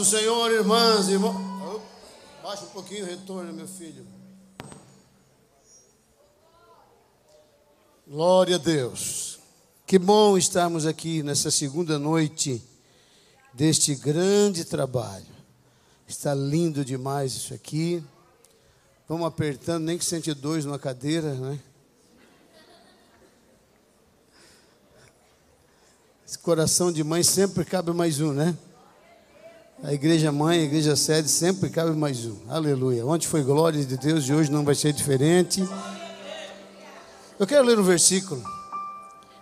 do Senhor, irmãs e irmãos. Baixa um pouquinho o retorno, meu filho. Glória a Deus. Que bom estarmos aqui nessa segunda noite deste grande trabalho. Está lindo demais isso aqui. Vamos apertando, nem que sente dois numa cadeira, né? Esse coração de mãe sempre cabe mais um, né? A igreja mãe, a igreja sede, sempre cabe mais um. Aleluia. Ontem foi glória de Deus e hoje não vai ser diferente. Eu quero ler um versículo.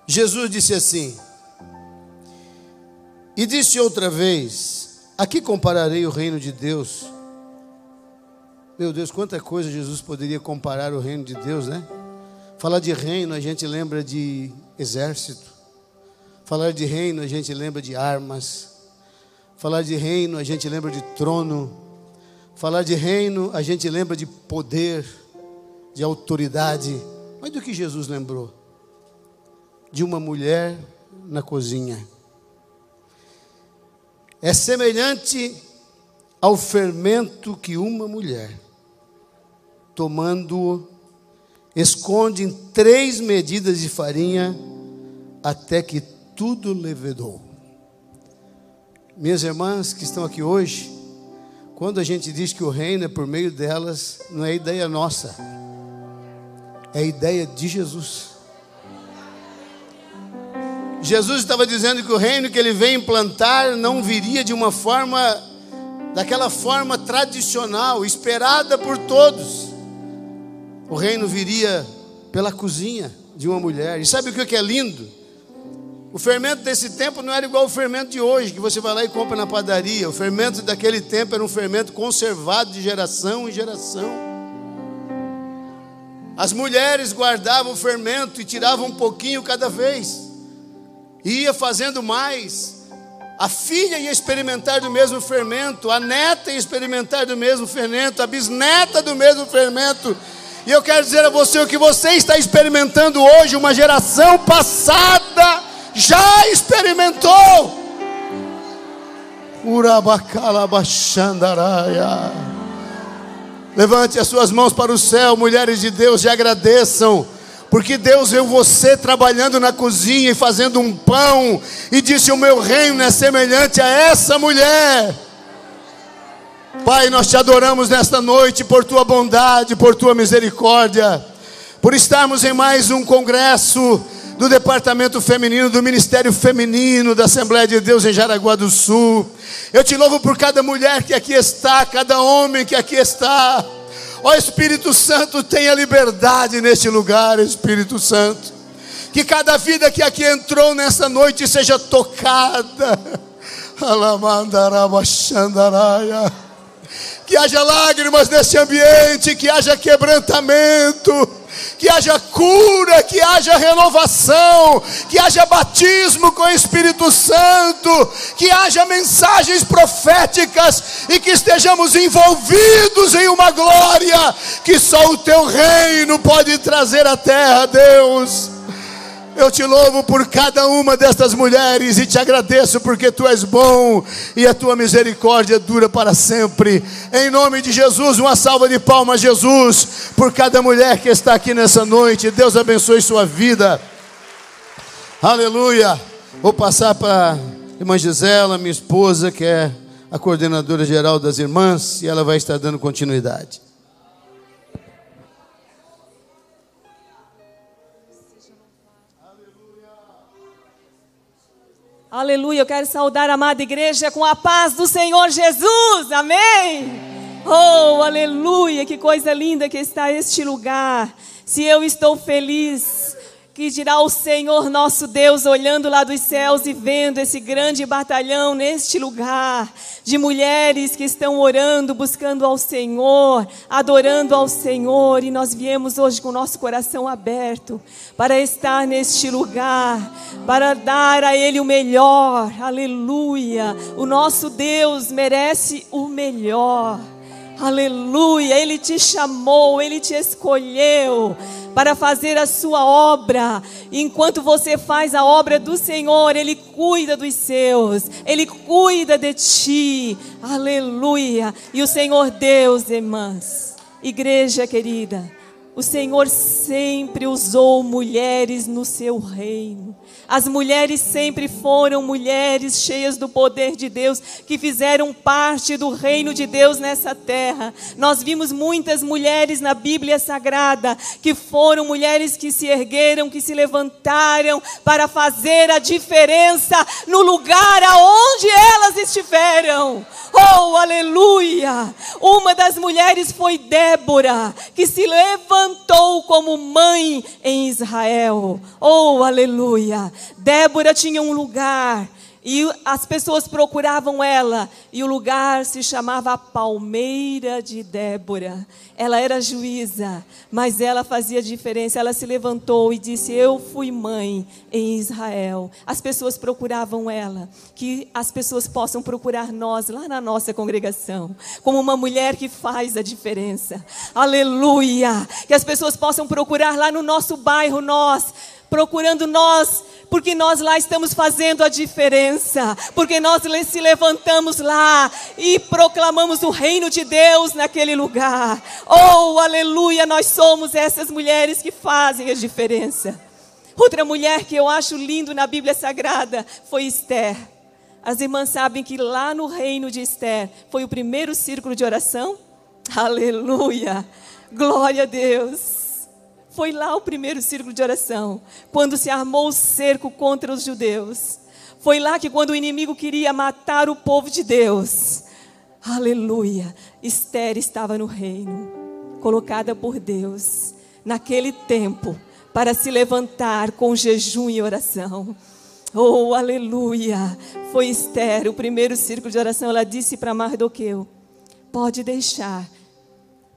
Jesus disse assim: E disse outra vez: A que compararei o reino de Deus? Meu Deus, quanta coisa Jesus poderia comparar o reino de Deus, né? Falar de reino, a gente lembra de exército. Falar de reino, a gente lembra de armas. Falar de reino, a gente lembra de trono. Falar de reino, a gente lembra de poder, de autoridade. Mas do que Jesus lembrou? De uma mulher na cozinha. É semelhante ao fermento que uma mulher, tomando, esconde em três medidas de farinha, até que tudo levedou. Minhas irmãs que estão aqui hoje, quando a gente diz que o reino é por meio delas, não é ideia nossa, é ideia de Jesus. Jesus estava dizendo que o reino que ele vem implantar não viria de uma forma, daquela forma tradicional, esperada por todos. O reino viria pela cozinha de uma mulher. E sabe o que é lindo? O fermento desse tempo não era igual ao fermento de hoje, que você vai lá e compra na padaria. O fermento daquele tempo era um fermento conservado de geração em geração. As mulheres guardavam o fermento e tiravam um pouquinho cada vez. E ia fazendo mais. A filha ia experimentar do mesmo fermento, a neta ia experimentar do mesmo fermento, a bisneta do mesmo fermento. E eu quero dizer a você o que você está experimentando hoje, uma geração passada já experimentou. Urabacalabachandaraia. Levante as suas mãos para o céu, mulheres de Deus, e agradeçam. Porque Deus viu você trabalhando na cozinha e fazendo um pão, e disse: O meu reino é semelhante a essa mulher. Pai, nós te adoramos nesta noite por tua bondade, por tua misericórdia, por estarmos em mais um congresso do Departamento Feminino, do Ministério Feminino da Assembleia de Deus em Jaraguá do Sul. Eu te louvo por cada mulher que aqui está, cada homem que aqui está. Ó Espírito Santo, tenha liberdade neste lugar, Espírito Santo. Que cada vida que aqui entrou nessa noite seja tocada. Que haja lágrimas nesse ambiente, que haja quebrantamento, que haja cura, que haja renovação, que haja batismo com o Espírito Santo, que haja mensagens proféticas e que estejamos envolvidos em uma glória que só o teu reino pode trazer à terra, Deus. Eu te louvo por cada uma destas mulheres e te agradeço porque tu és bom e a tua misericórdia dura para sempre. Em nome de Jesus, uma salva de palmas, Jesus, por cada mulher que está aqui nessa noite. Deus abençoe sua vida. Aleluia. Vou passar para a irmã Gisela, minha esposa, que é a coordenadora geral das irmãs, e ela vai estar dando continuidade. Aleluia, eu quero saudar a amada igreja com a paz do Senhor Jesus, amém. Oh, aleluia, que coisa linda que está este lugar. Se eu estou feliz, que dirá o Senhor nosso Deus, olhando lá dos céus e vendo esse grande batalhão neste lugar, de mulheres que estão orando, buscando ao Senhor, adorando ao Senhor, e nós viemos hoje com o nosso coração aberto para estar neste lugar, para dar a Ele o melhor, aleluia. O nosso Deus merece o melhor. Aleluia, Ele te chamou, Ele te escolheu para fazer a sua obra. Enquanto você faz a obra do Senhor, Ele cuida dos seus, Ele cuida de ti. Aleluia. E o Senhor Deus, irmãs, igreja querida, o Senhor sempre usou mulheres no seu reino. As mulheres sempre foram mulheres cheias do poder de Deus, que fizeram parte do reino de Deus nessa terra. Nós vimos muitas mulheres na Bíblia Sagrada que foram mulheres que se ergueram, que se levantaram para fazer a diferença no lugar aonde elas estiveram. Oh, aleluia! Uma das mulheres foi Débora, que se levantou como mãe em Israel. Oh, aleluia! Débora tinha um lugar e as pessoas procuravam ela, e o lugar se chamava Palmeira de Débora. Ela era juíza, mas ela fazia diferença. Ela se levantou e disse: Eu fui mãe em Israel. As pessoas procuravam ela, que as pessoas possam procurar nós lá na nossa congregação, como uma mulher que faz a diferença. Aleluia! Que as pessoas possam procurar lá no nosso bairro, nós, procurando nós porque nós lá estamos fazendo a diferença, porque nós se levantamos lá e proclamamos o reino de Deus naquele lugar. Oh, aleluia, nós somos essas mulheres que fazem a diferença. Outra mulher que eu acho lindo na Bíblia Sagrada foi Esther. As irmãs sabem que lá no reino de Esther foi o primeiro círculo de oração? Aleluia! Glória a Deus! Foi lá o primeiro círculo de oração, quando se armou o cerco contra os judeus. Foi lá que, quando o inimigo queria matar o povo de Deus, aleluia, Esther estava no reino, colocada por Deus, naquele tempo, para se levantar com jejum e oração. Oh, aleluia! Foi Esther, o primeiro círculo de oração. Ela disse para Mardoqueu: Pode deixar,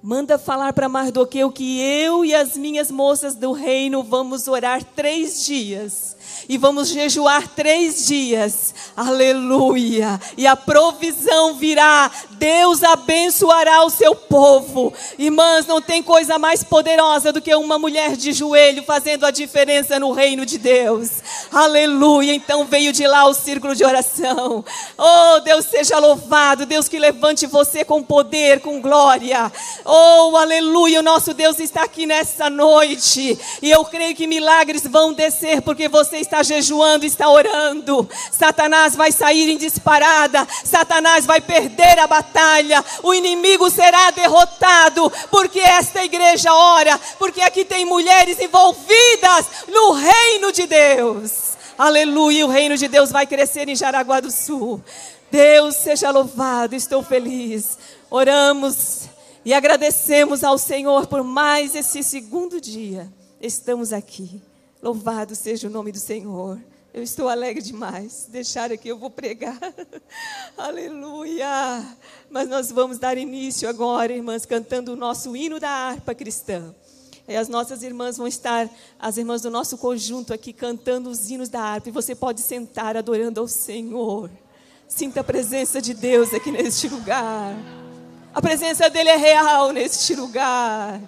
Manda falar para Mardoqueu que eu e as minhas moças do reino vamos orar três dias e vamos jejuar três dias. Aleluia! E a provisão virá. Deus abençoará o seu povo. Irmãs, não tem coisa mais poderosa do que uma mulher de joelho fazendo a diferença no reino de Deus. Aleluia! Então veio de lá o círculo de oração. Oh, Deus seja louvado. Deus que levante você com poder, com glória. Oh, aleluia! O nosso Deus está aqui nessa noite. E eu creio que milagres vão descer porque você está jejuando, está orando, Satanás vai sair em disparada, Satanás vai perder a batalha, o inimigo será derrotado, porque esta igreja ora, porque aqui tem mulheres envolvidas no reino de Deus. Aleluia, o reino de Deus vai crescer em Jaraguá do Sul. Deus seja louvado, estou feliz. Oramos e agradecemos ao Senhor por mais esse segundo dia. Estamos aqui. Louvado seja o nome do Senhor. Eu estou alegre demais. Deixar aqui, eu vou pregar. Aleluia. Mas nós vamos dar início agora, irmãs, cantando o nosso hino da harpa cristã. E as nossas irmãs vão estar, as irmãs do nosso conjunto aqui, cantando os hinos da harpa. E você pode sentar adorando ao Senhor. Sinta a presença de Deus aqui neste lugar. A presença dele é real neste lugar.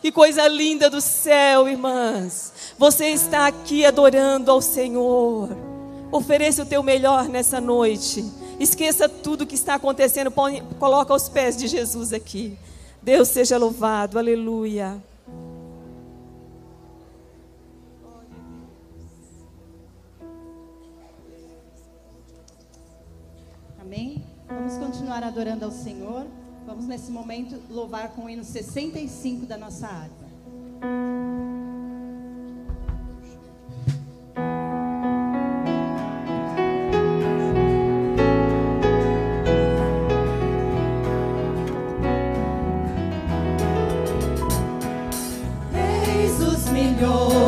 Que coisa linda do céu, irmãs. Você está aqui adorando ao Senhor. Ofereça o teu melhor nessa noite. Esqueça tudo que está acontecendo. Põe, coloca aos pés de Jesus aqui. Deus seja louvado. Aleluia. Amém? Vamos continuar adorando ao Senhor. Vamos nesse momento louvar com o hino 65 da nossa harpa. Eis os milhões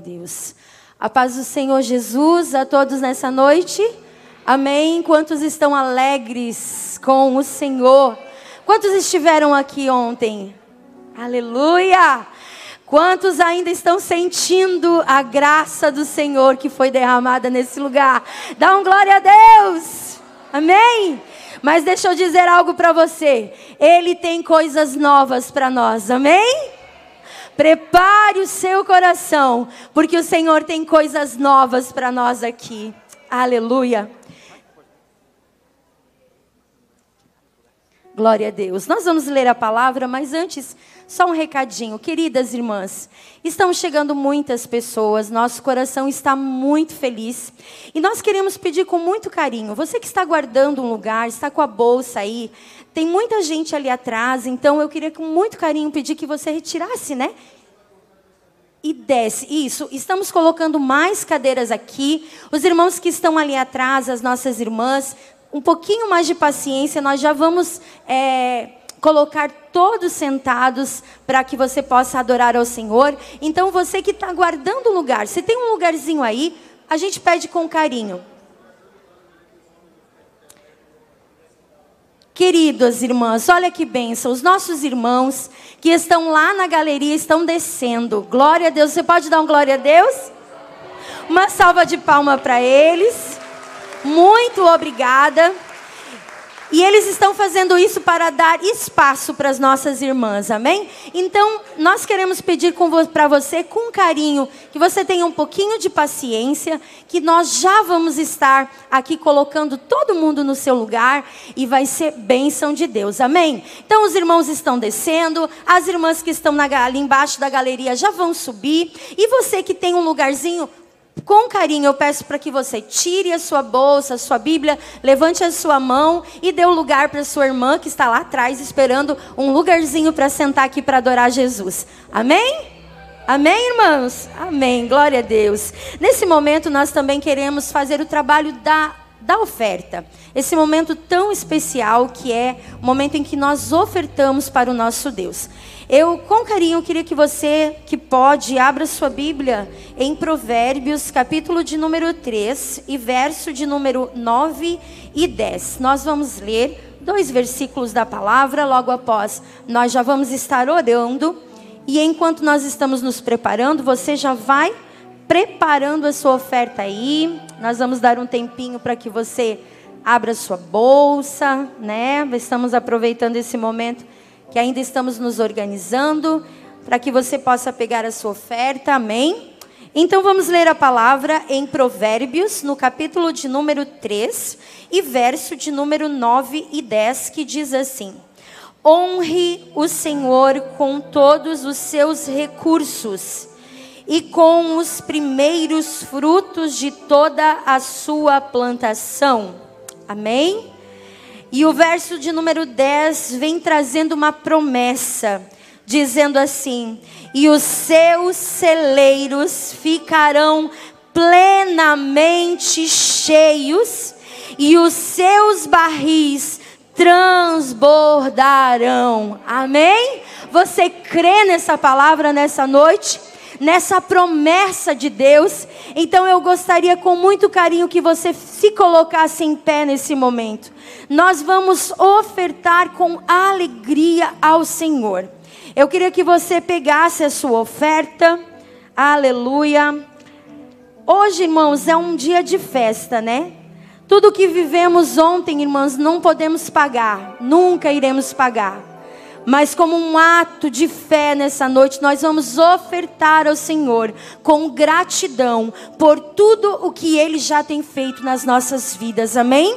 a Deus. A paz do Senhor Jesus a todos nessa noite. Amém. Quantos estão alegres com o Senhor? Quantos estiveram aqui ontem? Aleluia! Quantos ainda estão sentindo a graça do Senhor que foi derramada nesse lugar? Dá um glória a Deus! Amém? Mas deixa eu dizer algo para você. Ele tem coisas novas para nós. Amém? Prepare o seu coração, porque o Senhor tem coisas novas para nós aqui. Aleluia. Glória a Deus. Nós vamos ler a palavra, mas antes, só um recadinho. Queridas irmãs, estão chegando muitas pessoas, nosso coração está muito feliz. E nós queremos pedir com muito carinho, você que está guardando um lugar, está com a bolsa aí, tem muita gente ali atrás, então eu queria com muito carinho pedir que você retirasse, né? e desce. Isso, estamos colocando mais cadeiras aqui. Os irmãos que estão ali atrás, as nossas irmãs, um pouquinho mais de paciência, nós já vamos é, colocar todos sentados para que você possa adorar ao Senhor. Então, você que está guardando lugar, se tem um lugarzinho aí, a gente pede com carinho. Queridas irmãs, olha que bênção. Os nossos irmãos que estão lá na galeria estão descendo. Glória a Deus. Você pode dar um glória a Deus? Uma salva de palma para eles. Muito obrigada. E eles estão fazendo isso para dar espaço para as nossas irmãs, amém? Então, nós queremos pedir para você, com carinho, que você tenha um pouquinho de paciência, que nós já vamos estar aqui colocando todo mundo no seu lugar e vai ser bênção de Deus, amém? Então, os irmãos estão descendo, as irmãs que estão na, ali embaixo da galeria já vão subir, e você que tem um lugarzinho, com carinho, eu peço para que você tire a sua bolsa, a sua Bíblia, levante a sua mão e dê o um lugar para sua irmã que está lá atrás esperando um lugarzinho para sentar aqui para adorar Jesus. Amém? Amém, irmãos? Amém. Glória a Deus. Nesse momento, nós também queremos fazer o trabalho da, da oferta. Esse momento tão especial que é o momento em que nós ofertamos para o nosso Deus. Eu, com carinho, queria que você, que pode, abra sua Bíblia em Provérbios, capítulo de número 3 e verso de número 9 e 10. Nós vamos ler dois versículos da palavra, logo após nós já vamos estar orando. E enquanto nós estamos nos preparando, você já vai preparando a sua oferta aí. Nós vamos dar um tempinho para que você abra sua bolsa, né? Estamos aproveitando esse momento que ainda estamos nos organizando para que você possa pegar a sua oferta. Amém? Então vamos ler a palavra em Provérbios, no capítulo de número 3 e verso de número 9 e 10, que diz assim: Honre o Senhor com todos os seus recursos e com os primeiros frutos de toda a sua plantação. Amém? E o verso de número 10 vem trazendo uma promessa, dizendo assim: E os seus celeiros ficarão plenamente cheios, e os seus barris transbordarão. Amém? Você crê nessa palavra nessa noite? Nessa promessa de Deus. Então eu gostaria com muito carinho que você se colocasse em pé nesse momento. Nós vamos ofertar com alegria ao Senhor. Eu queria que você pegasse a sua oferta. Aleluia. Hoje, irmãos, é um dia de festa, né? Tudo que vivemos ontem, irmãos, não podemos pagar, nunca iremos pagar. Mas, como um ato de fé nessa noite, nós vamos ofertar ao Senhor com gratidão por tudo o que Ele já tem feito nas nossas vidas, amém?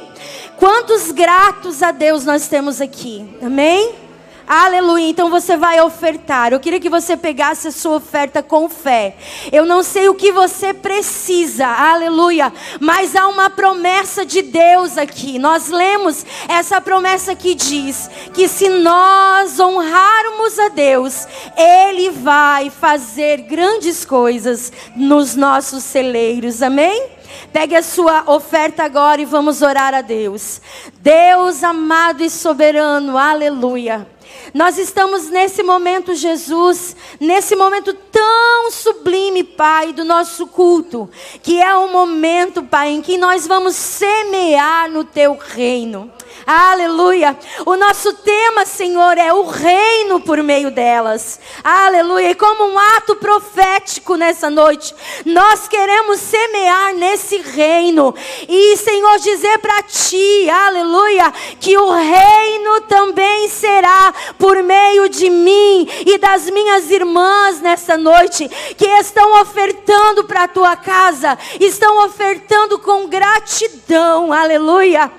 Quantos gratos a Deus nós temos aqui, amém? Aleluia. Então você vai ofertar. Eu queria que você pegasse a sua oferta com fé. Eu não sei o que você precisa. Aleluia. Mas há uma promessa de Deus aqui. Nós lemos essa promessa que diz que se nós honrarmos a Deus, ele vai fazer grandes coisas nos nossos celeiros. Amém? Pegue a sua oferta agora e vamos orar a Deus. Deus amado e soberano, aleluia. Nós estamos nesse momento, Jesus, nesse momento tão sublime, Pai, do nosso culto, que é o momento, Pai, em que nós vamos semear no teu reino. Aleluia. O nosso tema, Senhor, é o reino por meio delas. Aleluia. E como um ato profético nessa noite, nós queremos semear nesse reino. E, Senhor, dizer para ti, aleluia, que o reino também será por meio de mim e das minhas irmãs nessa noite, que estão ofertando para a tua casa, estão ofertando com gratidão. Aleluia.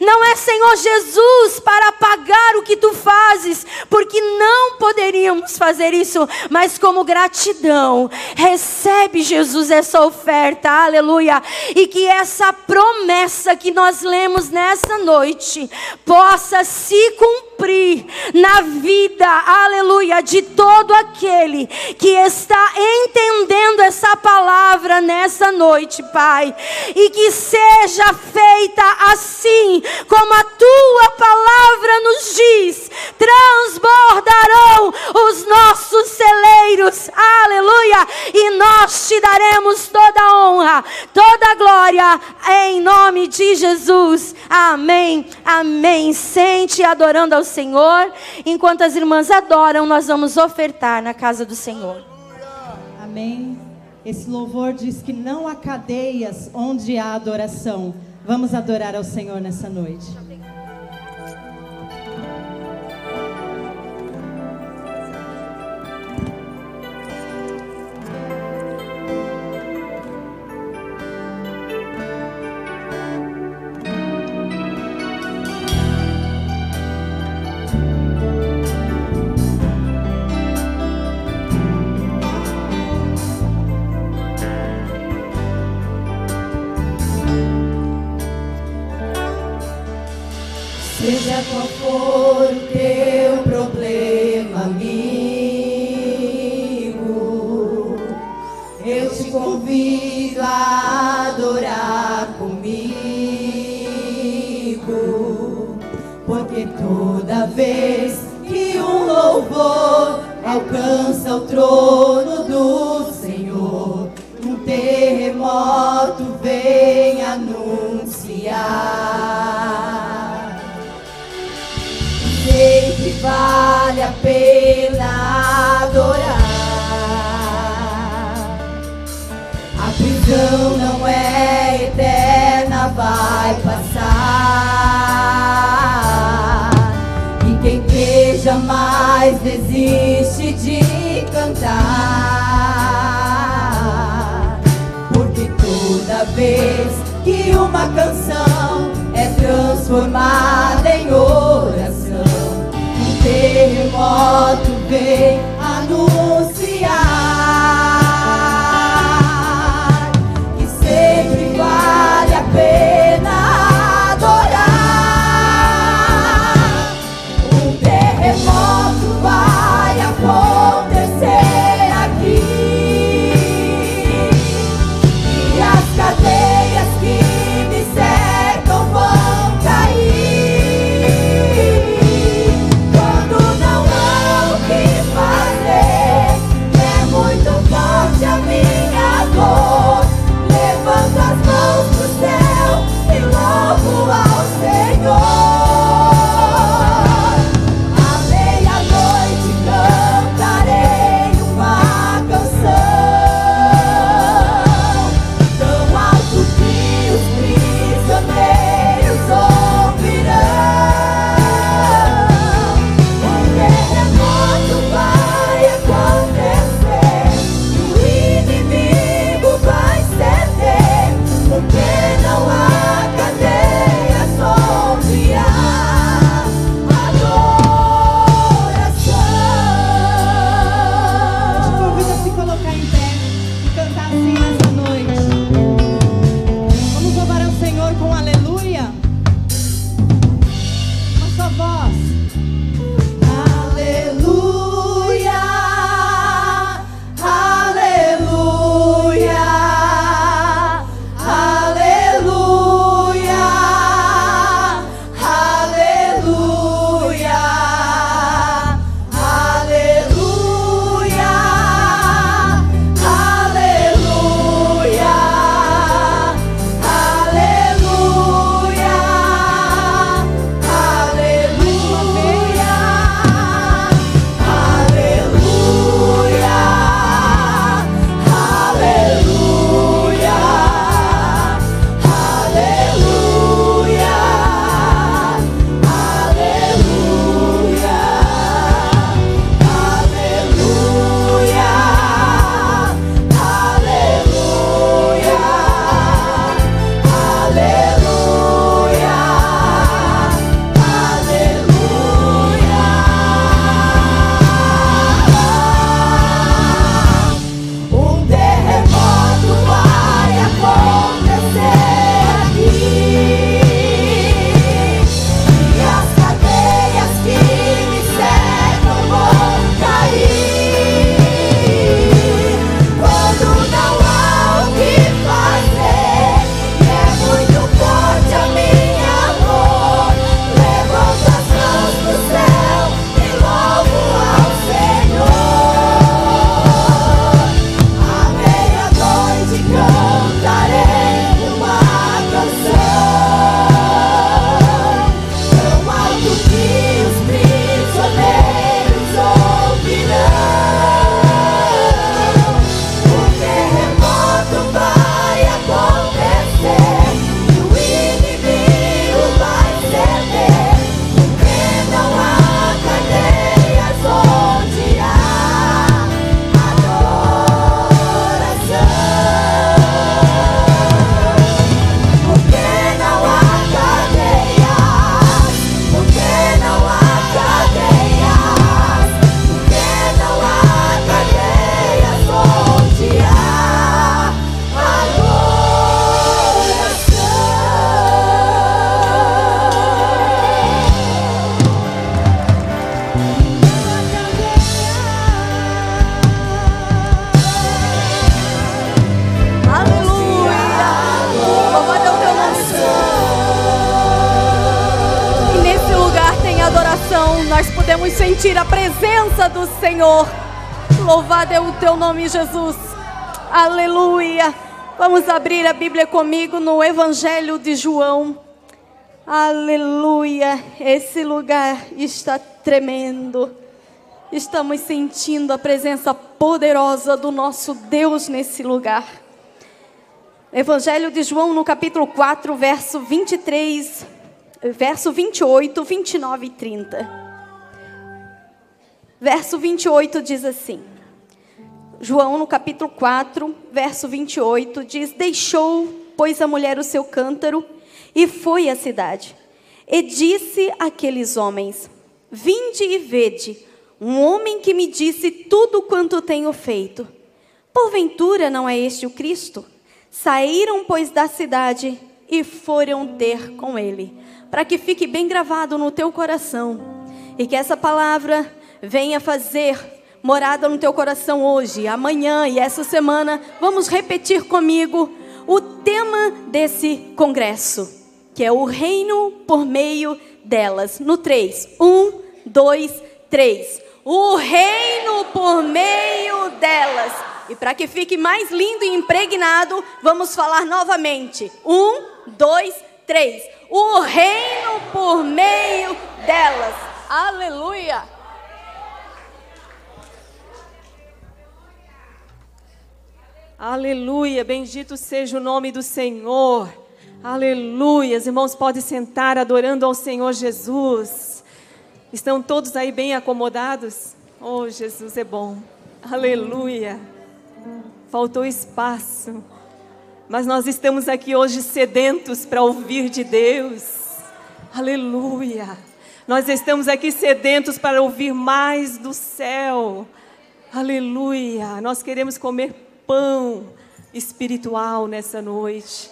Não é, Senhor Jesus, para pagar o que tu fazes, porque não poderíamos fazer isso, mas como gratidão. Recebe, Jesus, essa oferta, aleluia. E que essa promessa que nós lemos nessa noite possa se cumprir cumprir na vida, aleluia, de todo aquele que está entendendo essa palavra nessa noite, Pai. E que seja feita assim como a tua palavra nos diz: transbordarão os nossos celeiros, aleluia, e nós te daremos toda a honra, toda a glória, em nome de Jesus. Amém, amém. Sente adorando ao Senhor. Enquanto as irmãs adoram, nós vamos ofertar na casa do Senhor. Amém. Esse louvor diz que não há cadeias onde há adoração. Vamos adorar ao Senhor nessa noite. Seja qual for o teu problema, amigo, eu te convido a adorar comigo, porque toda vez que um louvor alcança o trono do Senhor, um terremoto vem anunciar. Vale a pena adorar. A prisão não é eterna, vai passar. E quem crê jamais desiste de cantar. Porque toda vez que uma canção é transformada em oração, terremoto vem Louvado é o teu nome, Jesus. Aleluia. Vamos abrir a Bíblia comigo no Evangelho de João. Aleluia. Esse lugar está tremendo. Estamos sentindo a presença poderosa do nosso Deus nesse lugar. Evangelho de João, no capítulo 4, verso 23, verso 28, 29 e 30. Verso 28 diz assim: João, no capítulo 4, verso 28, diz: Deixou, pois, a mulher o seu cântaro e foi à cidade. E disse àqueles homens: Vinde e vede, um homem que me disse tudo quanto tenho feito. Porventura não é este o Cristo? Saíram, pois, da cidade e foram ter com ele, para que fique bem gravado no teu coração e que essa palavra venha fazer morada no teu coração hoje, amanhã e essa semana. Vamos repetir comigo o tema desse congresso, que é o reino por meio delas. No 3. 1, 2, 3. O reino por meio delas. E para que fique mais lindo e impregnado, vamos falar novamente. Um, dois, três. O reino por meio delas. Aleluia! Aleluia, bendito seja o nome do Senhor. Aleluia, os irmãos podem sentar adorando ao Senhor Jesus. Estão todos aí bem acomodados? Oh, Jesus é bom. Aleluia. Faltou espaço, mas nós estamos aqui hoje sedentos para ouvir de Deus. Aleluia. Nós estamos aqui sedentos para ouvir mais do céu. Aleluia. Nós queremos comer pão espiritual nessa noite.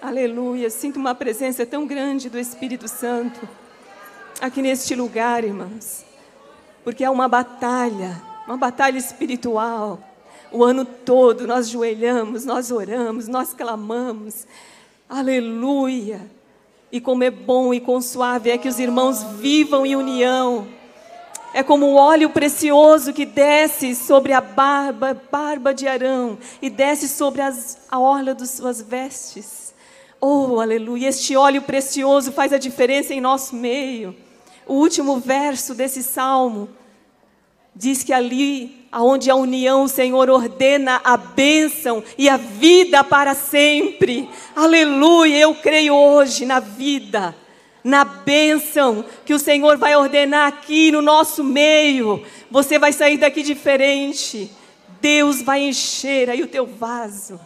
Aleluia. Sinto uma presença tão grande do Espírito Santo aqui neste lugar, irmãos. Porque é uma batalha, uma batalha espiritual. O ano todo nós joelhamos, nós oramos, nós clamamos. Aleluia. E como é bom e quão suave é que os irmãos vivam em união é como o óleo precioso que desce sobre a barba, barba de Arão e desce sobre as, a orla das suas vestes. Oh, aleluia! Este óleo precioso faz a diferença em nosso meio. O último verso desse salmo diz que ali, aonde a união, o Senhor ordena a bênção e a vida para sempre. Aleluia! Eu creio hoje na vida na bênção que o Senhor vai ordenar aqui no nosso meio. Você vai sair daqui diferente. Deus vai encher aí o teu vaso.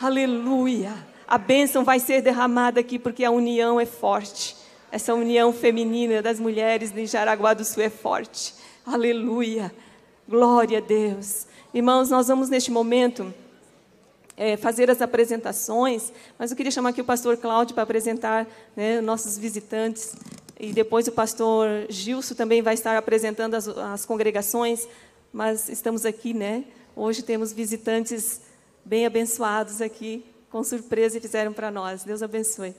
Aleluia. A bênção vai ser derramada aqui porque a união é forte. Essa união feminina das mulheres de Jaraguá do Sul é forte. Aleluia. Glória a Deus. Irmãos, nós vamos neste momento é, fazer as apresentações, mas eu queria chamar aqui o pastor Cláudio para apresentar né, nossos visitantes. E depois o pastor Gilson também vai estar apresentando as, as congregações, mas estamos aqui, né? Hoje temos visitantes bem abençoados aqui, com surpresa fizeram para nós. Deus abençoe.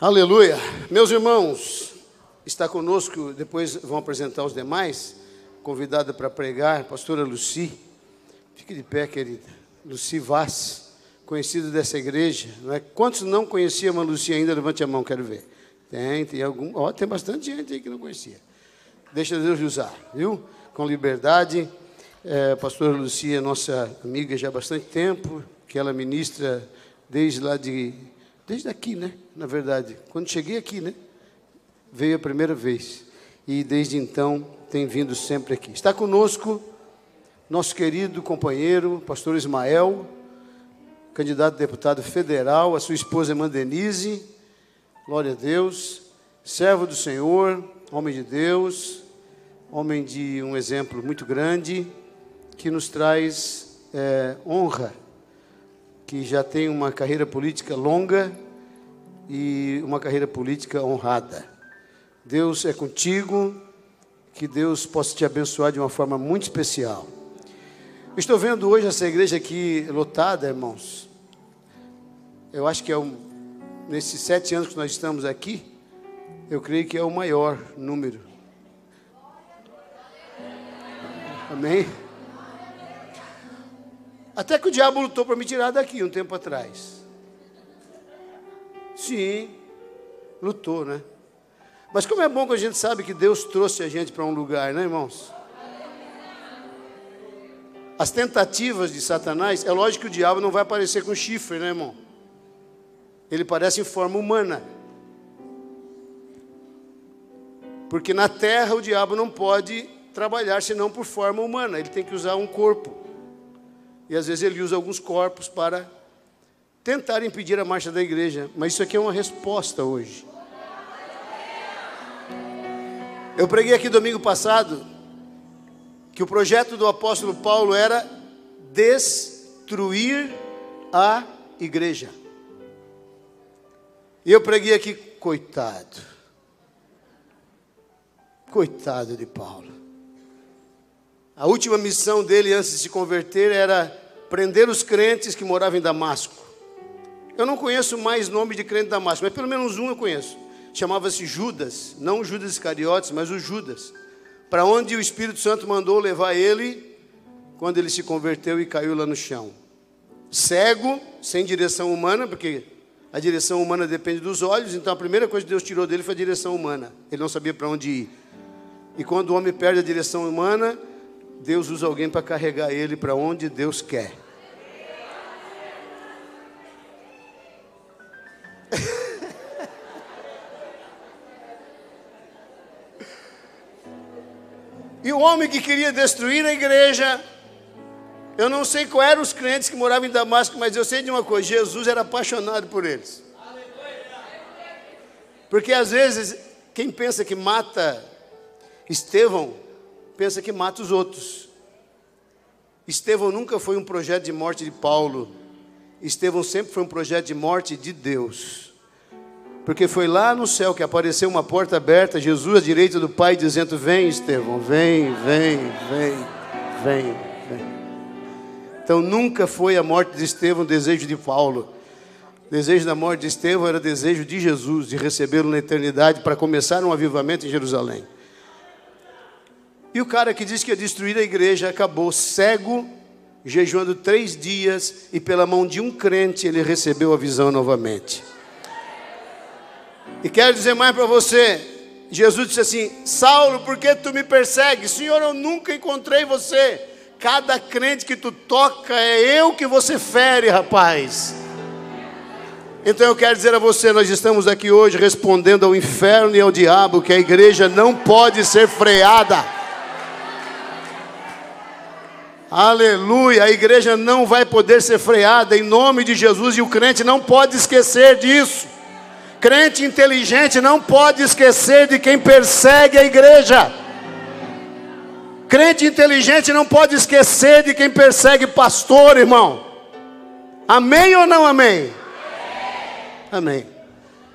Aleluia. Meus irmãos, está conosco, depois vão apresentar os demais, convidada para pregar, pastora Luci. Fique de pé, querida. Luci Vaz, conhecida dessa igreja. Não é? Quantos não conheciam a Luci ainda? Levante a mão, quero ver. Tem, tem algum. Ó, tem bastante gente aí que não conhecia. Deixa Deus usar, viu? Com liberdade. É, pastora Lucia, nossa amiga já há bastante tempo, que ela ministra desde lá de. Desde aqui, né? Na verdade. Quando cheguei aqui, né? Veio a primeira vez. E desde então tem vindo sempre aqui. Está conosco nosso querido companheiro, pastor Ismael, candidato a deputado federal, a sua esposa irmã Denise, glória a Deus, servo do Senhor, homem de Deus, homem de um exemplo muito grande, que nos traz é, honra, que já tem uma carreira política longa e uma carreira política honrada. Deus é contigo, que Deus possa te abençoar de uma forma muito especial. Estou vendo hoje essa igreja aqui lotada, irmãos. Eu acho que é um, nesses sete anos que nós estamos aqui, Eu creio que é o maior número. Amém? Até que o diabo lutou para me tirar daqui um tempo atrás. Sim, lutou, né? Mas como é bom que a gente sabe que Deus trouxe a gente para um lugar, né, irmãos? As tentativas de Satanás, é lógico que o diabo não vai aparecer com chifre, né, irmão? Ele parece em forma humana. Porque na terra o diabo não pode trabalhar senão por forma humana, ele tem que usar um corpo. E às vezes ele usa alguns corpos para tentar impedir a marcha da igreja, mas isso aqui é uma resposta hoje. Eu preguei aqui domingo passado que o projeto do apóstolo Paulo era destruir a igreja. E eu preguei aqui, coitado. Coitado de Paulo. A última missão dele antes de se converter era prender os crentes que moravam em Damasco. Eu não conheço mais nome de crente de Damasco, mas pelo menos um eu conheço chamava-se Judas, não Judas Iscariotes, mas o Judas, para onde o Espírito Santo mandou levar ele quando ele se converteu e caiu lá no chão. Cego, sem direção humana, porque a direção humana depende dos olhos, então a primeira coisa que Deus tirou dele foi a direção humana. Ele não sabia para onde ir. E quando o homem perde a direção humana, Deus usa alguém para carregar ele para onde Deus quer. E o homem que queria destruir a igreja, eu não sei qual eram os crentes que moravam em Damasco, mas eu sei de uma coisa: Jesus era apaixonado por eles. Porque às vezes, quem pensa que mata Estevão, pensa que mata os outros. Estevão nunca foi um projeto de morte de Paulo. Estevão sempre foi um projeto de morte de Deus. Porque foi lá no céu que apareceu uma porta aberta, Jesus à direita do Pai, dizendo: Vem, Estevão, vem, vem, vem, vem, vem. Então nunca foi a morte de Estevão desejo de Paulo. O desejo da morte de Estevão era desejo de Jesus, de recebê-lo na eternidade para começar um avivamento em Jerusalém. E o cara que disse que ia destruir a igreja acabou cego, jejuando três dias, e pela mão de um crente ele recebeu a visão novamente. E quero dizer mais para você: Jesus disse assim: Saulo, por que tu me persegues? Senhor, eu nunca encontrei você. Cada crente que tu toca é eu que você fere, rapaz. Então eu quero dizer a você: nós estamos aqui hoje respondendo ao inferno e ao diabo que a igreja não pode ser freada. Aleluia, a igreja não vai poder ser freada em nome de Jesus e o crente não pode esquecer disso. Crente inteligente não pode esquecer de quem persegue a igreja. Crente inteligente não pode esquecer de quem persegue pastor, irmão. Amém ou não amém? Amém.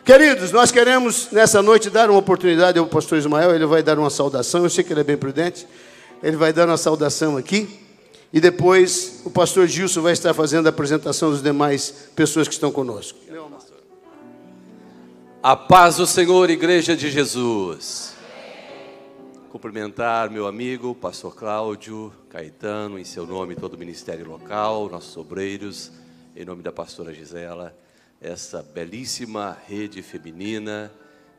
Queridos, nós queremos nessa noite dar uma oportunidade ao pastor Ismael, ele vai dar uma saudação, eu sei que ele é bem prudente. Ele vai dar uma saudação aqui. E depois o pastor Gilson vai estar fazendo a apresentação das demais pessoas que estão conosco. A paz do Senhor, Igreja de Jesus. Cumprimentar meu amigo, pastor Cláudio Caetano, em seu nome, todo o ministério local, nossos obreiros, em nome da pastora Gisela, essa belíssima rede feminina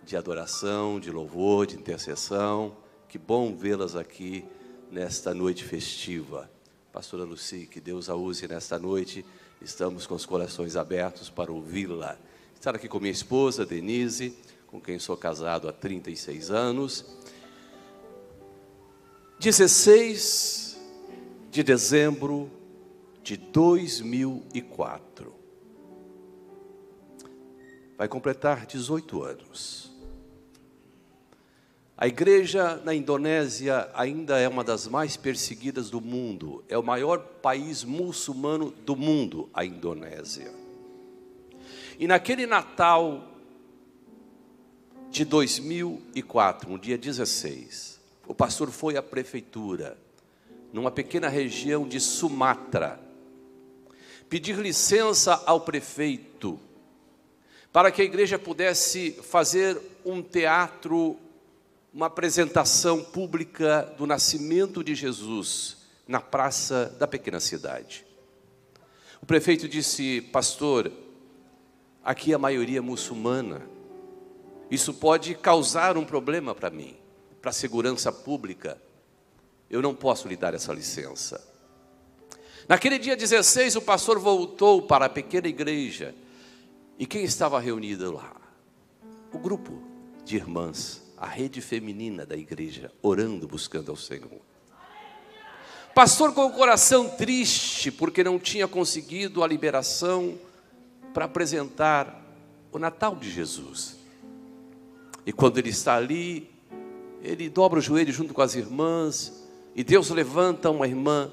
de adoração, de louvor, de intercessão. Que bom vê-las aqui nesta noite festiva. Pastora Luci, que Deus a use nesta noite. Estamos com os corações abertos para ouvi-la estar aqui com minha esposa, Denise, com quem sou casado há 36 anos. 16 de dezembro de 2004. Vai completar 18 anos. A igreja na Indonésia ainda é uma das mais perseguidas do mundo. É o maior país muçulmano do mundo, a Indonésia. E naquele Natal de 2004, no dia 16, o pastor foi à prefeitura, numa pequena região de Sumatra, pedir licença ao prefeito para que a igreja pudesse fazer um teatro, uma apresentação pública do nascimento de Jesus na praça da pequena cidade. O prefeito disse, pastor, aqui a maioria muçulmana, isso pode causar um problema para mim, para a segurança pública. Eu não posso lhe dar essa licença. Naquele dia 16, o pastor voltou para a pequena igreja. E quem estava reunido lá? O grupo de irmãs, a rede feminina da igreja, orando, buscando ao Senhor. Pastor com o coração triste, porque não tinha conseguido a liberação para apresentar o Natal de Jesus. E quando ele está ali, ele dobra o joelho junto com as irmãs, e Deus levanta uma irmã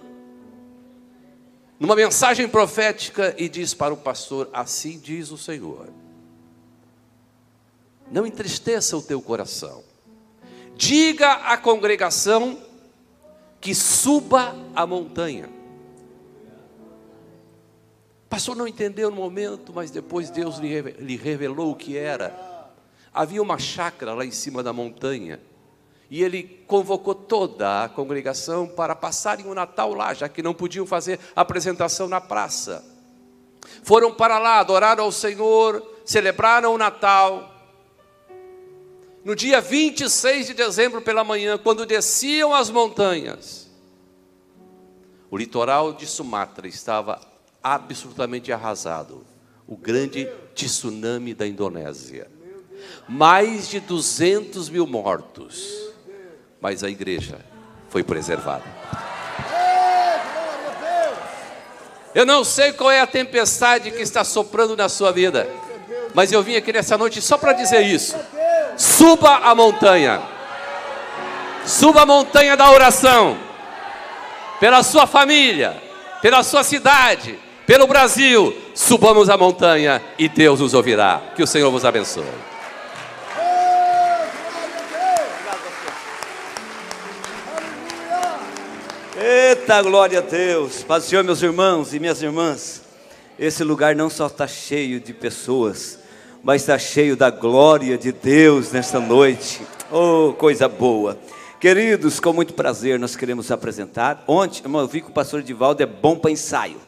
numa mensagem profética e diz para o pastor: Assim diz o Senhor. Não entristeça o teu coração. Diga à congregação que suba a montanha. Pastor não entendeu no momento, mas depois Deus lhe revelou o que era. Havia uma chácara lá em cima da montanha e ele convocou toda a congregação para passarem o Natal lá, já que não podiam fazer apresentação na praça. Foram para lá, adoraram ao Senhor, celebraram o Natal. No dia 26 de dezembro pela manhã, quando desciam as montanhas, o litoral de Sumatra estava absolutamente arrasado. O grande tsunami da Indonésia. Mais de 200 mil mortos mas a igreja foi preservada. Eu não sei qual é a tempestade que está soprando na sua vida, mas eu vim aqui nessa noite só para dizer isso. Suba a montanha, suba a montanha da oração, pela sua família, pela sua cidade, pelo Brasil. Subamos a montanha e Deus nos ouvirá. Que o Senhor vos abençoe. Eita glória a Deus, Paz do Senhor, meus irmãos e minhas irmãs. Esse lugar não só está cheio de pessoas, mas está cheio da glória de Deus nesta noite. Oh, coisa boa. Queridos, com muito prazer nós queremos apresentar. Ontem, eu vi que o pastor Edivaldo é bom para ensaio.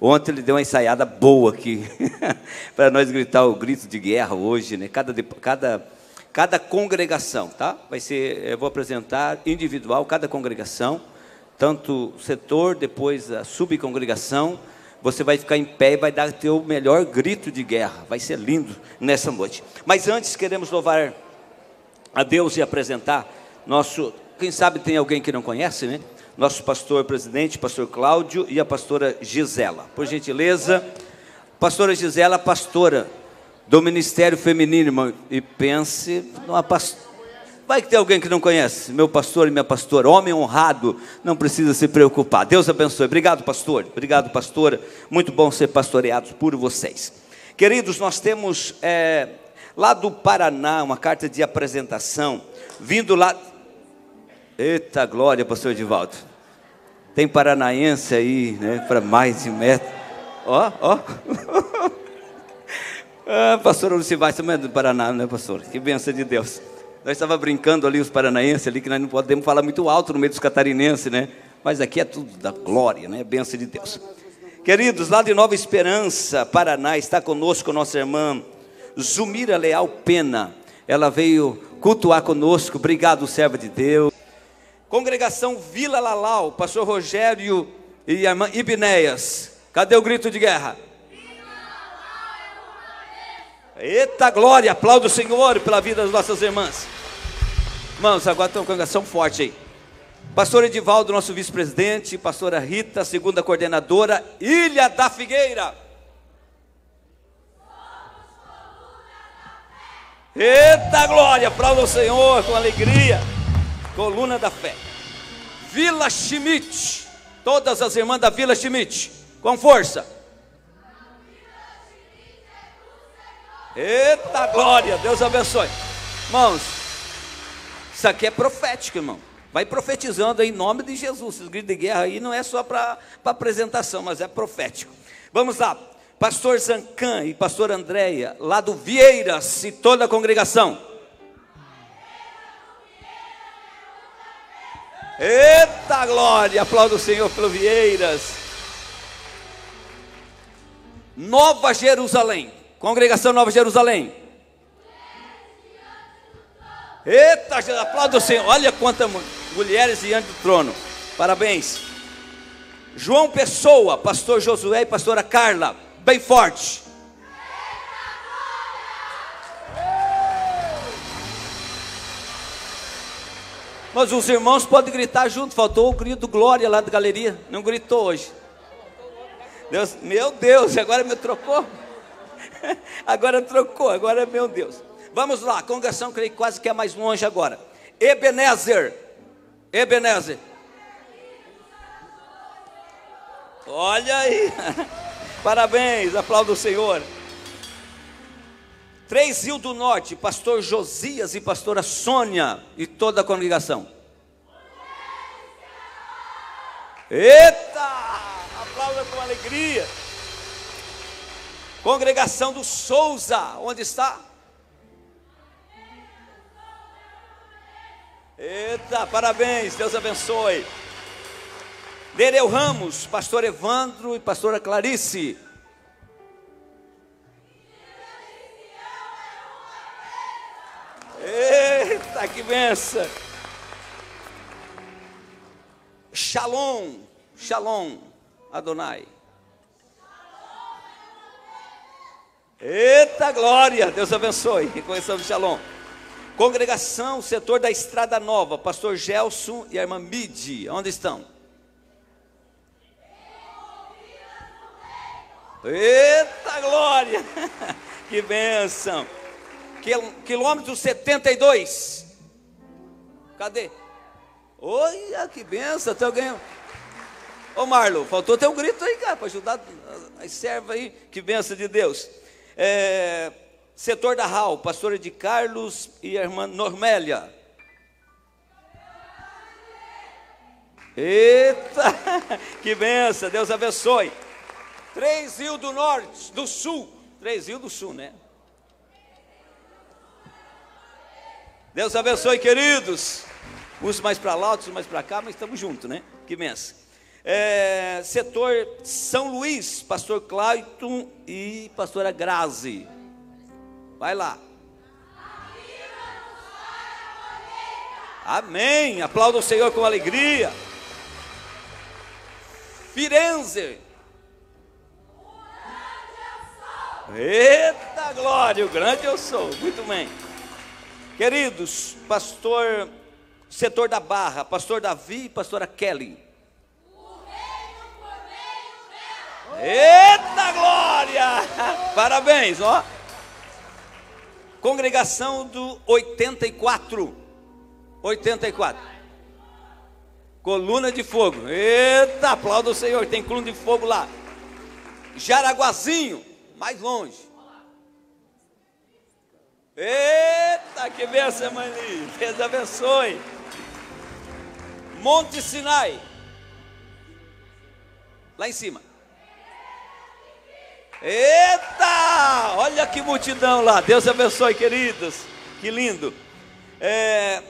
Ontem ele deu uma ensaiada boa aqui, para nós gritar o grito de guerra hoje, né? Cada, cada, cada congregação, tá? Vai ser, eu vou apresentar individual, cada congregação tanto setor, depois a subcongregação, você vai ficar em pé e vai dar teu melhor grito de guerra. Vai ser lindo nessa noite. Mas antes queremos louvar a Deus e apresentar nosso, quem sabe tem alguém que não conhece, né? Nosso pastor presidente, pastor Cláudio e a pastora Gisela. Por gentileza, pastora Gisela, pastora do Ministério Feminino, irmão, e pense numa pastora Vai que tem alguém que não conhece, meu pastor e minha pastora, homem honrado, não precisa se preocupar. Deus abençoe. Obrigado, pastor. Obrigado, pastora. Muito bom ser pastoreados por vocês. Queridos, nós temos é, lá do Paraná uma carta de apresentação, vindo lá. Eita glória, pastor Edivaldo. Tem paranaense aí, né, para mais de metro. Ó, ó. ah, pastor Lucivai, também é do Paraná, né, pastor? Que benção de Deus. Nós estávamos brincando ali, os paranaenses ali, que nós não podemos falar muito alto no meio dos catarinenses, né? Mas aqui é tudo da glória, né? Bênção de Deus. Queridos, lá de Nova Esperança, Paraná, está conosco nossa irmã Zumira Leal Pena. Ela veio cultuar conosco. Obrigado, serva de Deus. Congregação Vila Lalau, pastor Rogério e a irmã Ibneias. Cadê o grito de guerra? Eita glória, aplauda o Senhor pela vida das nossas irmãs. Irmãos, agora tem uma congregação forte aí. Pastor Edivaldo, nosso vice-presidente, pastora Rita, segunda coordenadora, Ilha da Figueira. Eita glória, aplauda o Senhor com alegria. Coluna da fé. Vila Schmidt, todas as irmãs da Vila Schmidt, com força. Eita glória, Deus abençoe. Irmãos, isso aqui é profético, irmão. Vai profetizando em nome de Jesus. Esse grito de guerra aí não é só para apresentação, mas é profético. Vamos lá. Pastor Zancan e pastor Andréia, lá do Vieiras e toda a congregação. Eita glória, aplauda o Senhor pelo Vieiras. Nova Jerusalém, congregação Nova Jerusalém. Eita, aplauda o Senhor, olha quantas mulheres diante do trono, parabéns. João Pessoa, pastor Josué e pastora Carla, bem forte. Mas os irmãos podem gritar junto. Faltou o grito glória lá da galeria. Não gritou hoje. Deus, meu Deus, agora me trocou. Agora trocou, agora meu Deus. Vamos lá, a congregação creio quase que é mais longe agora. Ebenezer. Ebenezer. Olha aí. Parabéns, aplauda o Senhor. Três Rio do Norte, pastor Josias e pastora Sônia e toda a congregação. Eita! Aplauda com alegria. Congregação do Souza, onde está? Eita, parabéns, Deus abençoe. Nereu Ramos, pastor Evandro e pastora Clarice. Eita, que benção! Shalom, Shalom, Adonai. Eita glória, Deus abençoe. Reconheçamos Shalom. Congregação, setor da Estrada Nova, pastor Gelson e a irmã Midi, onde estão? Eita glória! Que benção! Quilômetro 72. Cadê? Olha que benção, tem alguém. Ô Marlon, faltou ter um grito aí, cara, para ajudar as servas aí. Que benção de Deus. É, setor da RAL, pastora de Carlos e a irmã Normélia. Eita, que benção, Deus abençoe. Três rios do norte, do sul. Três rios do sul, né? Deus abençoe, queridos. Uns mais para lá, outros mais para cá, mas estamos juntos, né? Que benção. É, setor São Luís, pastor Clayton e pastora Grazi. Vai lá. Amém. Aplauda o Senhor com alegria. Firenze, Eita glória, o grande eu sou. Muito bem. Queridos, pastor, setor da Barra, pastor Davi e pastora Kelly. Eita glória! Parabéns, ó. Congregação do 84. 84. Coluna de fogo. Eita, aplauda o Senhor. Tem coluna de fogo lá. Jaraguazinho mais longe. Eita, que benção, Mani. Deus abençoe. Monte Sinai. Lá em cima. Eita! Olha que multidão lá. Deus abençoe, queridos. Que lindo. É,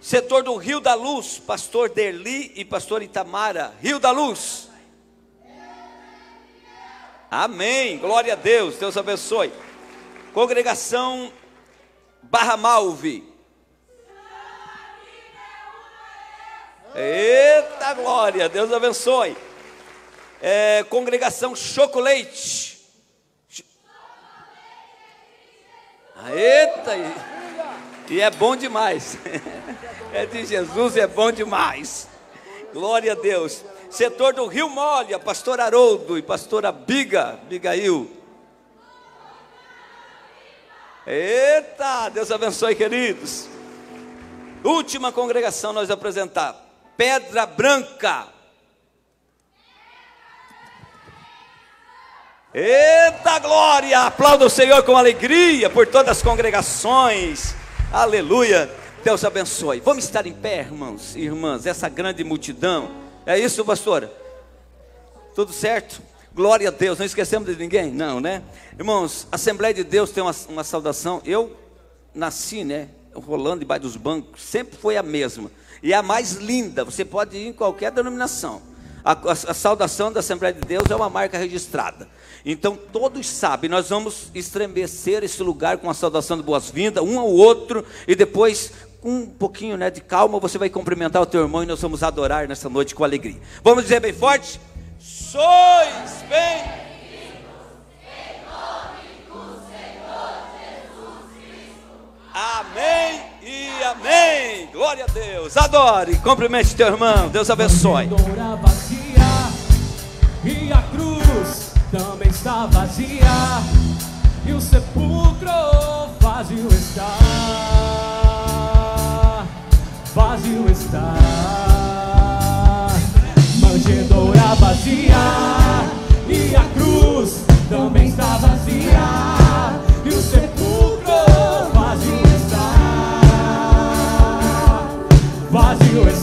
setor do Rio da Luz, pastor Derli e pastor Itamara. Rio da Luz. Amém. Glória a Deus. Deus abençoe. Congregação Barra Malve. Eita glória, Deus abençoe. É, congregação Chocolate. Eita, e é bom demais. É de Jesus, é bom demais. Glória a Deus. Setor do Rio Mole, a Haroldo e pastora Biga, Bigail. Eita, Deus abençoe, queridos. Última congregação nós apresentar. Pedra Branca. Eita glória! Aplauda o Senhor com alegria por todas as congregações. Aleluia. Deus abençoe. Vamos estar em pé, irmãos e irmãs, essa grande multidão. É isso, pastora? Tudo certo? Glória a Deus, não esquecemos de ninguém? Não, né? Irmãos, a Assembleia de Deus tem uma, uma saudação. Eu nasci, né? Rolando debaixo dos bancos, sempre foi a mesma. E é a mais linda, você pode ir em qualquer denominação. A, a, a saudação da Assembleia de Deus é uma marca registrada. Então todos sabem, nós vamos estremecer esse lugar com a saudação de boas-vindas, um ao outro, e depois, com um pouquinho né, de calma, você vai cumprimentar o teu irmão e nós vamos adorar nessa noite com alegria. Vamos dizer bem forte? Sois bem. Amém e amém. Glória a Deus. Adore, cumprimente teu irmão. Deus abençoe. Manjedoura vazia e a cruz também está vazia e o sepulcro vazio está. Vazio está. Manjedoura vazia e a cruz também está vazia e o sepulcro vazio está. Vazio está.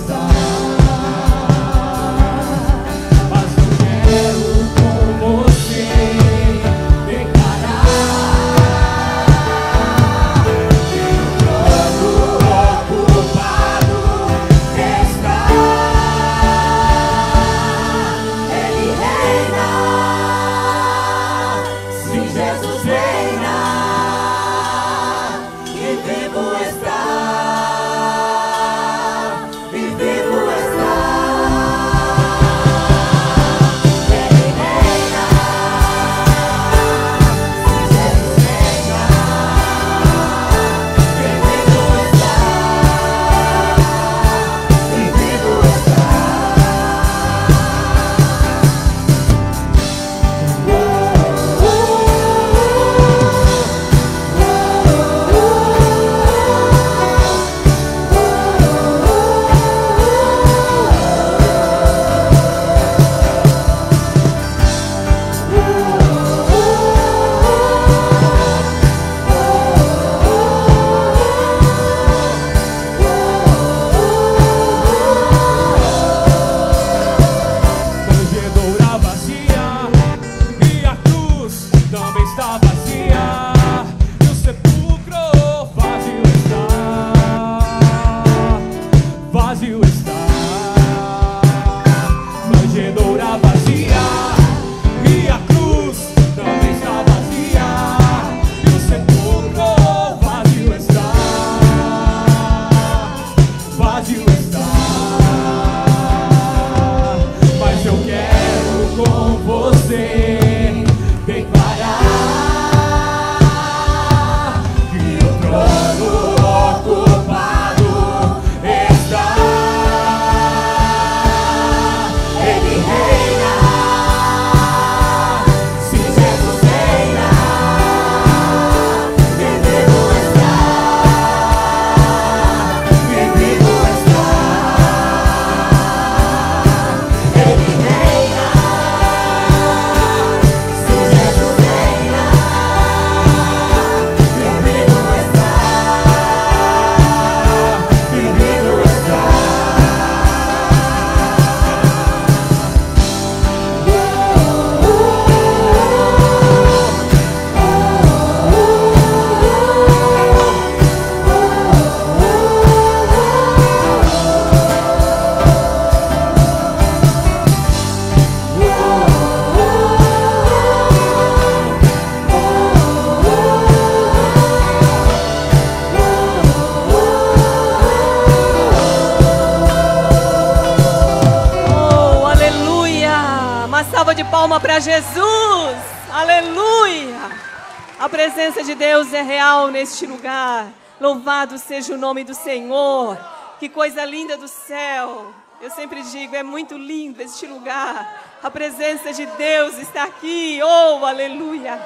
Louvado seja o nome do Senhor. Que coisa linda do céu. Eu sempre digo, é muito lindo este lugar. A presença de Deus está aqui. Oh, aleluia!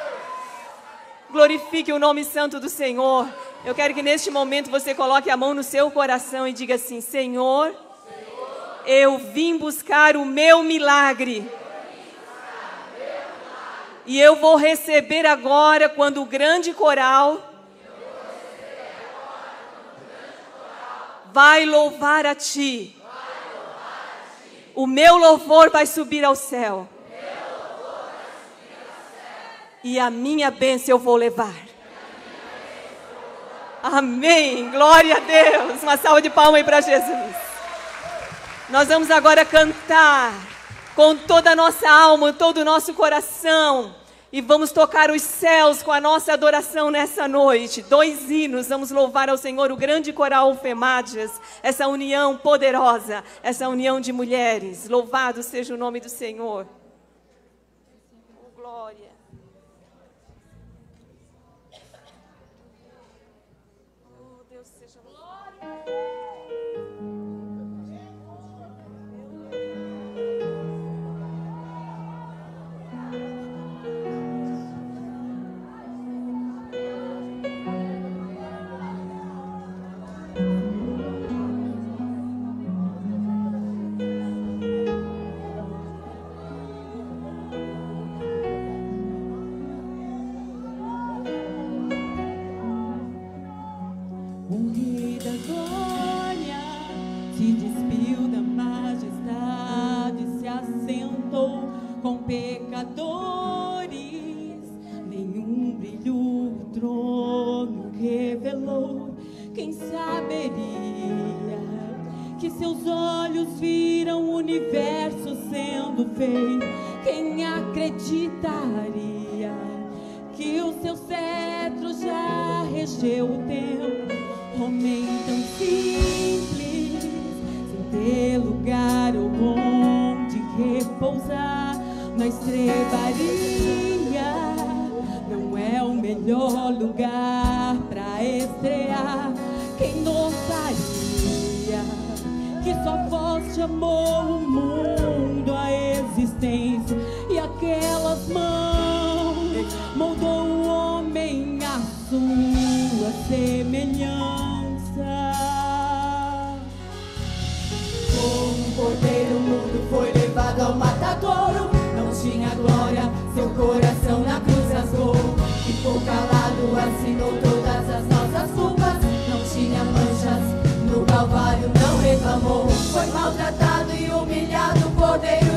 Glorifique o nome santo do Senhor. Eu quero que neste momento você coloque a mão no seu coração e diga assim: Senhor, eu vim buscar o meu milagre. E eu vou receber agora quando o grande coral vai louvar a ti. O meu louvor vai subir ao céu. e a minha bênção eu vou levar. Amém. Glória a Deus. Uma salva de palmas aí para Jesus. Nós vamos agora cantar com toda a nossa alma, todo o nosso coração. E vamos tocar os céus com a nossa adoração nessa noite. Dois hinos, vamos louvar ao Senhor o grande coral Femadias, essa união poderosa, essa união de mulheres. Louvado seja o nome do Senhor. Pecadores. Nenhum brilho o trono revelou. Quem saberia que seus olhos viram o universo sendo feito? Quem acreditaria que o seu cetro já regeu o tempo? Homem tão simples, sem ter lugar ou onde repousar na estrebaria. Não é o melhor lugar pra estrear. Quem notaria que sua voz chamou o mundo à existência e aquelas mãos moldou o homem à sua semelhança. Como um cordeiro, o mundo foi levado ao matadouro. Coração na cruz rasgou. Ficou calado, assinou todas as nossas culpas. Não tinha manchas, no Calvário não reclamou. Foi maltratado e humilhado, Cordeiro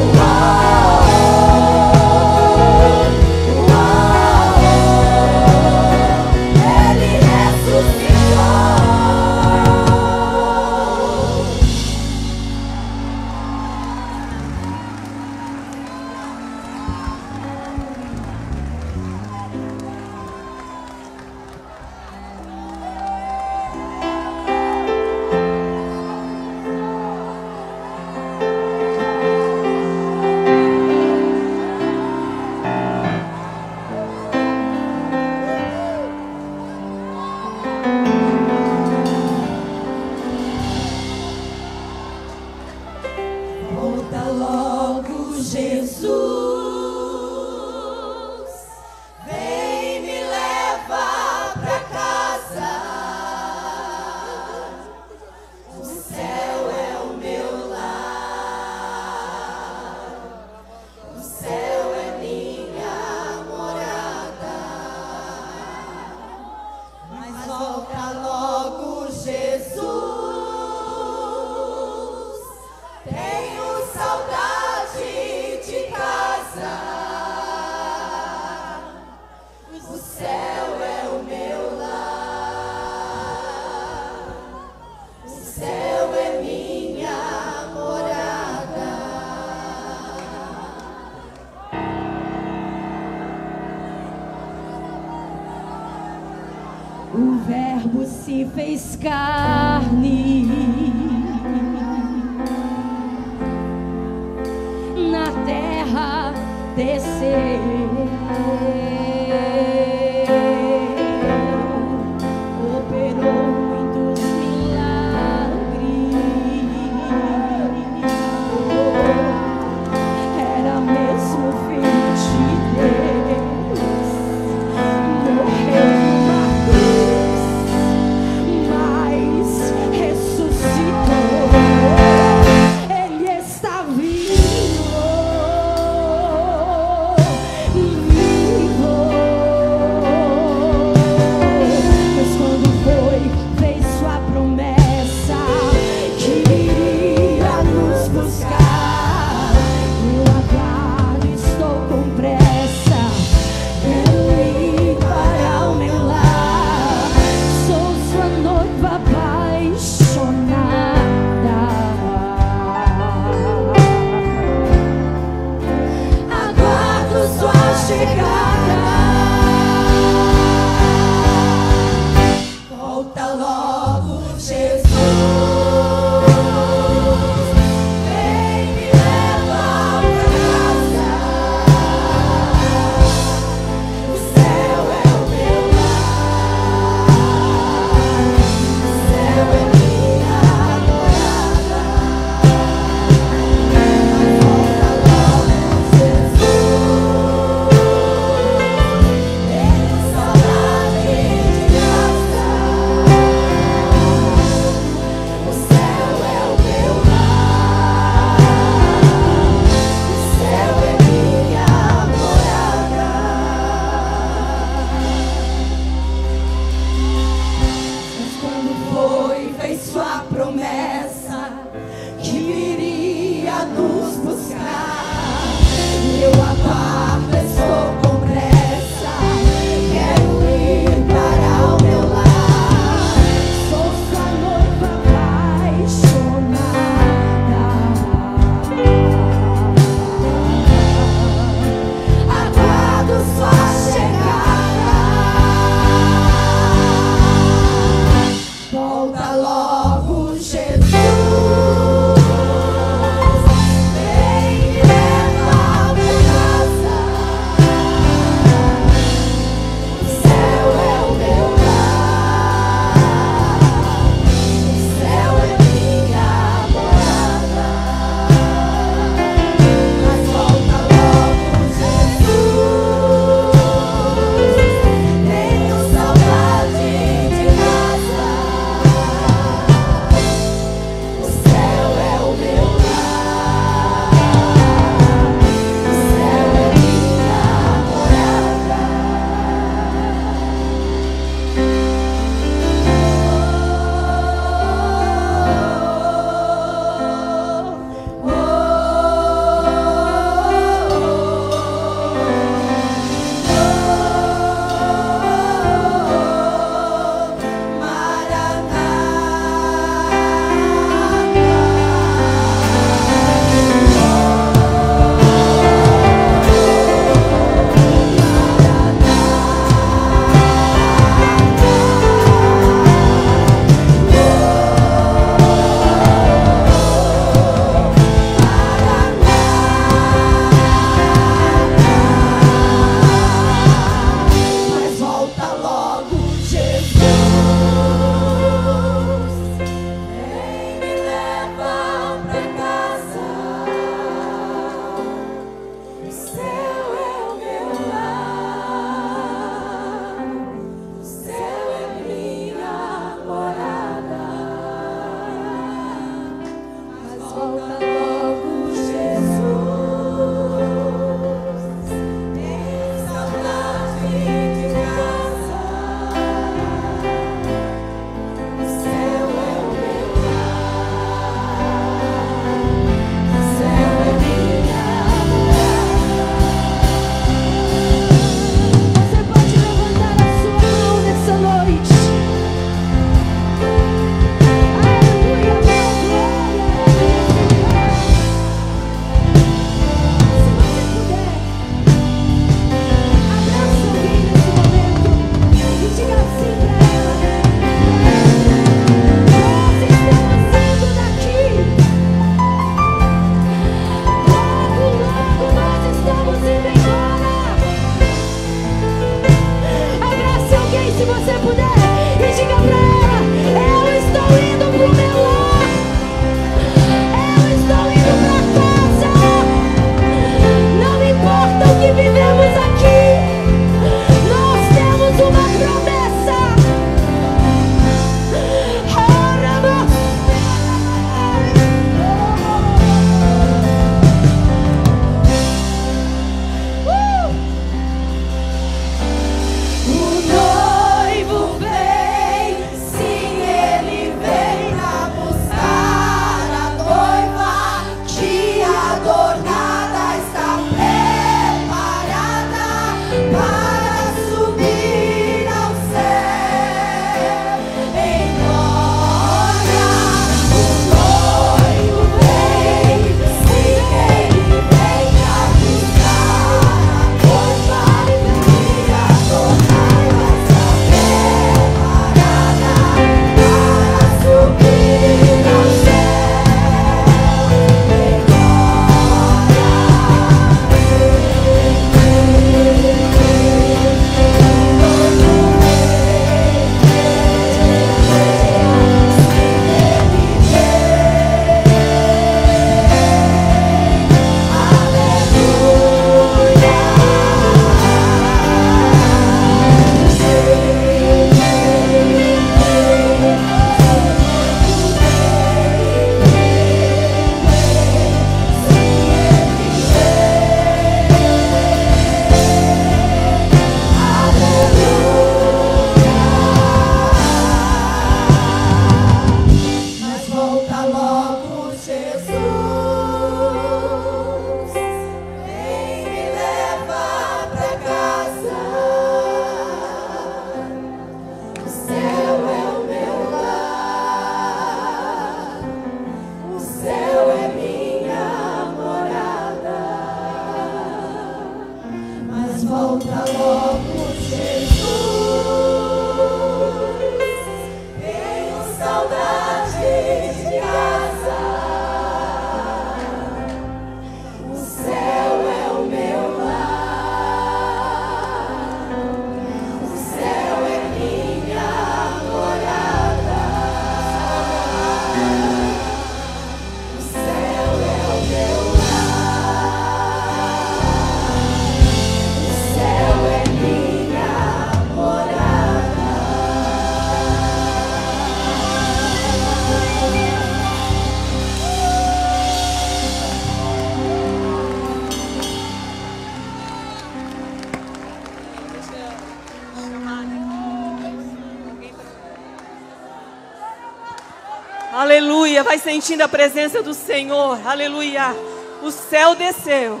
vai sentindo a presença do Senhor. Aleluia. O céu desceu.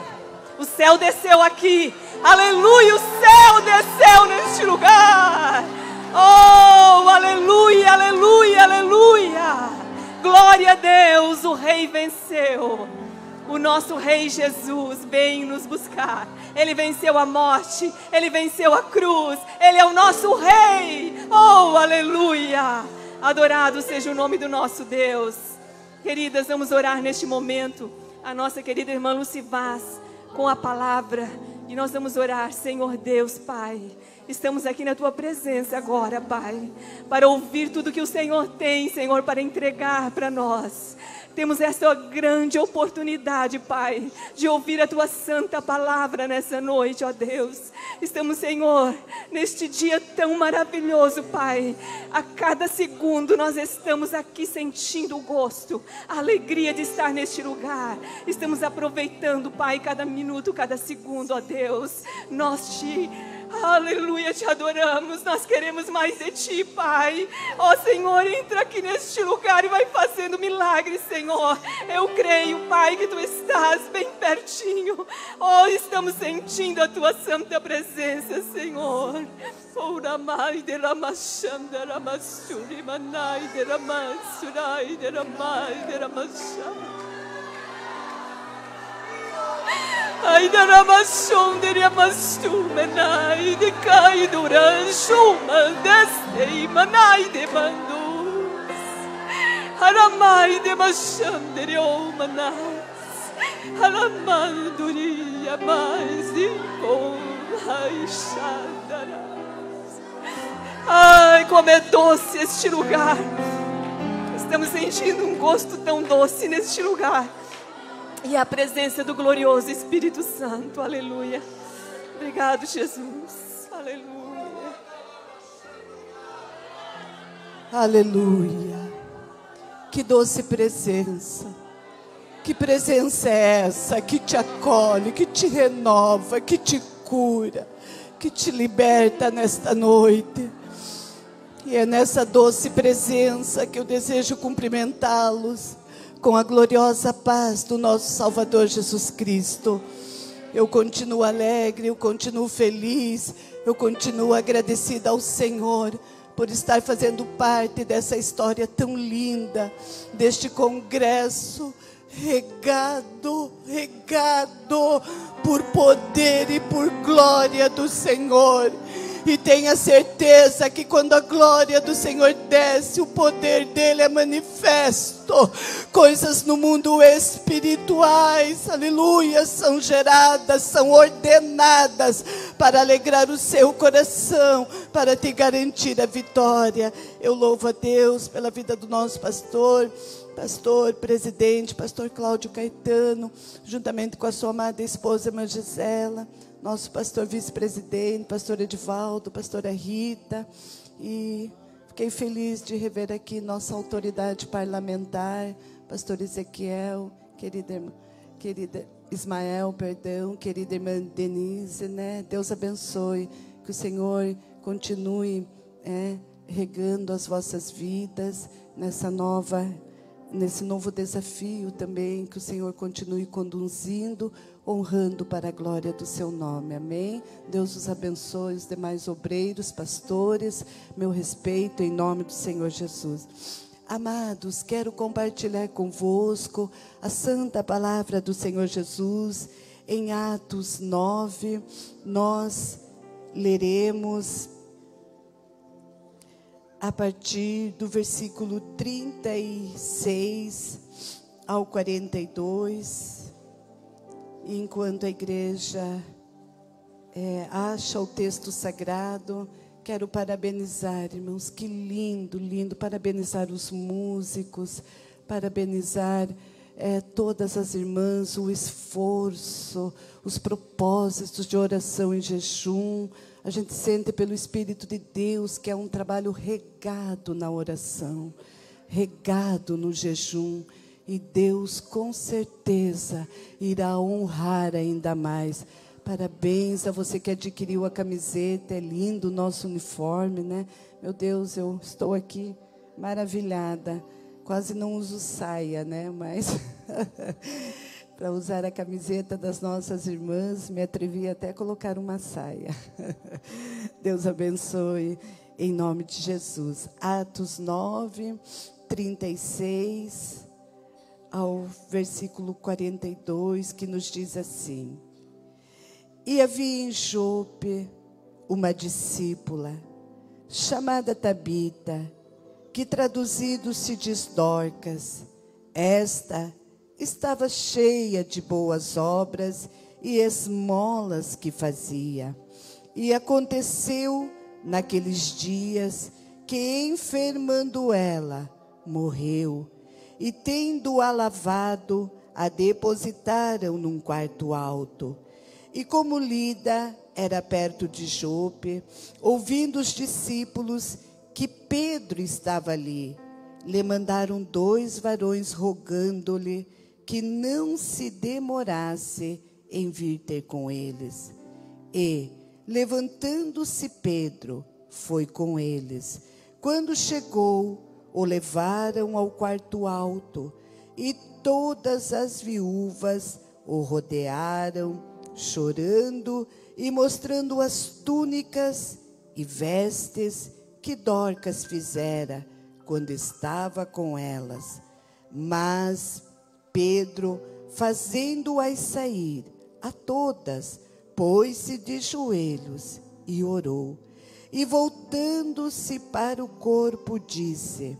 O céu desceu aqui. Aleluia, o céu desceu neste lugar. Oh, aleluia, aleluia, aleluia. Glória a Deus, o rei venceu. O nosso rei Jesus vem nos buscar. Ele venceu a morte, ele venceu a cruz. Ele é o nosso rei. Oh, aleluia. Adorado seja o nome do nosso Deus. Queridas, vamos orar neste momento. A nossa querida irmã Lucivaz, com a palavra. E nós vamos orar, Senhor Deus, Pai. Estamos aqui na tua presença agora, Pai, para ouvir tudo que o Senhor tem, Senhor, para entregar para nós. Temos essa grande oportunidade, Pai, de ouvir a tua santa palavra nessa noite, ó Deus. Estamos, Senhor, neste dia tão maravilhoso, Pai. A cada segundo nós estamos aqui sentindo o gosto, a alegria de estar neste lugar. Estamos aproveitando, Pai, cada minuto, cada segundo, ó Deus. Nós te Aleluia, te adoramos. Nós queremos mais de ti, Pai. Ó Senhor, entra aqui neste lugar e vai fazendo milagres, Senhor. Eu creio, Pai, que tu estás bem pertinho. Oh, estamos sentindo a tua santa presença, Senhor. Ora mai de la machanda la masuri manai de la masurai de la mai de la machanda. Ai da ramasson de cai duran shuma deste manai de mandus. Haramai de macham de omanas. Haramanduria mais e com raixandaras. Ai, como é doce este lugar. Estamos sentindo um gosto tão doce neste lugar. E a presença do glorioso Espírito Santo. Aleluia. Obrigado, Jesus. Aleluia. Aleluia. Que doce presença. Que presença é essa que te acolhe, que te renova, que te cura, que te liberta nesta noite. E é nessa doce presença que eu desejo cumprimentá-los com a gloriosa paz do nosso Salvador Jesus Cristo. Eu continuo alegre, eu continuo feliz, eu continuo agradecida ao Senhor por estar fazendo parte dessa história tão linda, deste congresso regado, regado por poder e por glória do Senhor. E tenha certeza que quando a glória do Senhor desce, o poder dele é manifesto. Coisas no mundo espirituais, aleluia, são geradas, são ordenadas para alegrar o seu coração, para te garantir a vitória. Eu louvo a Deus pela vida do nosso pastor pastor, presidente, pastor Cláudio Caetano, juntamente com a sua amada esposa, irmã Gisela, nosso pastor vice-presidente, pastor Edivaldo, pastora Rita, e fiquei feliz de rever aqui nossa autoridade parlamentar, pastor Ezequiel, querida querida Ismael, perdão, querida irmã Denise, né? Deus abençoe, que o Senhor continue é, regando as vossas vidas nessa nova nesse novo desafio também, que o Senhor continue conduzindo, honrando para a glória do seu nome. Amém? Deus os abençoe, os demais obreiros, pastores, meu respeito em nome do Senhor Jesus. Amados, quero compartilhar convosco a santa palavra do Senhor Jesus em Atos 9, nós leremos a partir do versículo 36 ao 42. Enquanto a igreja é, acha o texto sagrado, quero parabenizar, irmãos, que lindo, lindo, parabenizar os músicos, parabenizar é, todas as irmãs, o esforço, os propósitos de oração em jejum. A gente sente pelo Espírito de Deus que é um trabalho regado na oração, regado no jejum. E Deus com certeza irá honrar ainda mais. Parabéns a você que adquiriu a camiseta, é lindo o nosso uniforme, né? Meu Deus, eu estou aqui maravilhada. Quase não uso saia, né? Mas para usar a camiseta das nossas irmãs, me atrevi até a colocar uma saia. Deus abençoe em nome de Jesus. Atos 9, 36 ao versículo 42, que nos diz assim: E havia em Jope uma discípula chamada Tabita, que traduzido se diz Dorcas. Esta estava cheia de boas obras e esmolas que fazia. E aconteceu naqueles dias que, enfermando ela, morreu. E tendo-a lavado, a depositaram num quarto alto. E como Lida era perto de Jope, ouvindo os discípulos que Pedro estava ali, lhe mandaram dois varões rogando-lhe que não se demorasse em vir ter com eles. E, levantando-se Pedro, foi com eles. Quando chegou, o levaram ao quarto alto, e todas as viúvas o rodearam, chorando e mostrando as túnicas e vestes que Dorcas fizera quando estava com elas. Mas Pedro, fazendo-as sair a todas, pôs-se de joelhos e orou. E voltando-se para o corpo, disse: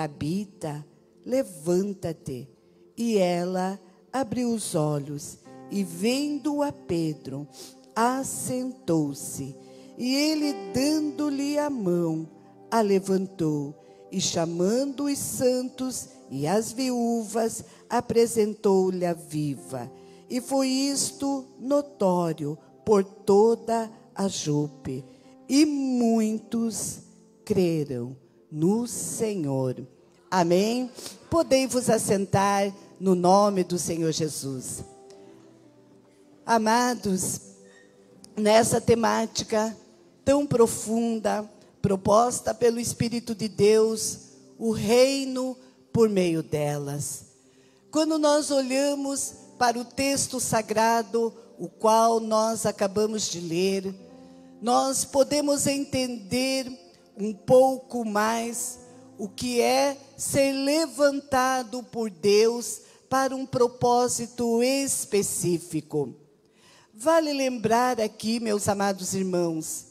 Tabita, levanta-te. E ela abriu os olhos e, vendo a Pedro, assentou-se. E ele, dando-lhe a mão, a levantou e, chamando os santos e as viúvas, apresentou-lhe a viva. E foi isto notório por toda a Jope. E muitos creram no Senhor. Amém? Podei vos assentar no nome do Senhor Jesus. Amados, nessa temática tão profunda, proposta pelo Espírito de Deus, o reino por meio delas. Quando nós olhamos para o texto sagrado, o qual nós acabamos de ler, nós podemos entender um pouco mais o que é ser levantado por Deus para um propósito específico. Vale lembrar aqui, meus amados irmãos,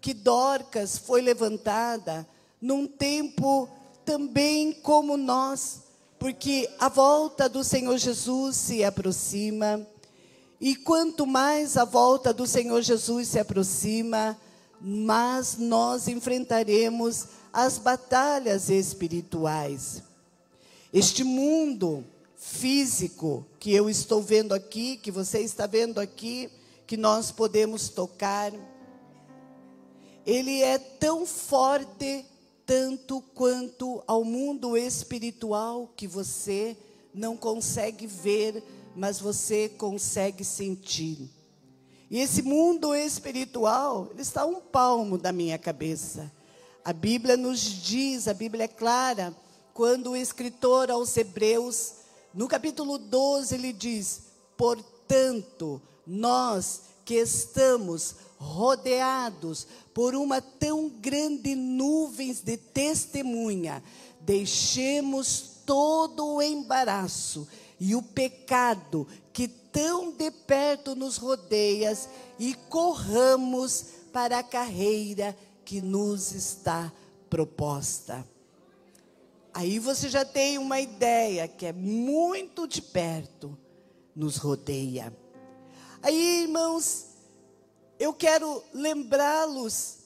que Dorcas foi levantada num tempo também como nós, porque a volta do Senhor Jesus se aproxima, e quanto mais a volta do Senhor Jesus se aproxima, mais nós enfrentaremos as batalhas espirituais. Este mundo físico que eu estou vendo aqui, que você está vendo aqui, que nós podemos tocar, ele é tão forte tanto quanto ao mundo espiritual que você não consegue ver, mas você consegue sentir. E esse mundo espiritual, ele está a um palmo da minha cabeça. A Bíblia nos diz, a Bíblia é clara, quando o escritor aos Hebreus, no capítulo 12, ele diz: Portanto, nós que estamos rodeados por uma tão grande nuvens de testemunha, deixemos todo o embaraço e o pecado tão de perto nos rodeia e corramos para a carreira que nos está proposta. Aí você já tem uma ideia que é muito de perto, nos rodeia. Aí, irmãos, eu quero lembrá-los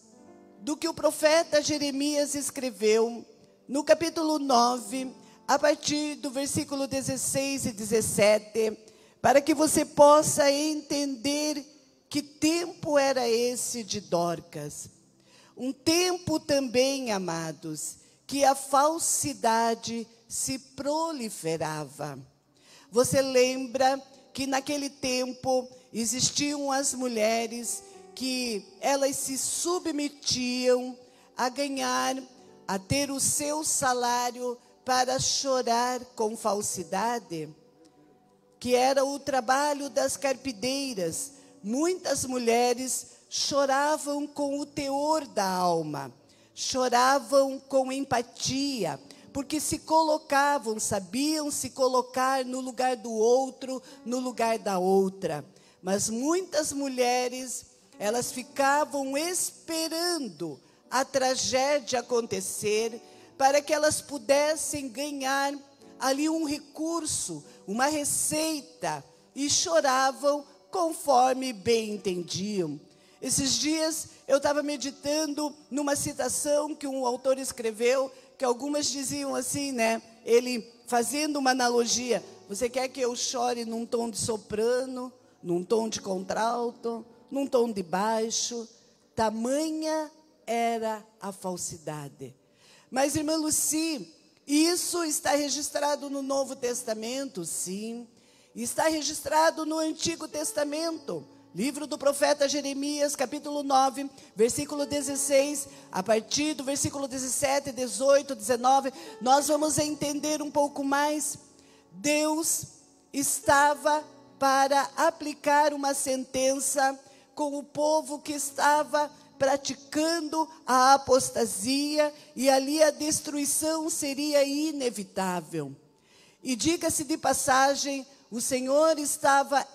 do que o profeta Jeremias escreveu no capítulo 9, a partir do versículo 16 e 17, para que você possa entender que tempo era esse de Dorcas. Um tempo também, amados, que a falsidade se proliferava. Você lembra que naquele tempo existiam as mulheres que elas se submetiam a ganhar, a ter o seu salário para chorar com falsidade? Que era o trabalho das carpideiras. Muitas mulheres choravam com o teor da alma, choravam com empatia, porque se colocavam, sabiam se colocar no lugar do outro, no lugar da outra. Mas muitas mulheres, elas ficavam esperando a tragédia acontecer para que elas pudessem ganhar ali um recurso, uma receita, e choravam conforme bem entendiam. Esses dias eu estava meditando numa citação que um autor escreveu, que algumas diziam assim, né? Ele fazendo uma analogia: você quer que eu chore num tom de soprano, num tom de contralto, num tom de baixo? Tamanha era a falsidade. Mas, irmã Luci, isso está registrado no Novo Testamento, sim. Está registrado no Antigo Testamento. Livro do profeta Jeremias, capítulo 9, versículo 16, a partir do versículo 17, 18, 19, nós vamos entender um pouco mais. Deus estava para aplicar uma sentença com o povo que estava praticando a apostasia e ali a destruição seria inevitável. E diga-se de passagem, o Senhor estava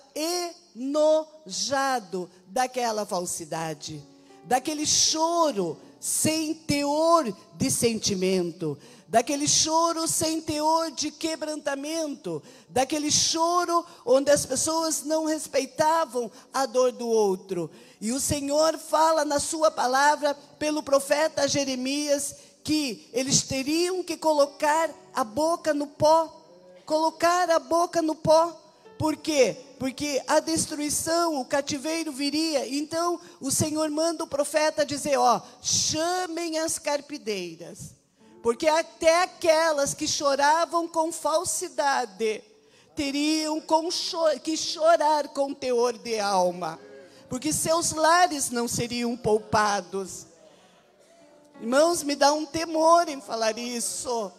enojado daquela falsidade, daquele choro sem teor de sentimento, daquele choro sem teor de quebrantamento, daquele choro onde as pessoas não respeitavam a dor do outro. E o Senhor fala na sua palavra pelo profeta Jeremias que eles teriam que colocar a boca no pó, colocar a boca no pó. Por quê? Porque a destruição, o cativeiro viria. Então, o Senhor manda o profeta dizer: Ó, chamem as carpideiras. Porque até aquelas que choravam com falsidade teriam que chorar com teor de alma. Porque seus lares não seriam poupados. Irmãos, me dá um temor em falar isso.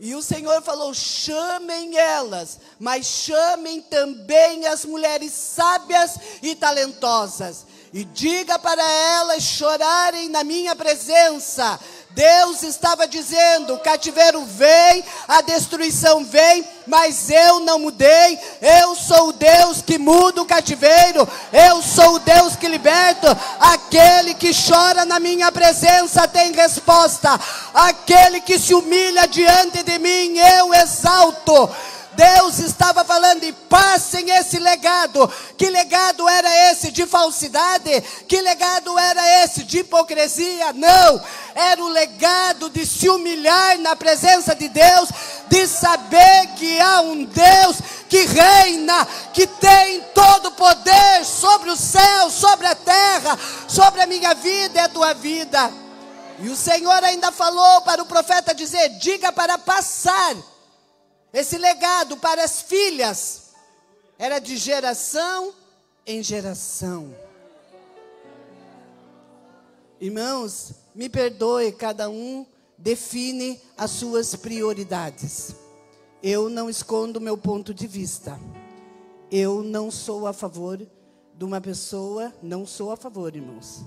E o Senhor falou: chamem elas, mas chamem também as mulheres sábias e talentosas. E diga para elas chorarem na minha presença. Deus estava dizendo: o cativeiro vem, a destruição vem, mas eu não mudei. Eu sou o Deus que muda o cativeiro. Eu sou o Deus que liberta. Aquele que chora na minha presença tem resposta. Aquele que se humilha diante de mim, eu exalto. Deus estava falando e passem esse legado. Que legado era esse de falsidade? Que legado era esse de hipocrisia? Não, era o legado de se humilhar na presença de Deus, de saber que há um Deus que reina, que tem todo o poder sobre o céu, sobre a terra, sobre a minha vida e a tua vida. E o Senhor ainda falou para o profeta dizer: diga para passar esse legado para as filhas era de geração em geração. Irmãos, me perdoe, cada um define as suas prioridades. Eu não escondo meu ponto de vista. Eu não sou a favor de uma pessoa, não sou a favor, irmãos,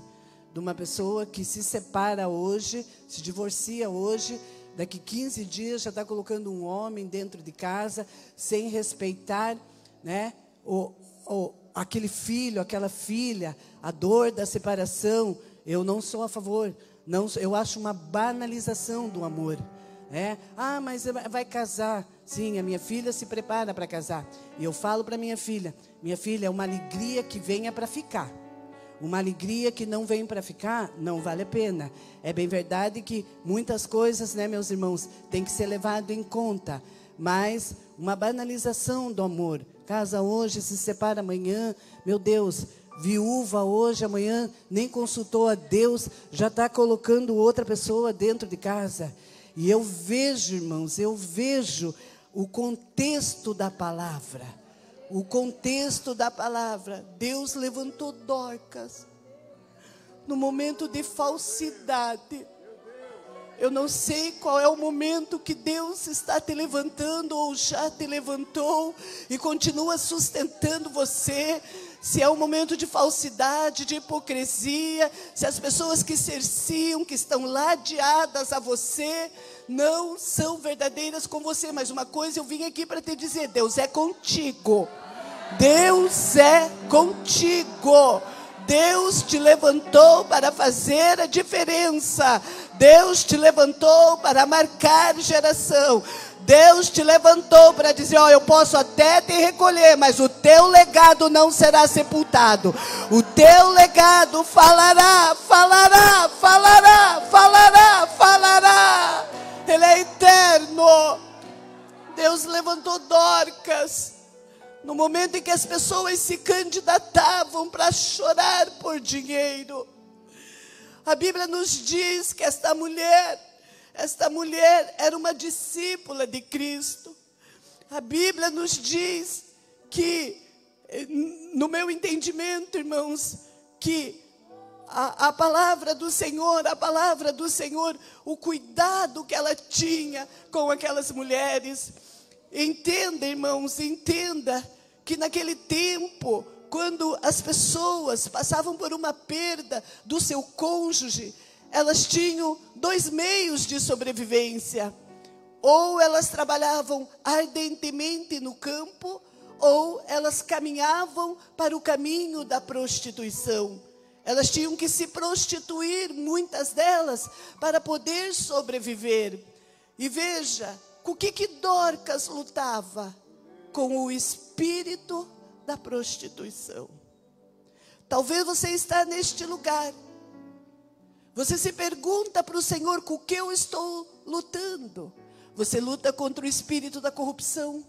de uma pessoa que se separa hoje, se divorcia hoje, Daqui 15 dias já está colocando um homem dentro de casa sem respeitar, né? O, o, aquele filho, aquela filha, a dor da separação. Eu não sou a favor. Não, eu acho uma banalização do amor. É? Ah, mas vai casar. Sim, a minha filha se prepara para casar. E eu falo para minha filha: minha filha, é uma alegria que venha para ficar. Uma alegria que não vem para ficar, não vale a pena. É bem verdade que muitas coisas, né, meus irmãos, tem que ser levado em conta. Mas uma banalização do amor. Casa hoje, se separa amanhã. Meu Deus, viúva hoje, amanhã, nem consultou a Deus, já está colocando outra pessoa dentro de casa. E eu vejo, irmãos, eu vejo o contexto da palavra. O contexto da palavra. Deus levantou Dorcas no momento de falsidade. Eu não sei qual é o momento que Deus está te levantando ou já te levantou e continua sustentando você. Se é um momento de falsidade, de hipocrisia, se as pessoas que cerciam, que estão ladeadas a você, não são verdadeiras com você. Mas uma coisa eu vim aqui para te dizer: Deus é contigo. Deus é contigo. Deus te levantou para fazer a diferença. Deus te levantou para marcar geração. Deus te levantou para dizer: Ó, eu posso até te recolher, mas o teu legado não será sepultado. O teu legado falará, falará, falará, falará, falará. Ele é eterno. Deus levantou Dorcas no momento em que as pessoas se candidatavam para chorar por dinheiro. A Bíblia nos diz que esta mulher, esta mulher era uma discípula de Cristo. A Bíblia nos diz que, no meu entendimento, irmãos, que a, a, palavra do Senhor, a palavra do Senhor, o cuidado que ela tinha com aquelas mulheres. Entenda, irmãos, entenda que naquele tempo, quando as pessoas passavam por uma perda do seu cônjuge, elas tinham dois meios de sobrevivência. Ou elas trabalhavam ardentemente no campo, ou elas caminhavam para o caminho da prostituição. Elas tinham que se prostituir, muitas delas, para poder sobreviver. E veja, com o que, que Dorcas lutava? Com o espírito da prostituição. Talvez você está neste lugar. Você se pergunta para o Senhor com o que eu estou lutando. Você luta contra o espírito da corrupção.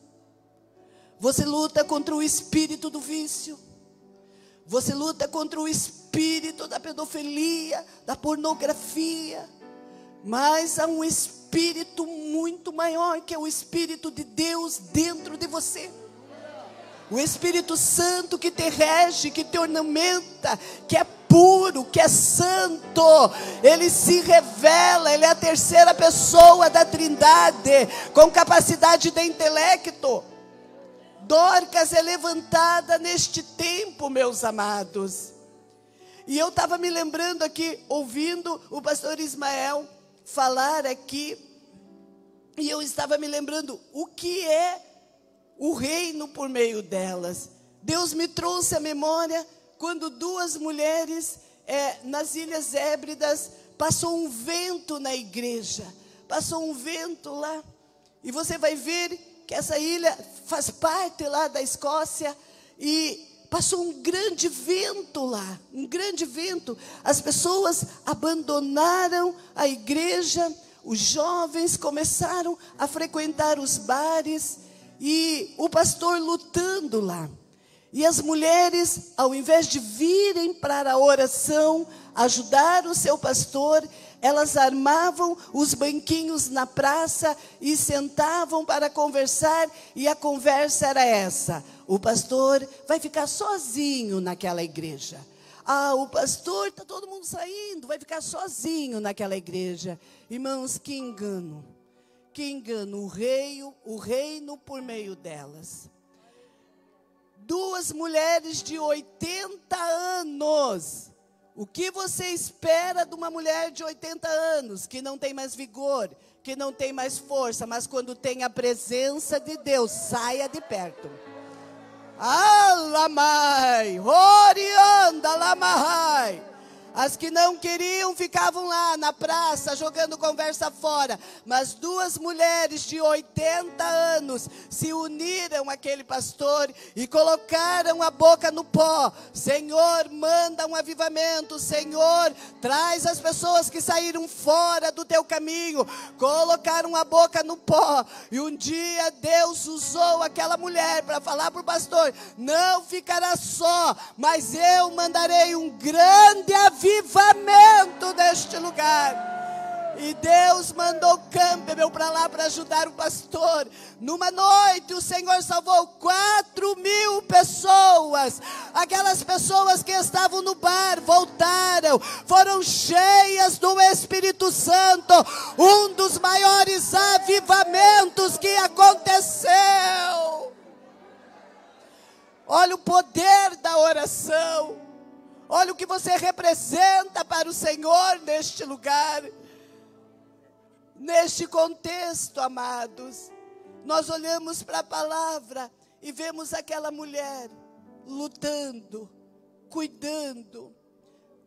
Você luta contra o espírito do vício. Você luta contra o espírito da pedofilia, da pornografia. Mas há um espírito muito maior, que é o espírito de Deus dentro de você. O Espírito Santo que te rege, que te ornamenta, que é puro, que é santo. Ele se revela, ele é a terceira pessoa da Trindade, com capacidade de intelecto. Dorcas é levantada neste tempo, meus amados. E eu estava me lembrando aqui, ouvindo o pastor Ismael falar aqui, e eu estava me lembrando o que é o reino por meio delas. Deus me trouxe à memória quando duas mulheres é, nas Ilhas Hébridas passou um vento na igreja, passou um vento lá, e você vai ver que essa ilha faz parte lá da Escócia e passou um grande vento lá, um grande vento. As pessoas abandonaram a igreja, os jovens começaram a frequentar os bares e o pastor lutando lá. E as mulheres, ao invés de virem para a oração, ajudar o seu pastor, elas armavam os banquinhos na praça e sentavam para conversar, e a conversa era essa: o pastor vai ficar sozinho naquela igreja. Ah, o pastor, está todo mundo saindo, vai ficar sozinho naquela igreja. Irmãos, que engano que engano o rei, o reino por meio delas. Duas mulheres de 80 anos, O que você espera de uma mulher de 80 anos, que não tem mais vigor, que não tem mais força, mas quando tem a presença de Deus, saia de perto. Alamai, Orianda Lamahai. As que não queriam ficavam lá na praça jogando conversa fora. Mas duas mulheres de 80 anos se uniram àquele pastor e colocaram a boca no pó. Senhor, manda um avivamento. Senhor, traz as pessoas que saíram fora do teu caminho. Colocaram a boca no pó. E um dia Deus usou aquela mulher para falar para o pastor: Não ficará só, mas eu mandarei um grande avivamento neste lugar. E Deus mandou Campbell para lá para ajudar o pastor. Numa noite, o Senhor salvou quatro mil pessoas. Aquelas pessoas que estavam no bar voltaram, foram cheias do Espírito Santo. Um dos maiores avivamentos que aconteceu. Olha o poder da oração. Olha o que você representa para o Senhor neste lugar. Neste contexto, amados, nós olhamos para a palavra e vemos aquela mulher lutando, cuidando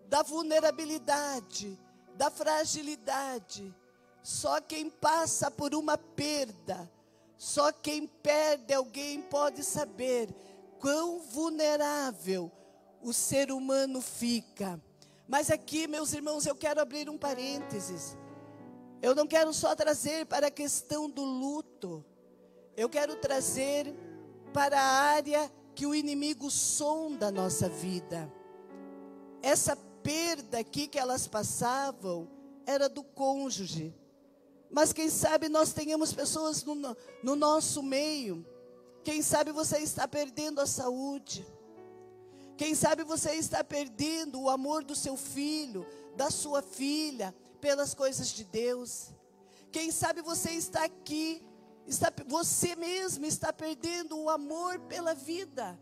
da vulnerabilidade, da fragilidade. Só quem passa por uma perda, só quem perde alguém pode saber quão vulnerável o ser humano fica. Mas aqui, meus irmãos, eu quero abrir um parênteses. Eu não quero só trazer para a questão do luto. Eu quero trazer para a área que o inimigo sonda a nossa vida. Essa perda aqui que elas passavam era do cônjuge. Mas quem sabe nós tenhamos pessoas no, no nosso meio. Quem sabe você está perdendo a saúde. Quem sabe você está perdendo o amor do seu filho, da sua filha, pelas coisas de Deus. Quem sabe você está aqui, está, você mesmo está perdendo o amor pela vida.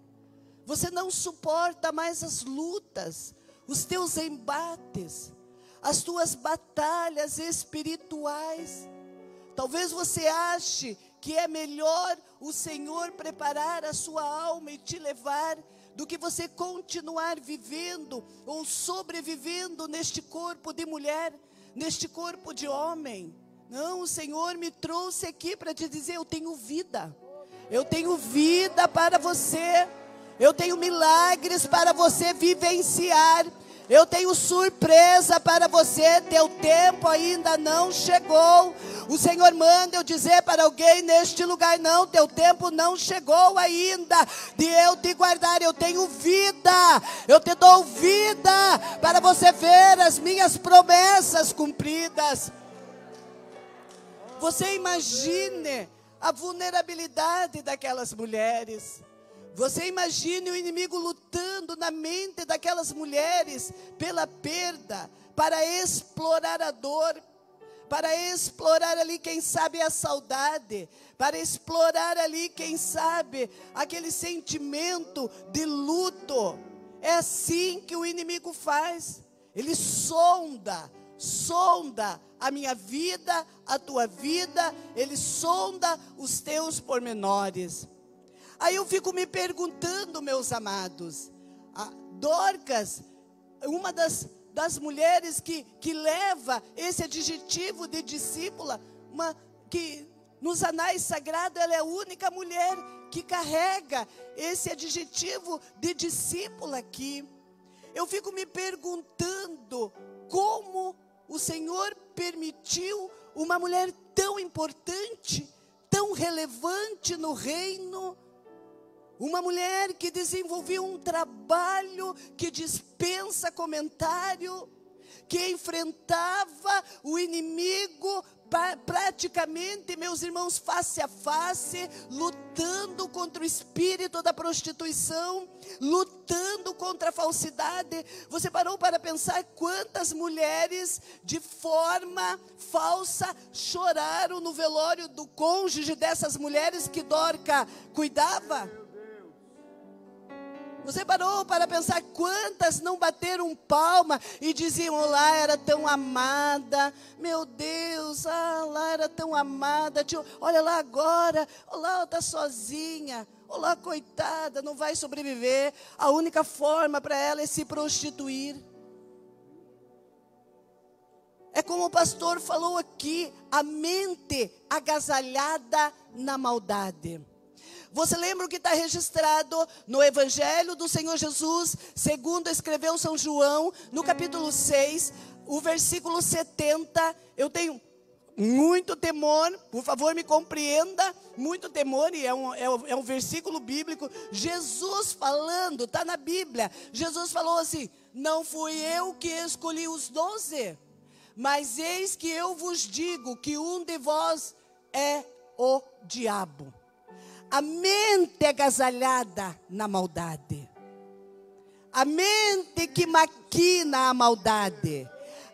Você não suporta mais as lutas, os teus embates, as tuas batalhas espirituais. Talvez você ache que é melhor o Senhor preparar a sua alma e te levar do que você continuar vivendo ou sobrevivendo neste corpo de mulher, neste corpo de homem. Não, o Senhor me trouxe aqui para te dizer: eu tenho vida, eu tenho vida para você, eu tenho milagres para você vivenciar. Eu tenho surpresa para você, teu tempo ainda não chegou. O Senhor manda eu dizer para alguém neste lugar: não, teu tempo não chegou ainda de eu te guardar. Eu tenho vida, eu te dou vida para você ver as minhas promessas cumpridas. Você imagine a vulnerabilidade daquelas mulheres. Você imagine o inimigo lutando na mente daquelas mulheres pela perda, para explorar a dor, para explorar ali, quem sabe, a saudade, para explorar ali, quem sabe, aquele sentimento de luto. É assim que o inimigo faz. Ele sonda, sonda a minha vida, a tua vida, ele sonda os teus pormenores. Aí eu fico me perguntando, meus amados, Dorcas, uma das, das mulheres que, que leva esse adjetivo de discípula, uma, que nos anais sagrados ela é a única mulher que carrega esse adjetivo de discípula aqui. Eu fico me perguntando como o Senhor permitiu uma mulher tão importante, tão relevante no reino, uma mulher que desenvolveu um trabalho que dispensa comentário, que enfrentava o inimigo praticamente, meus irmãos, face a face, lutando contra o espírito da prostituição, lutando contra a falsidade. Você parou para pensar quantas mulheres, de forma falsa, choraram no velório do cônjuge dessas mulheres que Dorca cuidava? Você parou para pensar quantas não bateram palma e diziam: Olá, era tão amada. Meu Deus, ah, lá era tão amada. Olha lá agora, olá, ela está sozinha. Olá, coitada, não vai sobreviver. A única forma para ela é se prostituir. É como o pastor falou aqui, a mente agasalhada na maldade. Você lembra o que está registrado no Evangelho do Senhor Jesus, segundo escreveu São João, no capítulo 6, o versículo 70. Eu tenho muito temor, por favor me compreenda, muito temor, e é um, é um, é um versículo bíblico. Jesus falando, está na Bíblia. Jesus falou assim: Não fui eu que escolhi os doze, mas eis que eu vos digo que um de vós é o diabo. A mente agasalhada na maldade. A mente que maquina a maldade.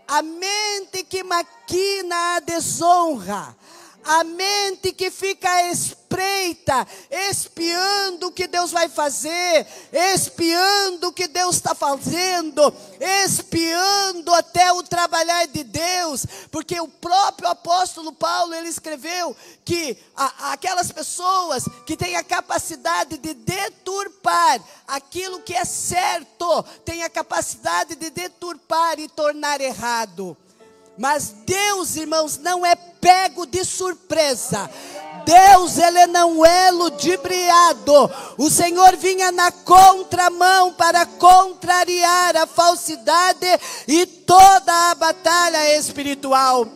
A mente que maquina a desonra. A mente que fica à espreita, espiando o que Deus vai fazer, espiando o que Deus está fazendo, espiando até o trabalhar de Deus, porque o próprio apóstolo Paulo ele escreveu que a- aquelas pessoas que têm a capacidade de deturpar aquilo que é certo, têm a capacidade de deturpar e tornar errado. Mas Deus, irmãos, não é pego de surpresa. Deus, ele não é ludibriado. O Senhor vinha na contramão para contrariar a falsidade e toda a batalha espiritual.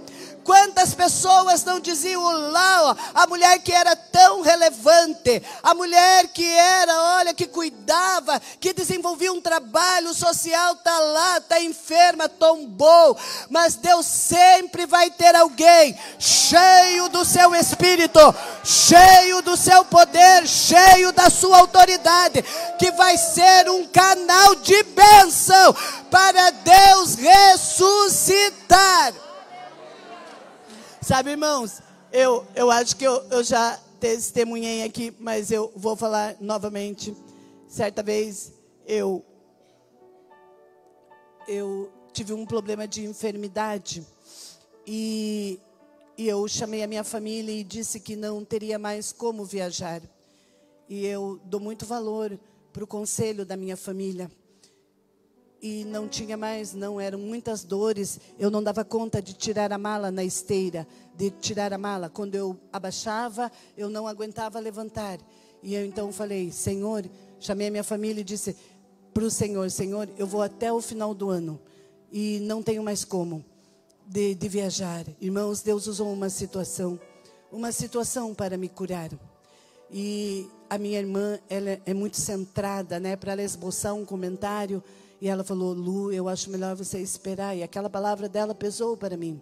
Quantas pessoas não diziam lá, ó, a mulher que era tão relevante, a mulher que era, olha, que cuidava, que desenvolvia um trabalho social, tá lá, tá enferma, tombou. Mas Deus sempre vai ter alguém cheio do seu espírito, cheio do seu poder, cheio da sua autoridade, que vai ser um canal de bênção para Deus ressuscitar. Sabe, irmãos, eu, eu acho que eu, eu já testemunhei aqui, mas eu vou falar novamente. Certa vez eu eu tive um problema de enfermidade e, e eu chamei a minha família e disse que não teria mais como viajar. E eu dou muito valor para o conselho da minha família e não tinha mais, não eram muitas dores. Eu não dava conta de tirar a mala na esteira, de tirar a mala. Quando eu abaixava, eu não aguentava levantar. E eu então falei: Senhor, chamei a minha família e disse para o Senhor: Senhor, eu vou até o final do ano e não tenho mais como de, de viajar. Irmãos, Deus usou uma situação, uma situação para me curar. E a minha irmã, ela é muito centrada, né, para ela esboçar um comentário. E ela falou: Lu, eu acho melhor você esperar. E aquela palavra dela pesou para mim.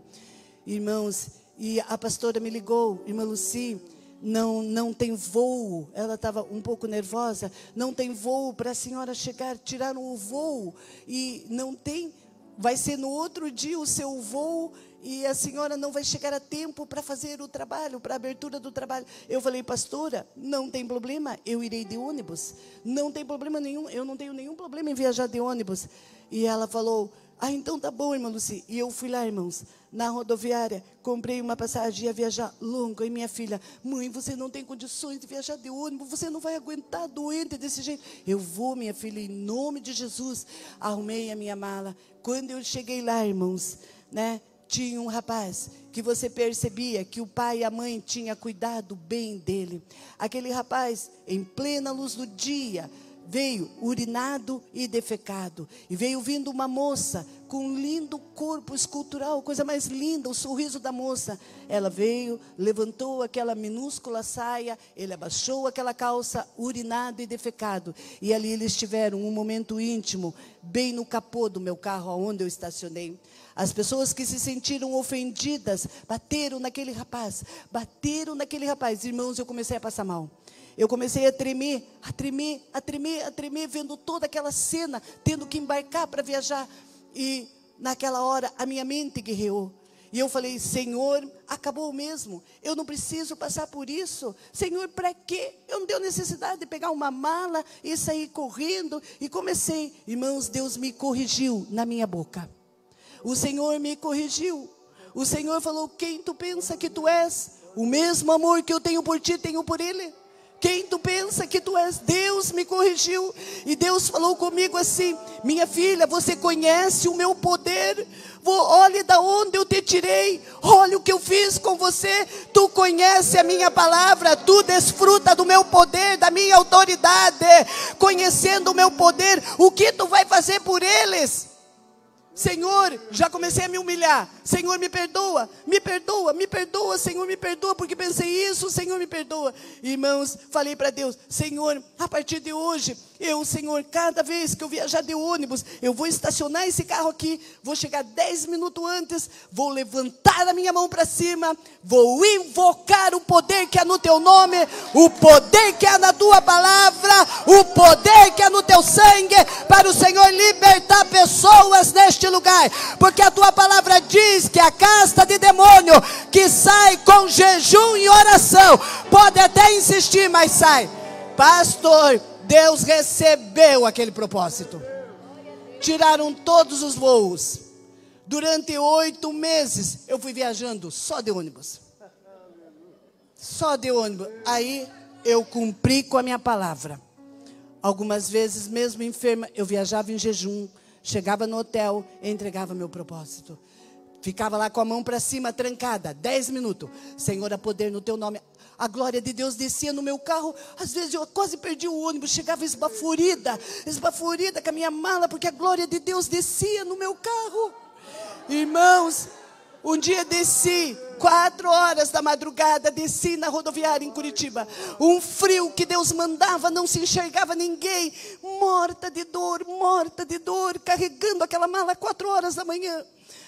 Irmãos, e a pastora me ligou, irmã Luci, não, não tem voo. Ela estava um pouco nervosa. Não tem voo para a senhora chegar. Tiraram o voo e não tem. Vai ser no outro dia o seu voo e a senhora não vai chegar a tempo para fazer o trabalho, para a abertura do trabalho. Eu falei, pastora, não tem problema, eu irei de ônibus. Não tem problema nenhum, eu não tenho nenhum problema em viajar de ônibus. E ela falou, ah, então tá bom, irmã Luci. E eu fui lá, irmãos, na rodoviária, comprei uma passagem, ia viajar longo. E minha filha, mãe, você não tem condições de viajar de ônibus, você não vai aguentar doente desse jeito. Eu vou, minha filha, em nome de Jesus. Arrumei a minha mala. Quando eu cheguei lá, irmãos, né? Tinha um rapaz que você percebia que o pai e a mãe tinham cuidado bem dele. Aquele rapaz, em plena luz do dia, veio urinado e defecado. E veio vindo uma moça com um lindo corpo escultural, coisa mais linda, o sorriso da moça. Ela veio, levantou aquela minúscula saia, ele abaixou aquela calça, urinado e defecado. E ali eles tiveram um momento íntimo, bem no capô do meu carro, onde eu estacionei. As pessoas que se sentiram ofendidas bateram naquele rapaz, bateram naquele rapaz. Irmãos, eu comecei a passar mal. Eu comecei a tremer, a tremer, a tremer, a tremer, vendo toda aquela cena, tendo que embarcar para viajar. E naquela hora a minha mente guerreou. E eu falei, Senhor, acabou mesmo. Eu não preciso passar por isso. Senhor, para quê? Eu não deu necessidade de pegar uma mala e sair correndo. E comecei. Irmãos, Deus me corrigiu na minha boca. O Senhor me corrigiu. O Senhor falou: Quem tu pensa que tu és? O mesmo amor que eu tenho por ti, tenho por ele. Quem tu pensa que tu és? Deus me corrigiu. E Deus falou comigo assim: Minha filha, você conhece o meu poder. Vou- Olhe da onde eu te tirei. Olha o que eu fiz com você. Tu conhece a minha palavra. Tu desfruta do meu poder, da minha autoridade. Conhecendo o meu poder, o que tu vai fazer por eles? Senhor, já comecei a me humilhar. Senhor, me perdoa, me perdoa, me perdoa, Senhor, me perdoa, porque pensei isso, Senhor, me perdoa. Irmãos, falei para Deus, Senhor, a partir de hoje, eu, Senhor, cada vez que eu viajar de ônibus, eu vou estacionar esse carro aqui, vou chegar 10 minutos antes, vou levantar a minha mão para cima, vou invocar o poder que é no teu nome, o poder que é na tua palavra, o poder que é no teu sangue, para o Senhor libertar pessoas neste lugar, porque a tua palavra diz que a casta de demônio que sai com jejum e oração, pode até insistir, mas sai. Pastor, Deus recebeu aquele propósito. Tiraram todos os voos. Durante oito meses eu fui viajando só de ônibus. Só de ônibus. Aí eu cumpri com a minha palavra. Algumas vezes, mesmo enferma, eu viajava em jejum, chegava no hotel e entregava meu propósito. Ficava lá com a mão para cima, trancada, dez minutos. Senhor, a poder no teu nome. A glória de Deus descia no meu carro. Às vezes eu quase perdi o ônibus, chegava esbaforida, esbaforida com a minha mala, porque a glória de Deus descia no meu carro. Irmãos, um dia desci, quatro horas da madrugada, desci na rodoviária em Curitiba. Um frio que Deus mandava, não se enxergava ninguém. Morta de dor, morta de dor, carregando aquela mala quatro horas da manhã.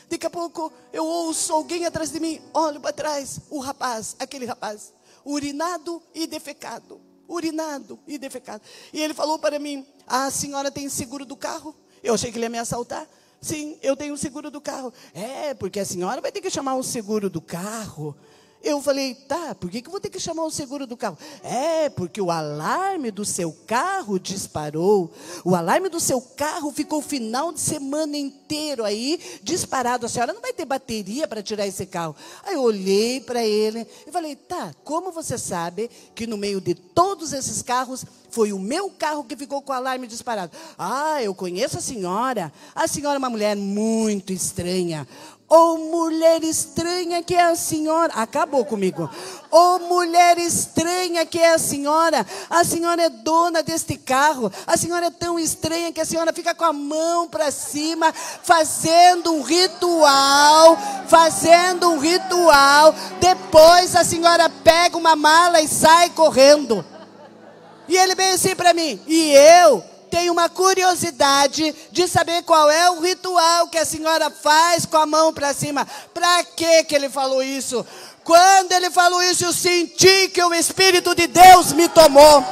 Daqui a pouco eu ouço alguém atrás de mim, olho para trás, o rapaz, aquele rapaz, urinado e defecado. Urinado e defecado. E ele falou para mim: A senhora tem seguro do carro? Eu achei que ele ia me assaltar. Sim, eu tenho seguro do carro. É, porque a senhora vai ter que chamar o seguro do carro. Eu falei, tá, por que, que vou ter que chamar o seguro do carro? É, porque o alarme do seu carro disparou. O alarme do seu carro ficou o final de semana inteiro aí disparado. A senhora não vai ter bateria para tirar esse carro. Aí eu olhei para ele e falei, tá, como você sabe que no meio de todos esses carros foi o meu carro que ficou com o alarme disparado? Ah, eu conheço a senhora. A senhora é uma mulher muito estranha. Ô mulher estranha que é a senhora. Acabou comigo. Ô mulher estranha que é a senhora. A senhora é dona deste carro. A senhora é tão estranha que a senhora fica com a mão para cima, fazendo um ritual. Fazendo um ritual. Depois a senhora pega uma mala e sai correndo. E ele veio assim para mim. E eu tenho uma curiosidade de saber qual é o ritual que a senhora faz com a mão para cima. Para que que ele falou isso? Quando ele falou isso, eu senti que o Espírito de Deus me tomou.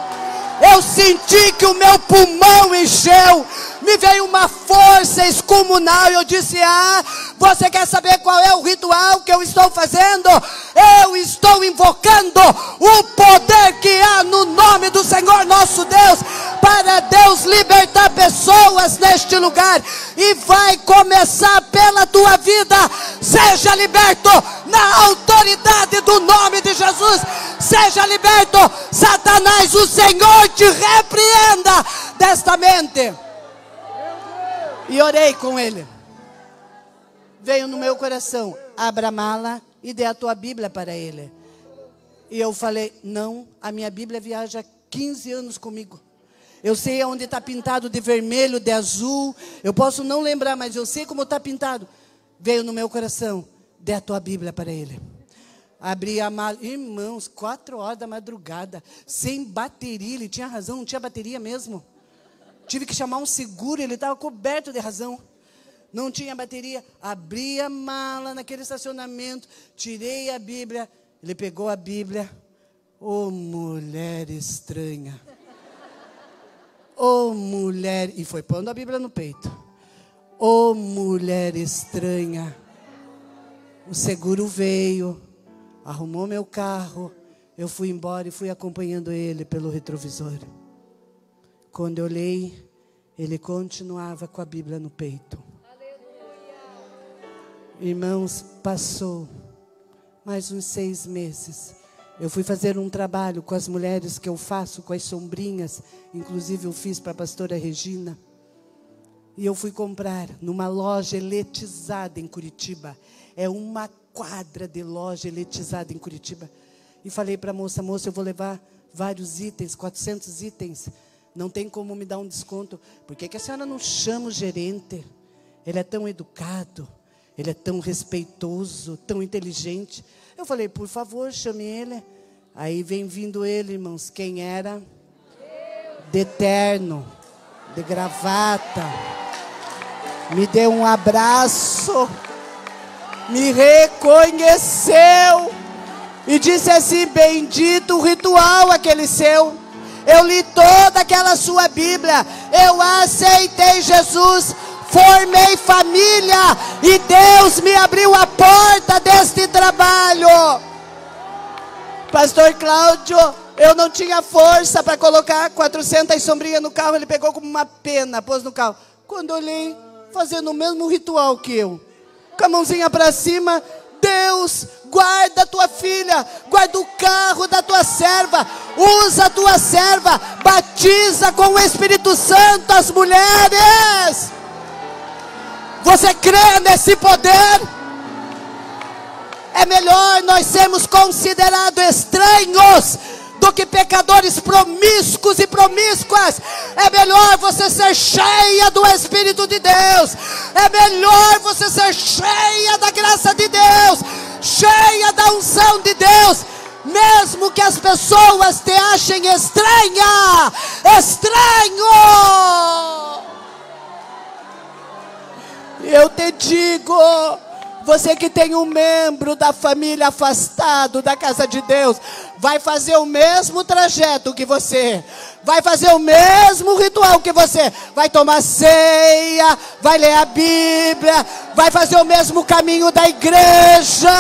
Eu senti que o meu pulmão encheu. Me veio uma força excomunal. Eu disse: Ah, você quer saber qual é o ritual que eu estou fazendo? Eu estou invocando o poder que há no nome do Senhor nosso Deus. Para Deus libertar pessoas neste lugar. E vai começar pela tua vida. Seja liberto na autoridade do nome de Jesus. Seja liberto, Satanás, o Senhor te repreenda desta mente. E orei com ele. Veio no meu coração, abra a mala e dê a tua Bíblia para ele. E eu falei, não, a minha Bíblia viaja 15 anos comigo. Eu sei onde está pintado de vermelho, de azul. Eu posso não lembrar, mas eu sei como está pintado. Veio no meu coração, dê a tua Bíblia para ele. Abri a mala, irmãos, quatro horas da madrugada, sem bateria. Ele tinha razão, não tinha bateria mesmo. Tive que chamar um seguro, ele estava coberto de razão. Não tinha bateria. Abri a mala naquele estacionamento, tirei a Bíblia. Ele pegou a Bíblia. Ô oh, mulher estranha. Ô oh, mulher. E foi pondo a Bíblia no peito. Ô oh, mulher estranha. O seguro veio, arrumou meu carro. Eu fui embora e fui acompanhando ele pelo retrovisor. Quando eu olhei, ele continuava com a Bíblia no peito. Irmãos, passou mais uns seis meses. Eu fui fazer um trabalho com as mulheres que eu faço, com as sombrinhas. Inclusive, eu fiz para a pastora Regina. E eu fui comprar numa loja eletizada em Curitiba. É uma quadra de loja eletizada em Curitiba. E falei para a moça: moça, eu vou levar vários itens, 400 itens. Não tem como me dar um desconto. Por que, que a senhora não chama o gerente? Ele é tão educado, ele é tão respeitoso, tão inteligente. Eu falei: por favor, chame ele. Aí vem vindo ele, irmãos. Quem era? De terno, de gravata. Me deu um abraço me reconheceu e disse assim: Bendito o ritual aquele seu. Eu li toda aquela sua Bíblia, eu aceitei Jesus, formei família e Deus me abriu a porta deste trabalho. Pastor Cláudio, eu não tinha força para colocar 400 sombrinhas no carro, ele pegou como uma pena, pôs no carro. Quando olhei, fazendo o mesmo ritual que eu com a mãozinha para cima. Deus, guarda a tua filha, guarda o carro da tua serva, usa a tua serva, batiza com o Espírito Santo as mulheres. Você crê nesse poder? É melhor nós sermos considerados estranhos do que pecadores promíscuos e promíscuas. É melhor você ser cheia do Espírito de Deus. É melhor você ser cheia da graça de Deus, cheia da unção de Deus. Mesmo que as pessoas te achem estranha, estranho. Eu te digo, você que tem um membro da família afastado da casa de Deus, vai fazer o mesmo trajeto que você, vai fazer o mesmo ritual que você, vai tomar ceia, vai ler a Bíblia, vai fazer o mesmo caminho da igreja,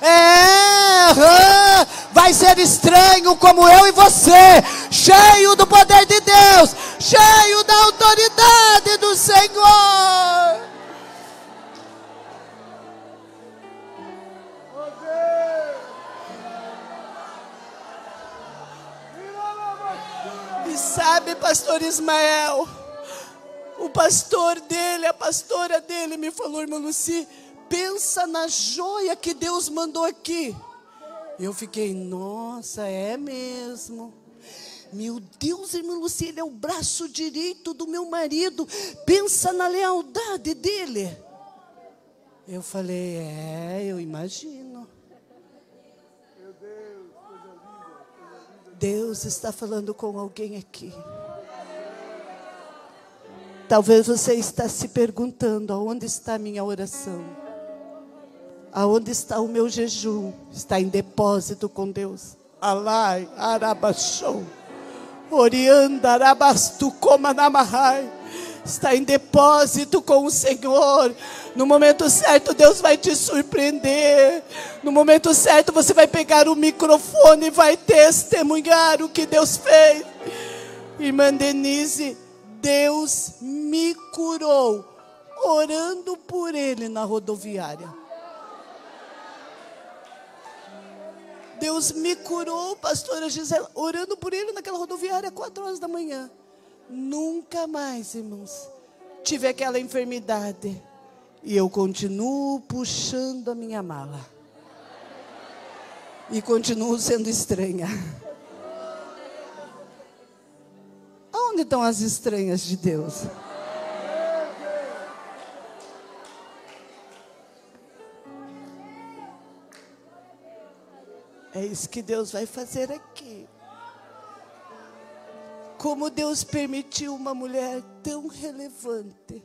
é, vai ser estranho como eu e você, cheio do poder de Deus, cheio da autoridade do Senhor. E sabe, pastor Ismael, o pastor dele, a pastora dele me falou, irmã Luci, pensa na joia que Deus mandou aqui. Eu fiquei, nossa, é mesmo. Meu Deus, irmã Luci, ele é o braço direito do meu marido. Pensa na lealdade dele. Eu falei, é, eu imagino. Deus está falando com alguém aqui. Talvez você está se perguntando: aonde está a minha oração? Aonde está o meu jejum? Está em depósito com Deus. Alai, arabachou. Orianda, arabastu, coma namahai. Está em depósito com o Senhor. No momento certo, Deus vai te surpreender. No momento certo, você vai pegar o microfone e vai testemunhar o que Deus fez. Irmã Denise, Deus me curou orando por ele na rodoviária. Deus me curou, pastora Gisela, orando por ele naquela rodoviária, quatro horas da manhã. Nunca mais, irmãos, tive aquela enfermidade. E eu continuo puxando a minha mala. E continuo sendo estranha. Aonde estão as estranhas de Deus? É isso que Deus vai fazer aqui. Como Deus permitiu uma mulher tão relevante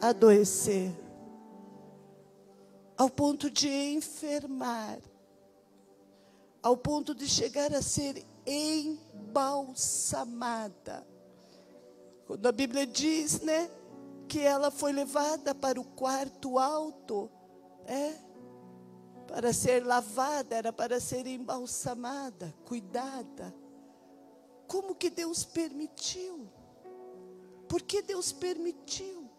adoecer, ao ponto de enfermar, ao ponto de chegar a ser embalsamada. Quando a Bíblia diz, né, que ela foi levada para o quarto alto, é para ser lavada, era para ser embalsamada, cuidada. Como que Deus permitiu? Por que Deus permitiu?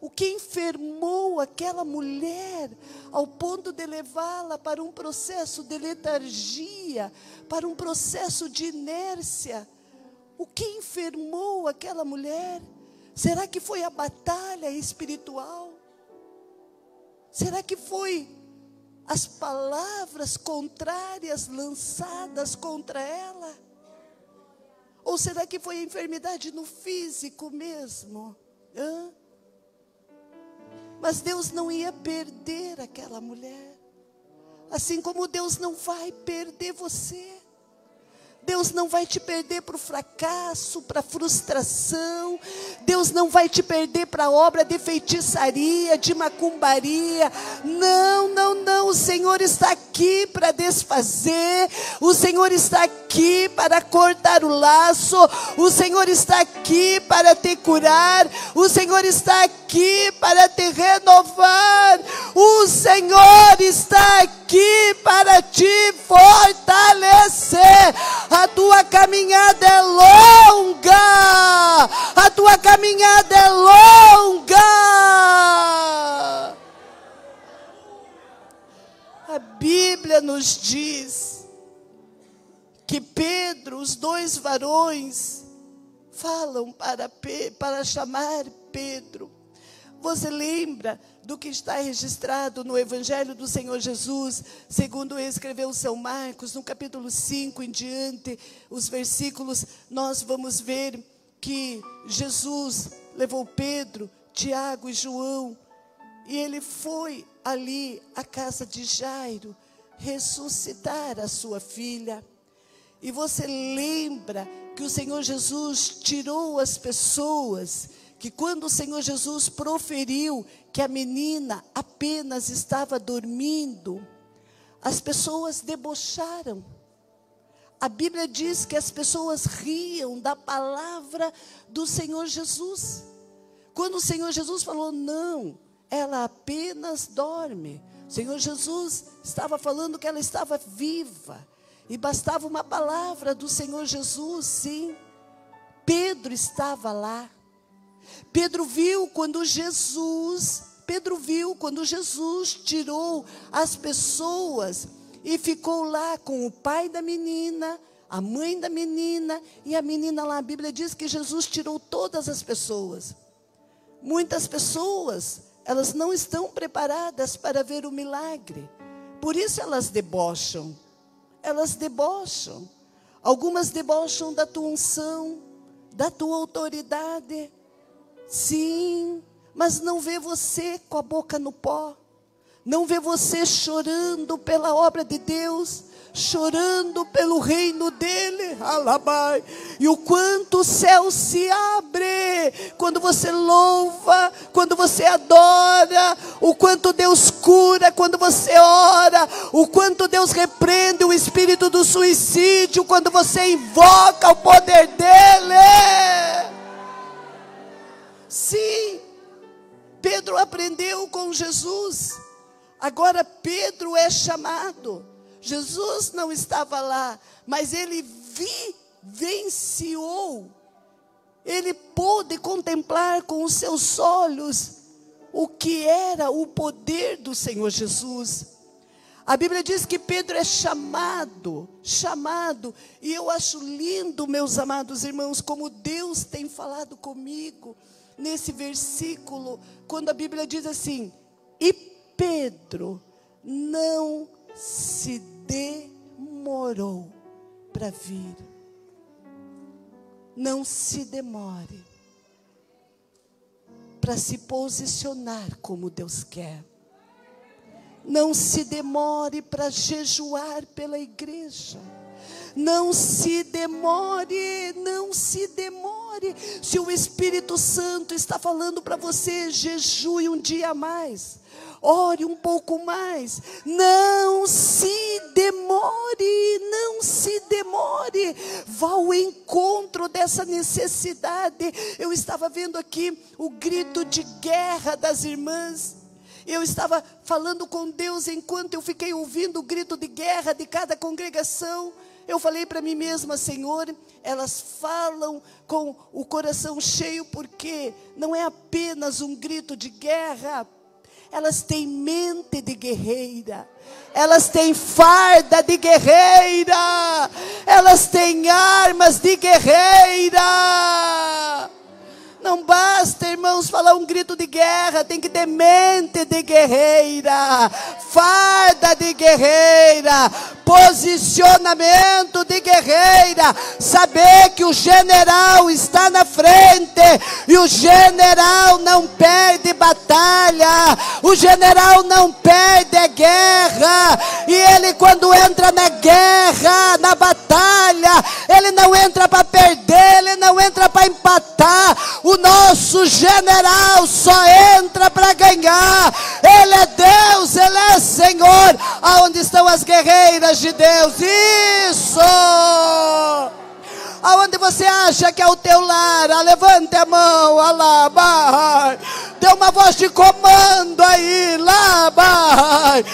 O que enfermou aquela mulher ao ponto de levá-la para um processo de letargia, para um processo de inércia? O que enfermou aquela mulher? Será que foi a batalha espiritual? Será que foi as palavras contrárias lançadas contra ela? Ou será que foi a enfermidade no físico mesmo? Hã? Mas Deus não ia perder aquela mulher. Assim como Deus não vai perder você. Deus não vai te perder para o fracasso, para a frustração. Deus não vai te perder para a obra de feitiçaria, de macumbaria. Não, não, não. O Senhor está aqui para desfazer. O Senhor está aqui para cortar o laço. O Senhor está aqui para te curar. O Senhor está aqui para te renovar. O Senhor está aqui para te fortalecer. A tua caminhada é longa. A tua caminhada é longa. A Bíblia nos diz que Pedro, os dois varões, falam para, para chamar Pedro. Você lembra do que está registrado no Evangelho do Senhor Jesus, segundo escreveu São Marcos, no capítulo 5 em diante, os versículos, nós vamos ver que Jesus levou Pedro, Tiago e João, e ele foi ali à casa de Jairo ressuscitar a sua filha. E você lembra que o Senhor Jesus tirou as pessoas, que quando o Senhor Jesus proferiu que a menina apenas estava dormindo, as pessoas debocharam. A Bíblia diz que as pessoas riam da palavra do Senhor Jesus. Quando o Senhor Jesus falou, não, ela apenas dorme. O Senhor Jesus estava falando que ela estava viva. E bastava uma palavra do Senhor Jesus, sim. Pedro estava lá. Pedro viu quando Jesus, Pedro viu quando Jesus tirou as pessoas e ficou lá com o pai da menina, a mãe da menina e a menina lá. A Bíblia diz que Jesus tirou todas as pessoas. Muitas pessoas, elas não estão preparadas para ver o milagre. Por isso elas debocham. Elas debocham. Algumas debocham da tua unção, da tua autoridade. Sim, mas não vê você com a boca no pó. Não vê você chorando pela obra de Deus, chorando pelo reino dele. Alabai. E o quanto o céu se abre quando você louva, quando você adora, o quanto Deus cura quando você ora, o quanto Deus repreende o espírito do suicídio quando você invoca o poder dele. Sim, Pedro aprendeu com Jesus. Agora Pedro é chamado. Jesus não estava lá, mas ele vivenciou. Ele pôde contemplar com os seus olhos o que era o poder do Senhor Jesus. A Bíblia diz que Pedro é chamado, chamado, e eu acho lindo, meus amados irmãos, como Deus tem falado comigo nesse versículo, quando a Bíblia diz assim: E Pedro não se demorou para vir. Não se demore para se posicionar como Deus quer. Não se demore para jejuar pela igreja. Não se demore, não se demore. Se o Espírito Santo está falando para você, jejue um dia a mais. Ore um pouco mais. Não se demore, não se demore. Vá ao encontro dessa necessidade. Eu estava vendo aqui o grito de guerra das irmãs. Eu estava falando com Deus enquanto eu fiquei ouvindo o grito de guerra de cada congregação. Eu falei para mim mesma, Senhor, elas falam com o coração cheio porque não é apenas um grito de guerra, elas têm mente de guerreira, elas têm farda de guerreira, elas têm armas de guerreira. Não basta, irmãos, falar um grito de guerra, tem que ter mente de guerreira, farda de guerreira, posicionamento de guerreira, saber que o general está na frente e o general não perde batalha, o general não perde a guerra, e ele, quando entra na guerra, na batalha, ele não entra para perder, ele não entra para empatar, o nosso general só entra para ganhar. Ele é Deus, ele é Senhor. Aonde estão as guerreiras de Deus? Isso! Aonde você acha que é o teu lar? Ah, levante a mão, vai. Dê uma voz de comando aí, vai.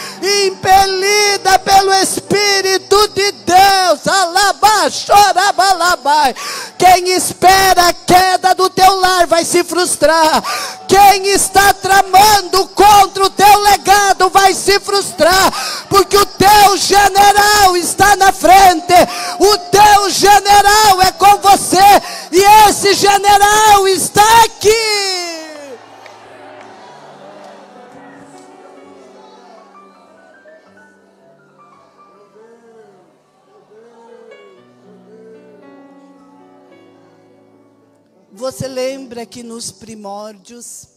Impelida pelo Espírito de Deus, alaba, chora, balabai. Quem espera a queda do teu lar vai se frustrar. Quem está tramando contra o teu legado vai se frustrar, porque o teu general está na frente. O teu general é com você e esse general está aqui. Você lembra que nos primórdios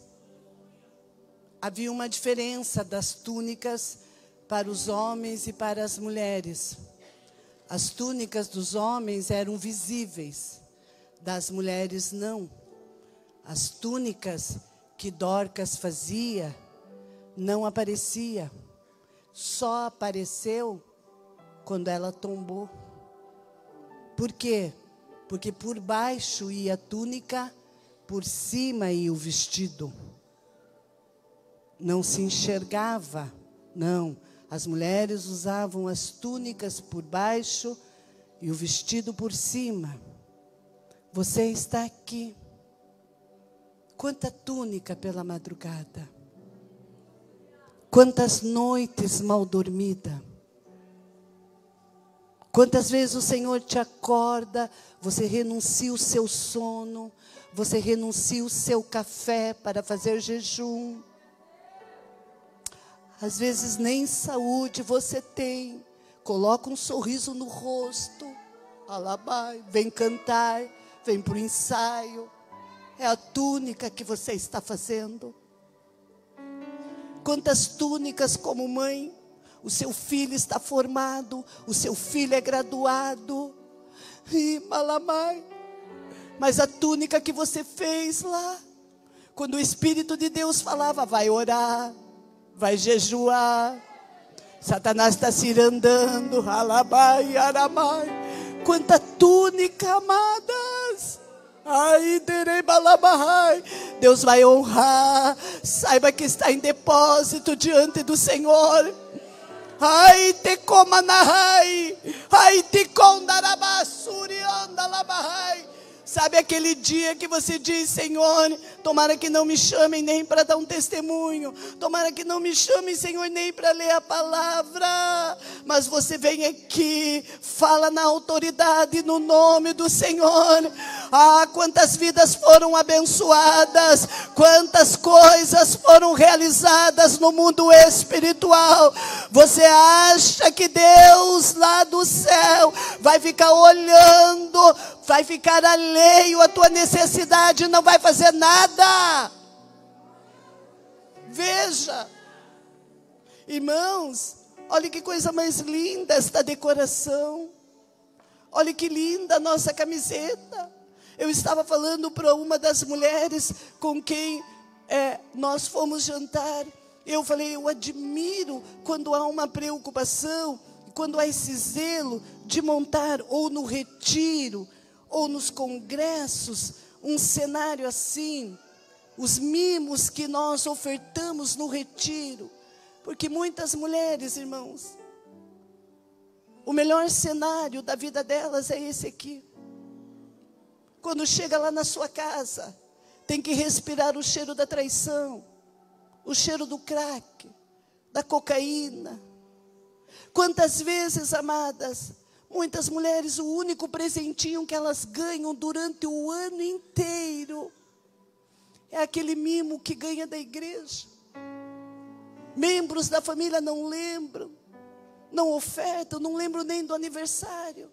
havia uma diferença das túnicas para os homens e para as mulheres. As túnicas dos homens eram visíveis, das mulheres não. As túnicas que Dorcas fazia não aparecia. Só apareceu quando ela tombou. Por quê? Porque por baixo ia a túnica, por cima ia o vestido. Não se enxergava, não. As mulheres usavam as túnicas por baixo e o vestido por cima. Você está aqui. Quanta túnica pela madrugada. Quantas noites mal dormida. Quantas vezes o Senhor te acorda, você renuncia o seu sono, você renuncia o seu café para fazer jejum. Às vezes nem saúde você tem. Coloca um sorriso no rosto. Alabai, vem cantar, vem para o ensaio. É a túnica que você está fazendo. Quantas túnicas como mãe, o seu filho está formado, o seu filho é graduado. Mas a túnica que você fez lá, quando o Espírito de Deus falava, vai orar, vai jejuar. Satanás está se andando, alabai, aramai. Quanta túnica, amadas. Ai, derebalabahai. Deus vai honrar. Saiba que está em depósito diante do Senhor. Ai, te comanahai. Ai, te condarabasuri andalabahai. Sabe aquele dia que você diz, Senhor, tomara que não me chamem nem para dar um testemunho, tomara que não me chamem, Senhor, nem para ler a palavra, mas você vem aqui, fala na autoridade, no nome do Senhor. Ah, quantas vidas foram abençoadas, quantas coisas foram realizadas no mundo espiritual. Você acha que Deus lá do céu vai ficar olhando, vai ficar alheio à tua necessidade, não vai fazer nada. Veja, irmãos, olha que coisa mais linda esta decoração. Olha que linda a nossa camiseta. Eu estava falando para uma das mulheres com quem é, nós fomos jantar. Eu falei, eu admiro quando há uma preocupação, quando há esse zelo de montar ou no retiro, ou nos congressos, um cenário assim. os mimos que nós ofertamos no retiro. Porque muitas mulheres, irmãos, o melhor cenário da vida delas é esse aqui. Quando chega lá na sua casa, tem que respirar o cheiro da traição, o cheiro do crack, da cocaína. Quantas vezes, amadas, muitas mulheres, o único presentinho que elas ganham durante o ano inteiro é aquele mimo que ganha da igreja. Membros da família não lembram, não ofertam, não lembram nem do aniversário.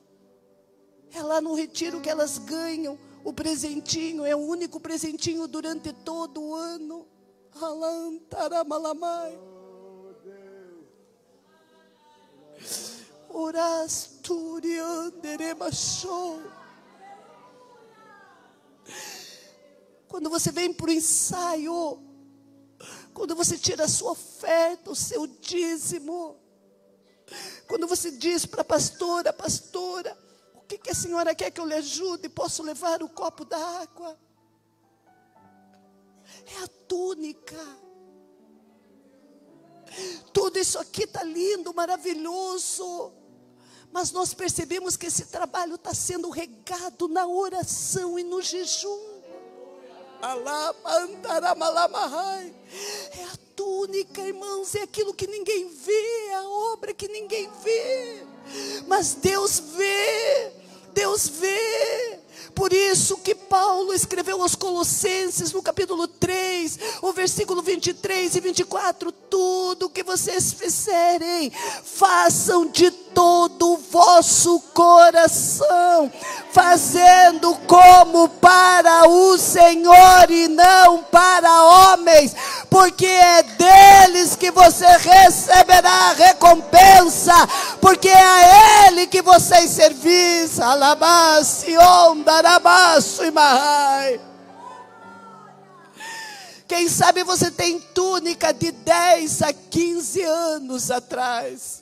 É lá no retiro que elas ganham o presentinho, é o único presentinho durante todo o ano. Alantaramalamaai. Orasturianderemachou. Quando você vem para o ensaio, quando você tira a sua oferta, o seu dízimo, quando você diz para a pastora, pastora, o que, que a senhora quer que eu lhe ajude? Posso levar o copo d'água? É a túnica. Tudo isso aqui está lindo, maravilhoso. Mas nós percebemos que esse trabalho está sendo regado na oração e no jejum. É a túnica, irmãos, é aquilo que ninguém vê, é a obra que ninguém vê. Mas Deus vê, Deus vê. Por isso que Paulo escreveu aos Colossenses, no capítulo 3, o versículo 23 e 24: tudo que vocês fizerem, façam de todo o vosso coração, fazendo como para o Senhor e não para homens, porque é deles que você receberá a recompensa, porque é a Ele que vocês servis. Alabassi, ondarabasso e mahai. Quem sabe você tem túnica de 10 a 15 anos atrás.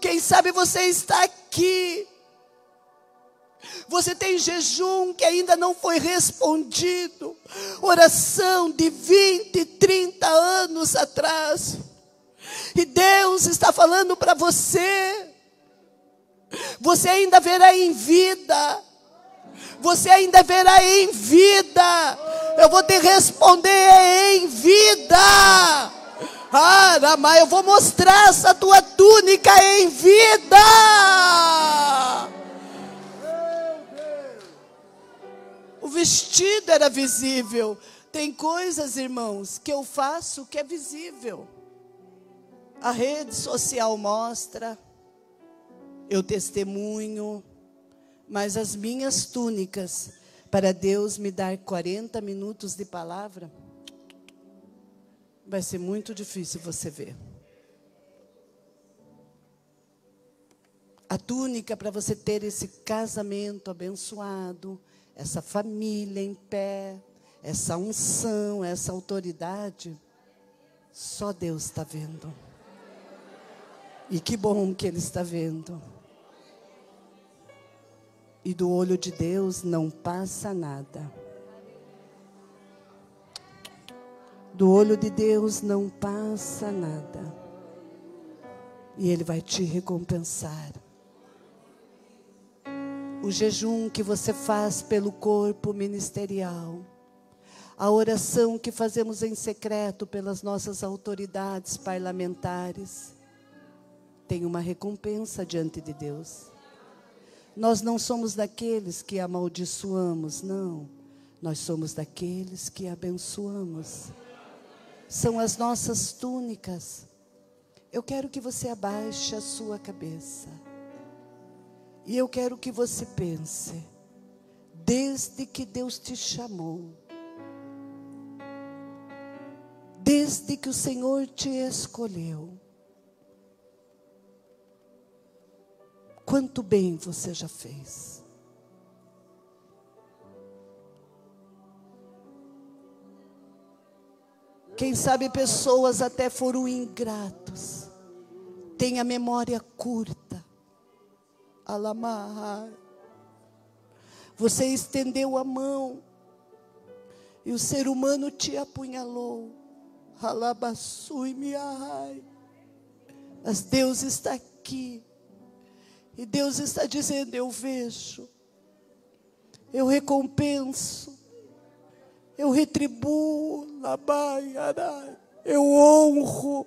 Quem sabe você está aqui. Você tem jejum que ainda não foi respondido. Oração de 20, 30 anos atrás. E Deus está falando para você. Você ainda verá em vida. Você ainda verá em vida. Eu vou te responder em vida. Aramai, eu vou mostrar essa tua túnica em vida. O vestido era visível. Tem coisas, irmãos, que eu faço que é visível. A rede social mostra, eu testemunho, mas as minhas túnicas, para Deus me dar 40 minutos de palavra, vai ser muito difícil você ver. A túnica para você ter esse casamento abençoado, essa família em pé, essa unção, essa autoridade, só Deus está vendo. E que bom que Ele está vendo. E do olho de Deus não passa nada. Do olho de Deus não passa nada. E Ele vai te recompensar. O jejum que você faz pelo corpo ministerial. A oração que fazemos em secreto pelas nossas autoridades parlamentares. Tem uma recompensa diante de Deus. Nós não somos daqueles que amaldiçoamos, não. Nós somos daqueles que abençoamos. São as nossas túnicas. Eu quero que você abaixe a sua cabeça. E eu quero que você pense, desde que Deus te chamou, desde que o Senhor te escolheu, quanto bem você já fez. Quem sabe pessoas até foram ingratos, têm a memória curta. Alamar. Você estendeu a mão E o ser humano te apunhalou. Alabaçui miahai. Mas Deus está aqui. E Deus está dizendo: Eu vejo, eu recompenso, eu retribuo, labai, eu honro,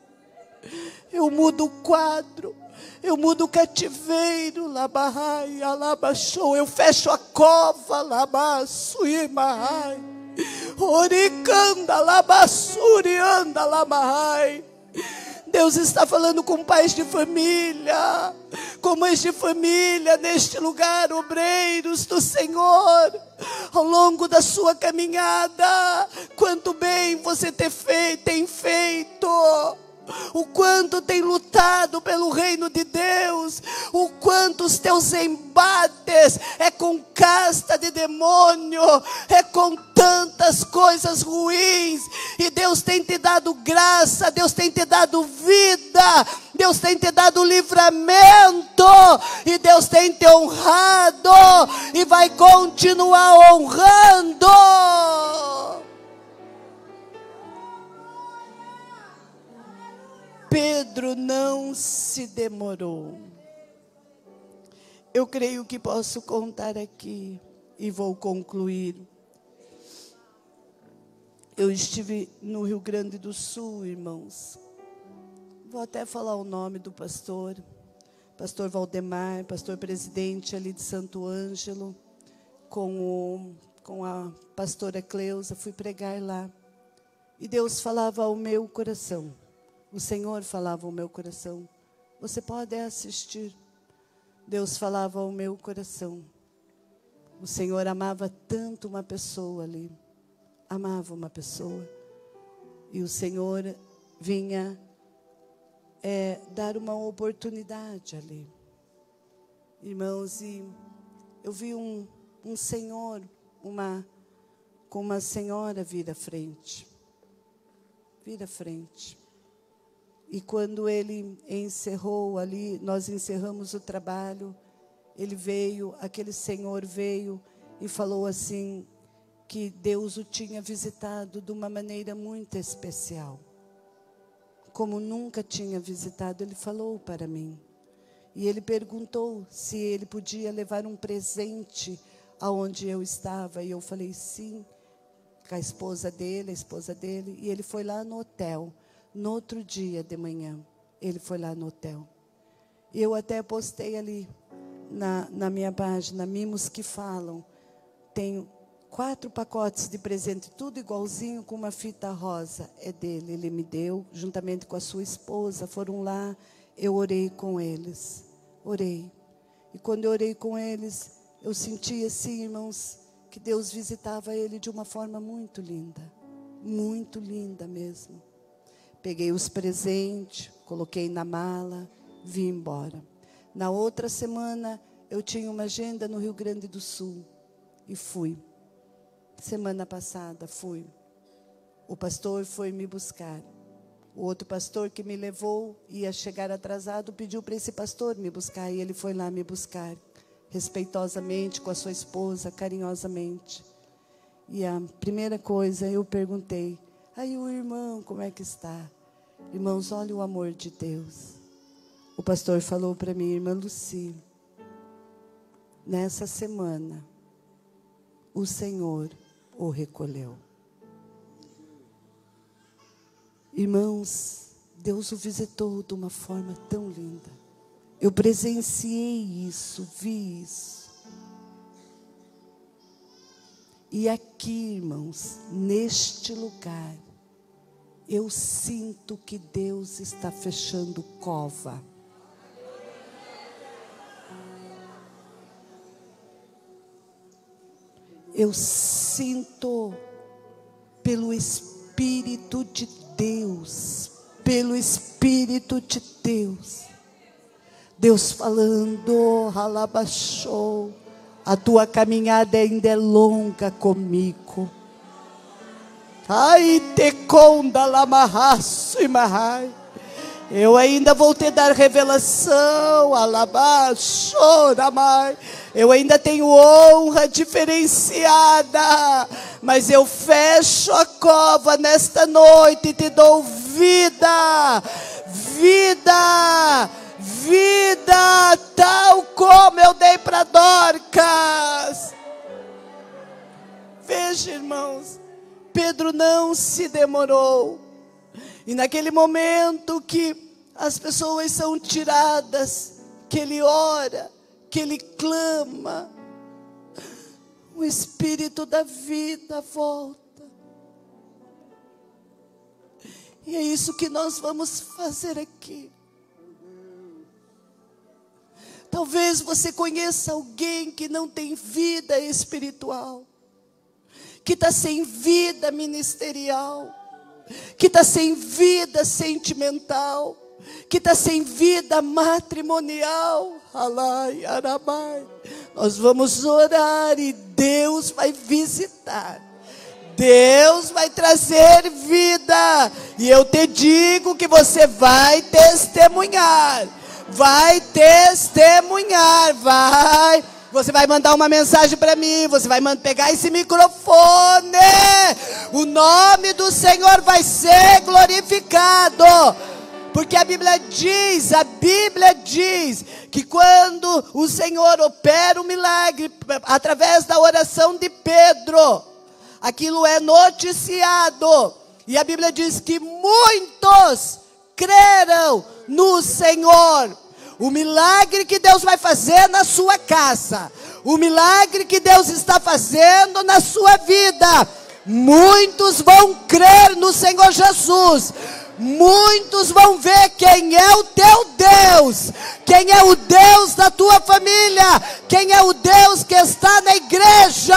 eu mudo o quadro, eu mudo o cativeiro, labai, alabachou, eu fecho a cova, labaçui, mahai, oricanda, labassuri, anda, lamahai. Deus está falando com pais de família, com mães de família neste lugar, obreiros do Senhor, ao longo da sua caminhada. Quanto bem você tem feito o quanto tem lutado pelo reino de Deus, o quanto os teus embates é com casta de demônio, é com tantas coisas ruins, e Deus tem te dado graça, Deus tem te dado vida, Deus tem te dado livramento, e Deus tem te honrado, e vai continuar honrando. Pedro não se demorou. Eu creio que posso contar aqui e vou concluir. Eu estive no Rio Grande do Sul, irmãos. Vou até falar o nome do pastor, pastor Valdemar, pastor presidente ali de Santo Ângelo, com, o, com a pastora Cleusa, fui pregar lá. E Deus falava ao meu coração. O Senhor falava ao meu coração. Você pode assistir. Deus falava ao meu coração. O Senhor amava tanto uma pessoa ali. Amava uma pessoa. E o Senhor vinha é, dar uma oportunidade ali. Irmãos, e eu vi um, um senhor, uma, com uma senhora vir à frente. Vir à frente. E quando ele encerrou ali, nós encerramos o trabalho, ele veio, aquele senhor veio e falou assim que Deus o tinha visitado de uma maneira muito especial. Como nunca tinha visitado, ele falou para mim. E ele perguntou se ele podia levar um presente aonde eu estava, e eu falei sim, com a esposa dele, a esposa dele, e ele foi lá no hotel. No outro dia de manhã, ele foi lá no hotel. Eu até postei ali na, na minha página, Mimos que Falam. Tenho quatro pacotes de presente, tudo igualzinho, com uma fita rosa. É dele, ele me deu, juntamente com a sua esposa. Foram lá, eu orei com eles. Orei. E quando eu orei com eles, eu senti assim, irmãos, que Deus visitava ele de uma forma muito linda. Muito linda mesmo. Peguei os presentes, coloquei na mala, vim embora. Na outra semana, eu tinha uma agenda no Rio Grande do Sul e fui. Semana passada, fui. O pastor foi me buscar. O outro pastor que me levou ia chegar atrasado, pediu para esse pastor me buscar e ele foi lá me buscar, respeitosamente, com a sua esposa, carinhosamente. E a primeira coisa eu perguntei: aí o irmão, como é que está? Irmãos, olha o amor de Deus. O pastor falou para mim, irmã Luci, nessa semana, o Senhor o recolheu. Irmãos, Deus o visitou de uma forma tão linda. Eu presenciei isso, vi isso. E aqui, irmãos, neste lugar, eu sinto que Deus está fechando cova. Eu sinto pelo Espírito de Deus, pelo Espírito de Deus, Deus falando, ralabaxou, a tua caminhada ainda é longa comigo. Ai, te conda lamarraço e marrai. Eu ainda vou te dar revelação, alabaxo, ramai. Eu ainda tenho honra diferenciada, Mas eu fecho a cova nesta noite e te dou vida, vida, vida, tal como eu dei para Dorcas. Veja, irmãos, Pedro não se demorou. E naquele momento que as pessoas são tiradas, que ele ora, que ele clama, o espírito da vida volta. E é isso que nós vamos fazer aqui. Talvez você conheça alguém que não tem vida espiritual, que está sem vida ministerial, que está sem vida sentimental, que está sem vida matrimonial. Alai, arabai. Nós vamos orar e Deus vai visitar. Deus vai trazer vida. E eu te digo que você vai testemunhar. Vai testemunhar, vai. Você vai mandar uma mensagem para mim, você vai pegar esse microfone. O nome do Senhor vai ser glorificado. Porque a Bíblia diz, a Bíblia diz que quando o Senhor opera o milagre através da oração de Pedro, aquilo é noticiado. E a Bíblia diz que muitos creram no Senhor. O milagre que Deus vai fazer na sua casa, o milagre que Deus está fazendo na sua vida, muitos vão crer no Senhor Jesus. Muitos vão ver quem é o teu Deus, quem é o Deus da tua família, quem é o Deus que está na igreja,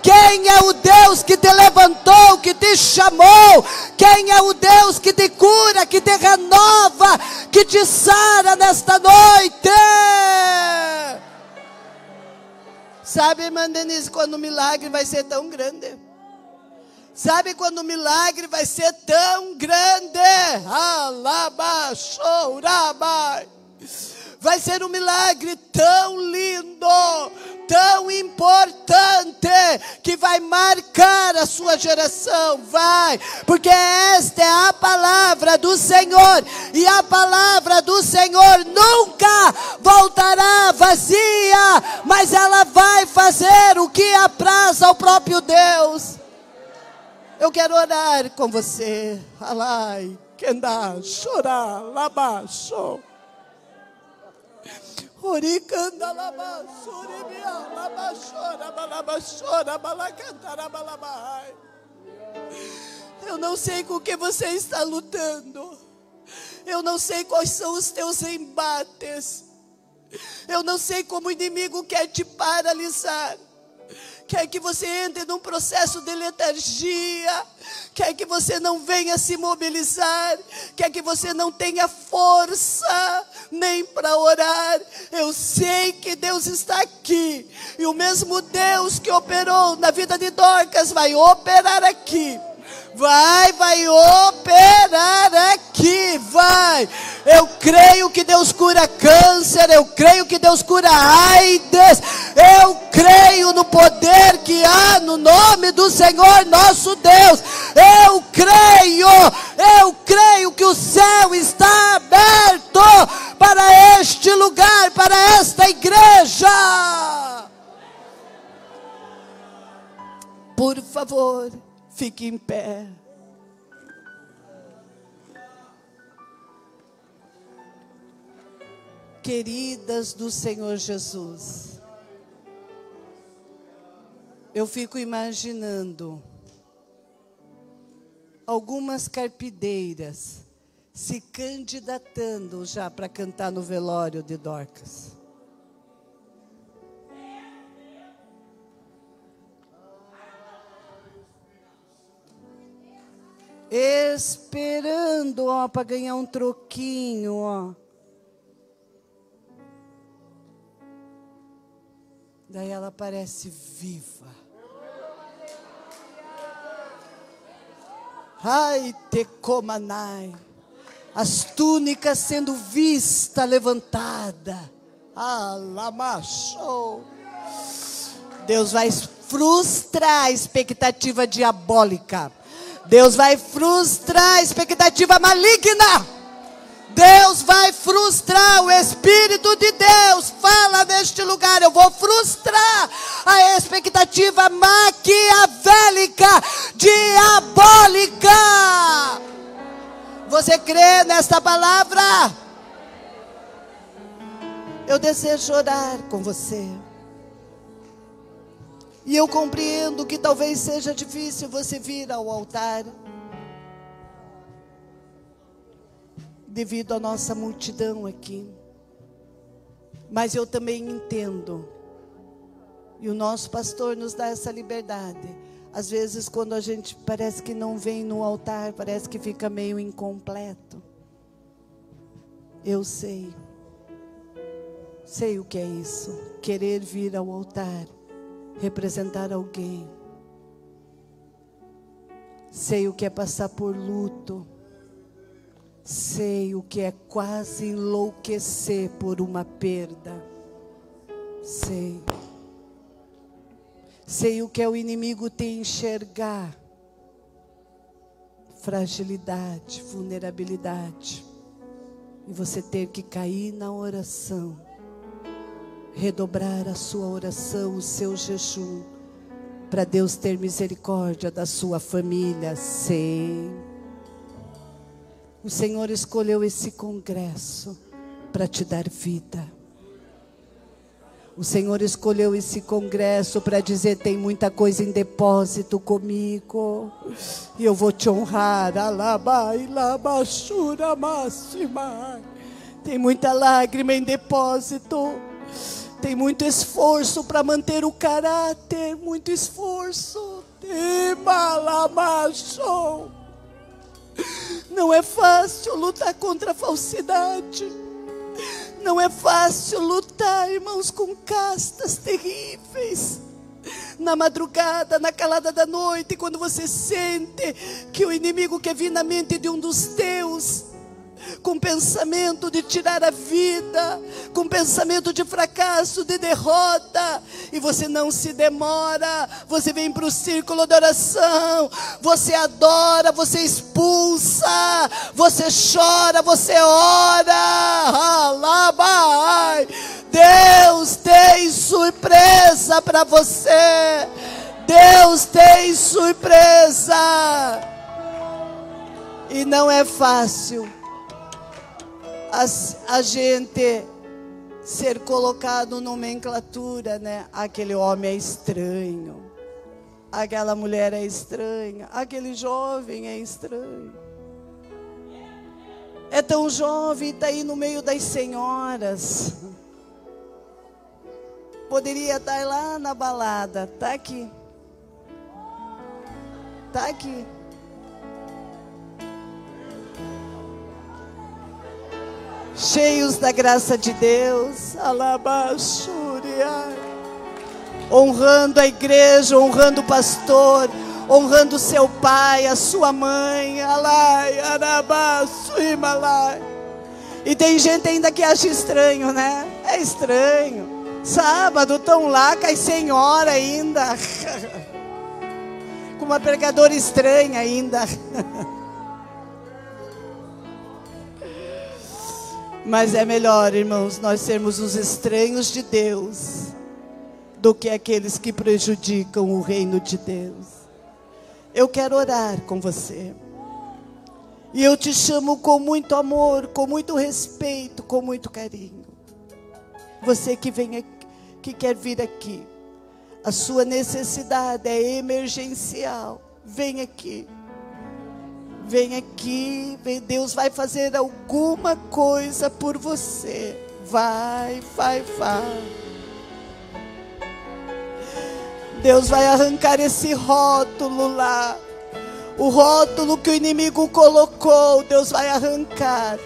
quem é o Deus que te levantou, que te chamou, quem é o Deus que te cura, que te renova, que te sara nesta noite. Sabe, irmã Denise, quando o milagre vai ser tão grande? Sabe quando o milagre vai ser tão grande? Vai ser um milagre tão lindo, tão importante, que vai marcar a sua geração. Vai, porque esta é a palavra do Senhor, e a palavra do Senhor nunca voltará vazia, mas ela vai fazer o que apraz ao próprio Deus. Eu quero orar com você. Alai, kenda, chorar, labaixo. Oricanda, labaço, oribia, labaxora, balabaxora, balacantara, balabai. Eu não sei com o que você está lutando. Eu não sei quais são os teus embates. Eu não sei como o inimigo quer te paralisar quer que você entre num processo de letargia, quer que você não venha se mobilizar, quer que você não tenha força nem para orar. Eu sei que Deus está aqui, e o mesmo Deus que operou na vida de Dorcas vai operar aqui. Vai, vai operar aqui, vai. Eu creio que Deus cura câncer, eu creio que Deus cura AIDS, eu creio no poder que há no nome do Senhor nosso Deus. Eu creio, eu creio que o céu está aberto para este lugar, para esta igreja. Por favor, fique em pé. Queridas do Senhor Jesus, eu fico imaginando algumas carpideiras se candidatando já para cantar no velório de Dorcas. Esperando, ó, para ganhar um troquinho, ó. Daí ela parece viva. Ai, tecomanai. As túnicas sendo vista, levantada. Alamacho. Deus vai frustrar a expectativa diabólica. Deus vai frustrar a expectativa maligna. Deus vai frustrar o Espírito de Deus. Fala neste lugar, eu vou frustrar a expectativa maquiavélica, diabólica. Você crê nesta palavra? Eu desejo orar com você. E eu compreendo que talvez seja difícil você vir ao altar. Devido à nossa multidão aqui. Mas eu também entendo. E o nosso pastor nos dá essa liberdade. Às vezes, quando a gente parece que não vem no altar, parece que fica meio incompleto. Eu sei. Sei o que é isso. Querer vir ao altar, representar alguém. Sei o que é passar por luto. Sei o que é quase enlouquecer por uma perda. Sei. Sei o que é o inimigo te enxergar. Fragilidade, vulnerabilidade. E você ter que cair na oração. Redobrar a sua oração, o seu jejum. Para Deus ter misericórdia da sua família. Sei. O Senhor escolheu esse congresso para te dar vida. O Senhor escolheu esse congresso para dizer: tem muita coisa em depósito comigo, e eu vou te honrar. Alabai, labachura máxima. Tem muita lágrima em depósito, tem muito esforço para manter o caráter, muito esforço. Imalamacho. Não é fácil lutar contra a falsidade. Não é fácil lutar, irmãos, com castas terríveis. Na madrugada, na calada da noite, quando você sente que o inimigo quer vir na mente de um dos teus, com pensamento de tirar a vida, com pensamento de fracasso, de derrota, e você não se demora, você vem para o círculo de oração, você adora, você expulsa, você chora, você ora, alabai. Deus tem surpresa para você. Deus tem surpresa. E não é fácil a, a gente ser colocado nomenclatura, né? Aquele homem é estranho, aquela mulher é estranha, aquele jovem é estranho. É tão jovem, está aí no meio das senhoras. Poderia estar lá na balada, tá aqui. Tá aqui. Cheios da graça de Deus, alabaxúria, honrando a igreja, honrando o pastor, honrando seu pai, a sua mãe, alai, arabaçuimalai. E tem gente ainda que acha estranho, né? É estranho. Sábado estão lá com as senhoras ainda. com uma pregadora estranha ainda. Mas é melhor, irmãos, nós sermos os estranhos de Deus do que aqueles que prejudicam o reino de Deus. Eu quero orar com você. E eu te chamo com muito amor, com muito respeito, com muito carinho. Você que vem aqui, que quer vir aqui, a sua necessidade é emergencial. Vem aqui. Vem aqui, vem, Deus vai fazer alguma coisa por você. Vai, vai, vai. Deus vai arrancar esse rótulo lá. O rótulo que o inimigo colocou, Deus vai arrancar.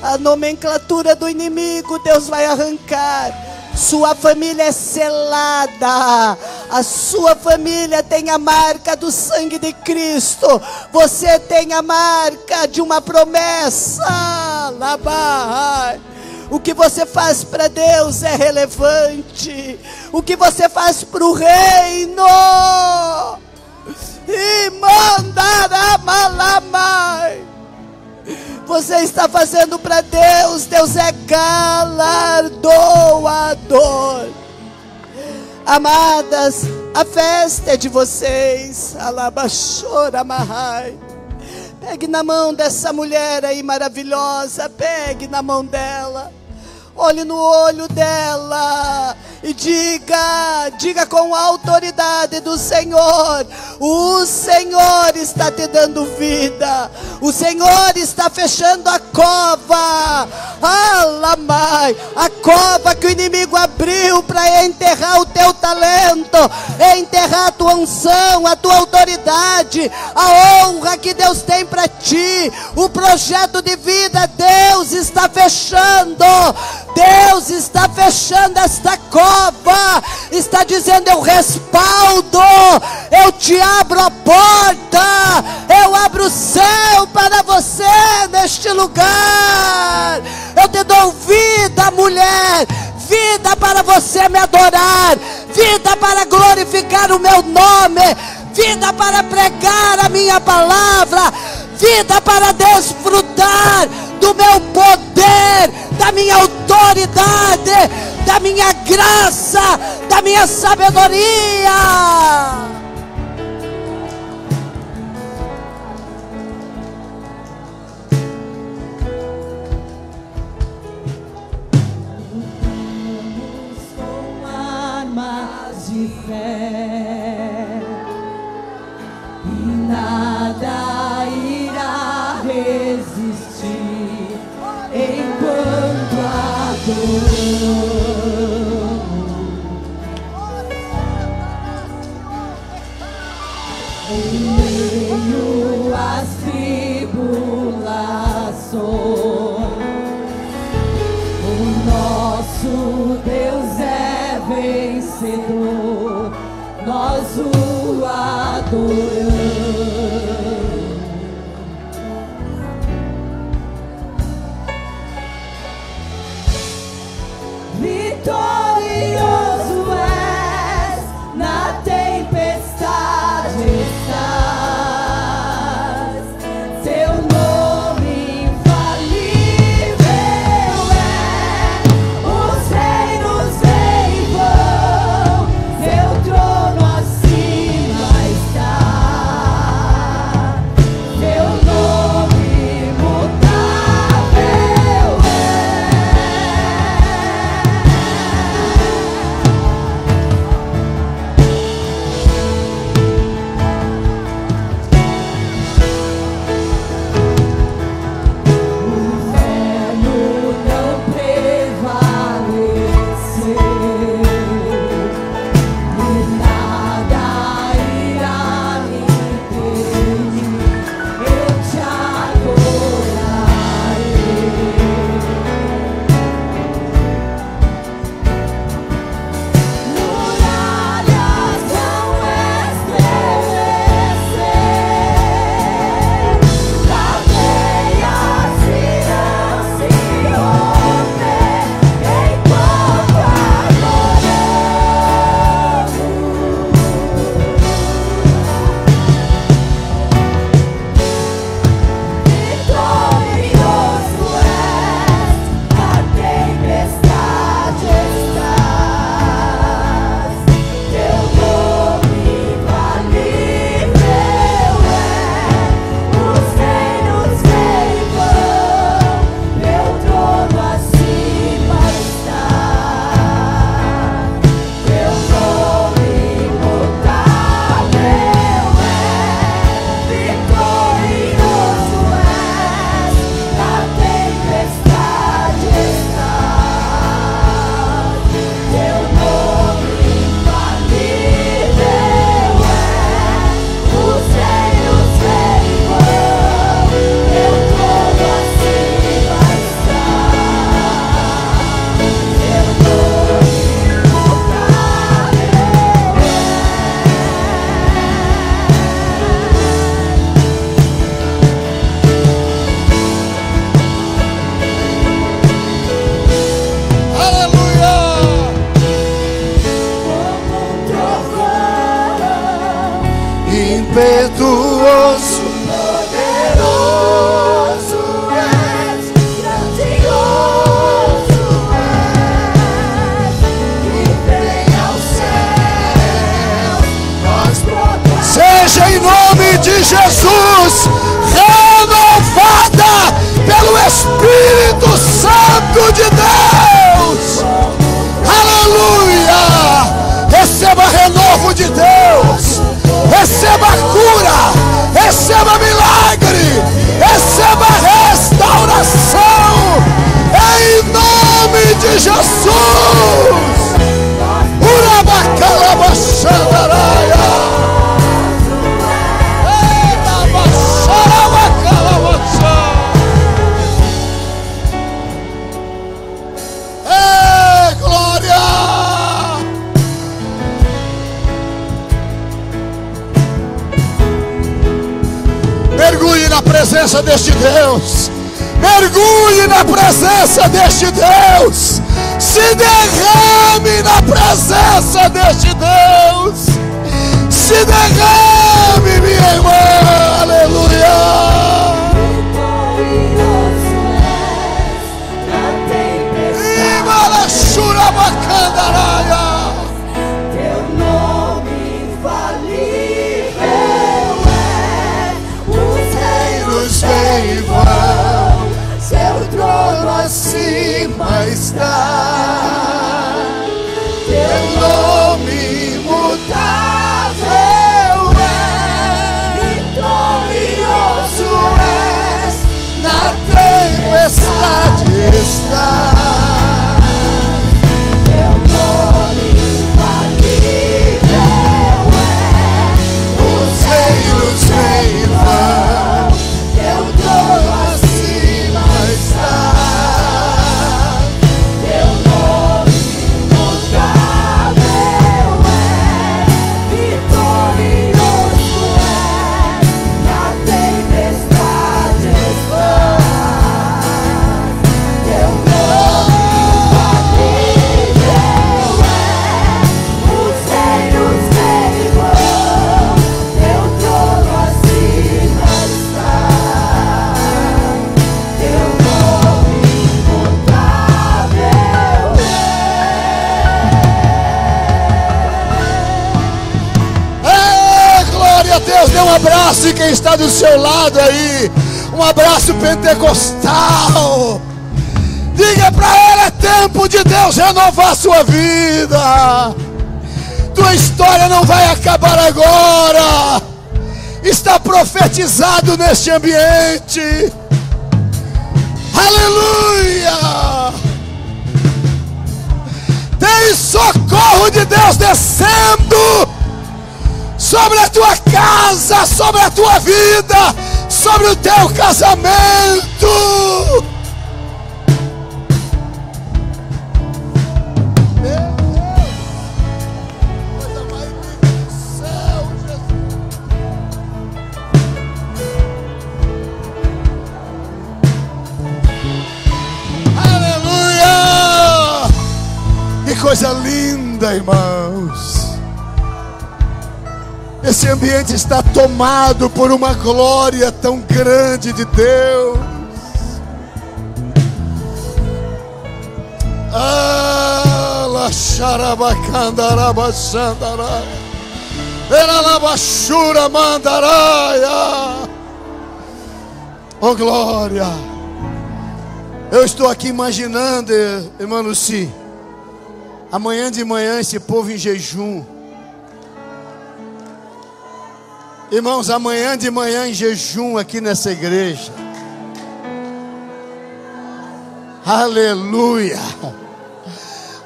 A nomenclatura do inimigo, Deus vai arrancar. Sua família é selada. A sua família tem a marca do sangue de Cristo. Você tem a marca de uma promessa. Labai. O que você faz para Deus é relevante. O que você faz para o reino. E mandaramalama. Você está fazendo para Deus. Deus é galardoador. Amadas, a festa é de vocês. Alabachora Mahai. Pegue na mão dessa mulher aí maravilhosa. Pegue na mão dela. Olhe no olho dela e diga, diga com a autoridade do Senhor: o Senhor está te dando vida, o Senhor está fechando a cova, Alamai, a cova que o inimigo abriu para enterrar o teu talento, enterrar a tua unção, a tua autoridade, a honra que Deus tem para ti, o projeto de vida, Deus está fechando. Deus está fechando esta cova, está dizendo: Eu respaldo, eu te abro a porta, eu abro o céu para você neste lugar. Eu te dou vida, mulher, vida para você me adorar, vida para glorificar o meu nome, vida para pregar a minha palavra, vida para desfrutar do meu poder, da minha autoridade, da minha graça, da minha sabedoria. de fé e nada quem está do seu lado aí. Um abraço pentecostal. Diga para ela: é tempo de Deus renovar a sua vida. Tua história não vai acabar agora. Está profetizado neste ambiente. Aleluia! Tem socorro de Deus descendo sobre a tua casa, sobre a tua vida, sobre o teu casamento. Ambiente está tomado por uma glória tão grande de Deus. Oh glória. Eu estou aqui imaginando, irmã Luci, amanhã de manhã esse povo em jejum. Irmãos, amanhã de manhã em jejum aqui nessa igreja. Aleluia.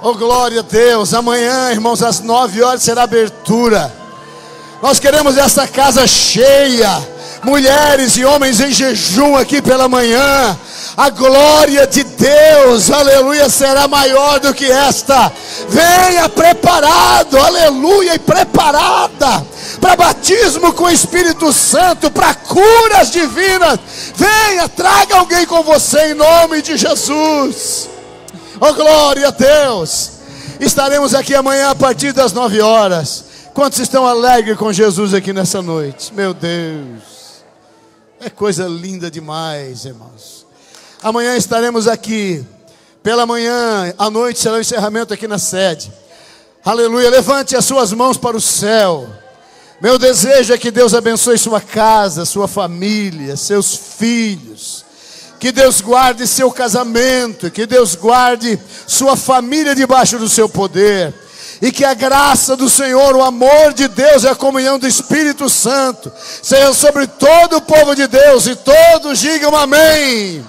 Oh glória a Deus. Amanhã, irmãos, às nove horas será abertura. Nós queremos essa casa cheia. Mulheres e homens em jejum aqui pela manhã. A glória de Deus, aleluia, será maior do que esta. Venha preparado, aleluia, e preparada para batismo com o Espírito Santo, para curas divinas. Venha, traga alguém com você em nome de Jesus. Oh glória a Deus. Estaremos aqui amanhã a partir das nove horas. Quantos estão alegres com Jesus aqui nessa noite? Meu Deus. É coisa linda demais, irmãos. Amanhã estaremos aqui. Pela manhã, à noite será o encerramento aqui na sede. Aleluia. Levante as suas mãos para o céu. Meu desejo é que Deus abençoe sua casa, sua família, seus filhos. Que Deus guarde seu casamento, que Deus guarde sua família debaixo do seu poder. E que a graça do Senhor, o amor de Deus e a comunhão do Espírito Santo seja sobre todo o povo de Deus e todos digam amém.